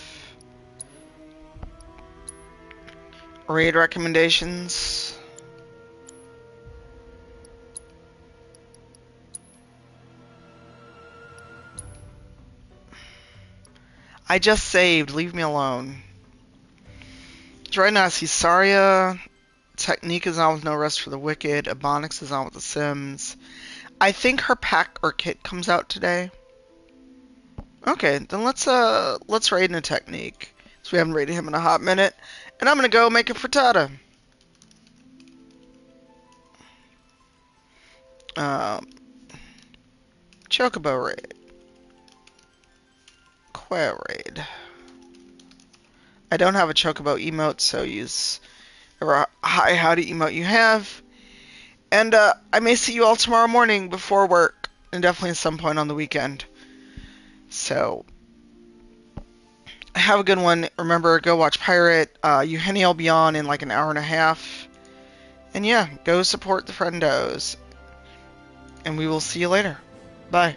Raid recommendations? I just saved. Leave me alone. Right now I see Saria. Technique is on with No Rest for the Wicked. Ebonix is on with The Sims. I think her pack or kit comes out today. Okay, then let's uh let's raid in a Technique. So we haven't raided him in a hot minute. And I'm gonna go make a frittata. Um, Chocobo raid. Quail raid. I don't have a Chocobo emote, so use whatever hi howdy emote you have. And uh, I may see you all tomorrow morning before work, and definitely at some point on the weekend. So, have a good one. Remember, go watch Pirate. Uh, Eugenio will be on in like an hour and a half. And yeah, go support the friendos. And we will see you later. Bye.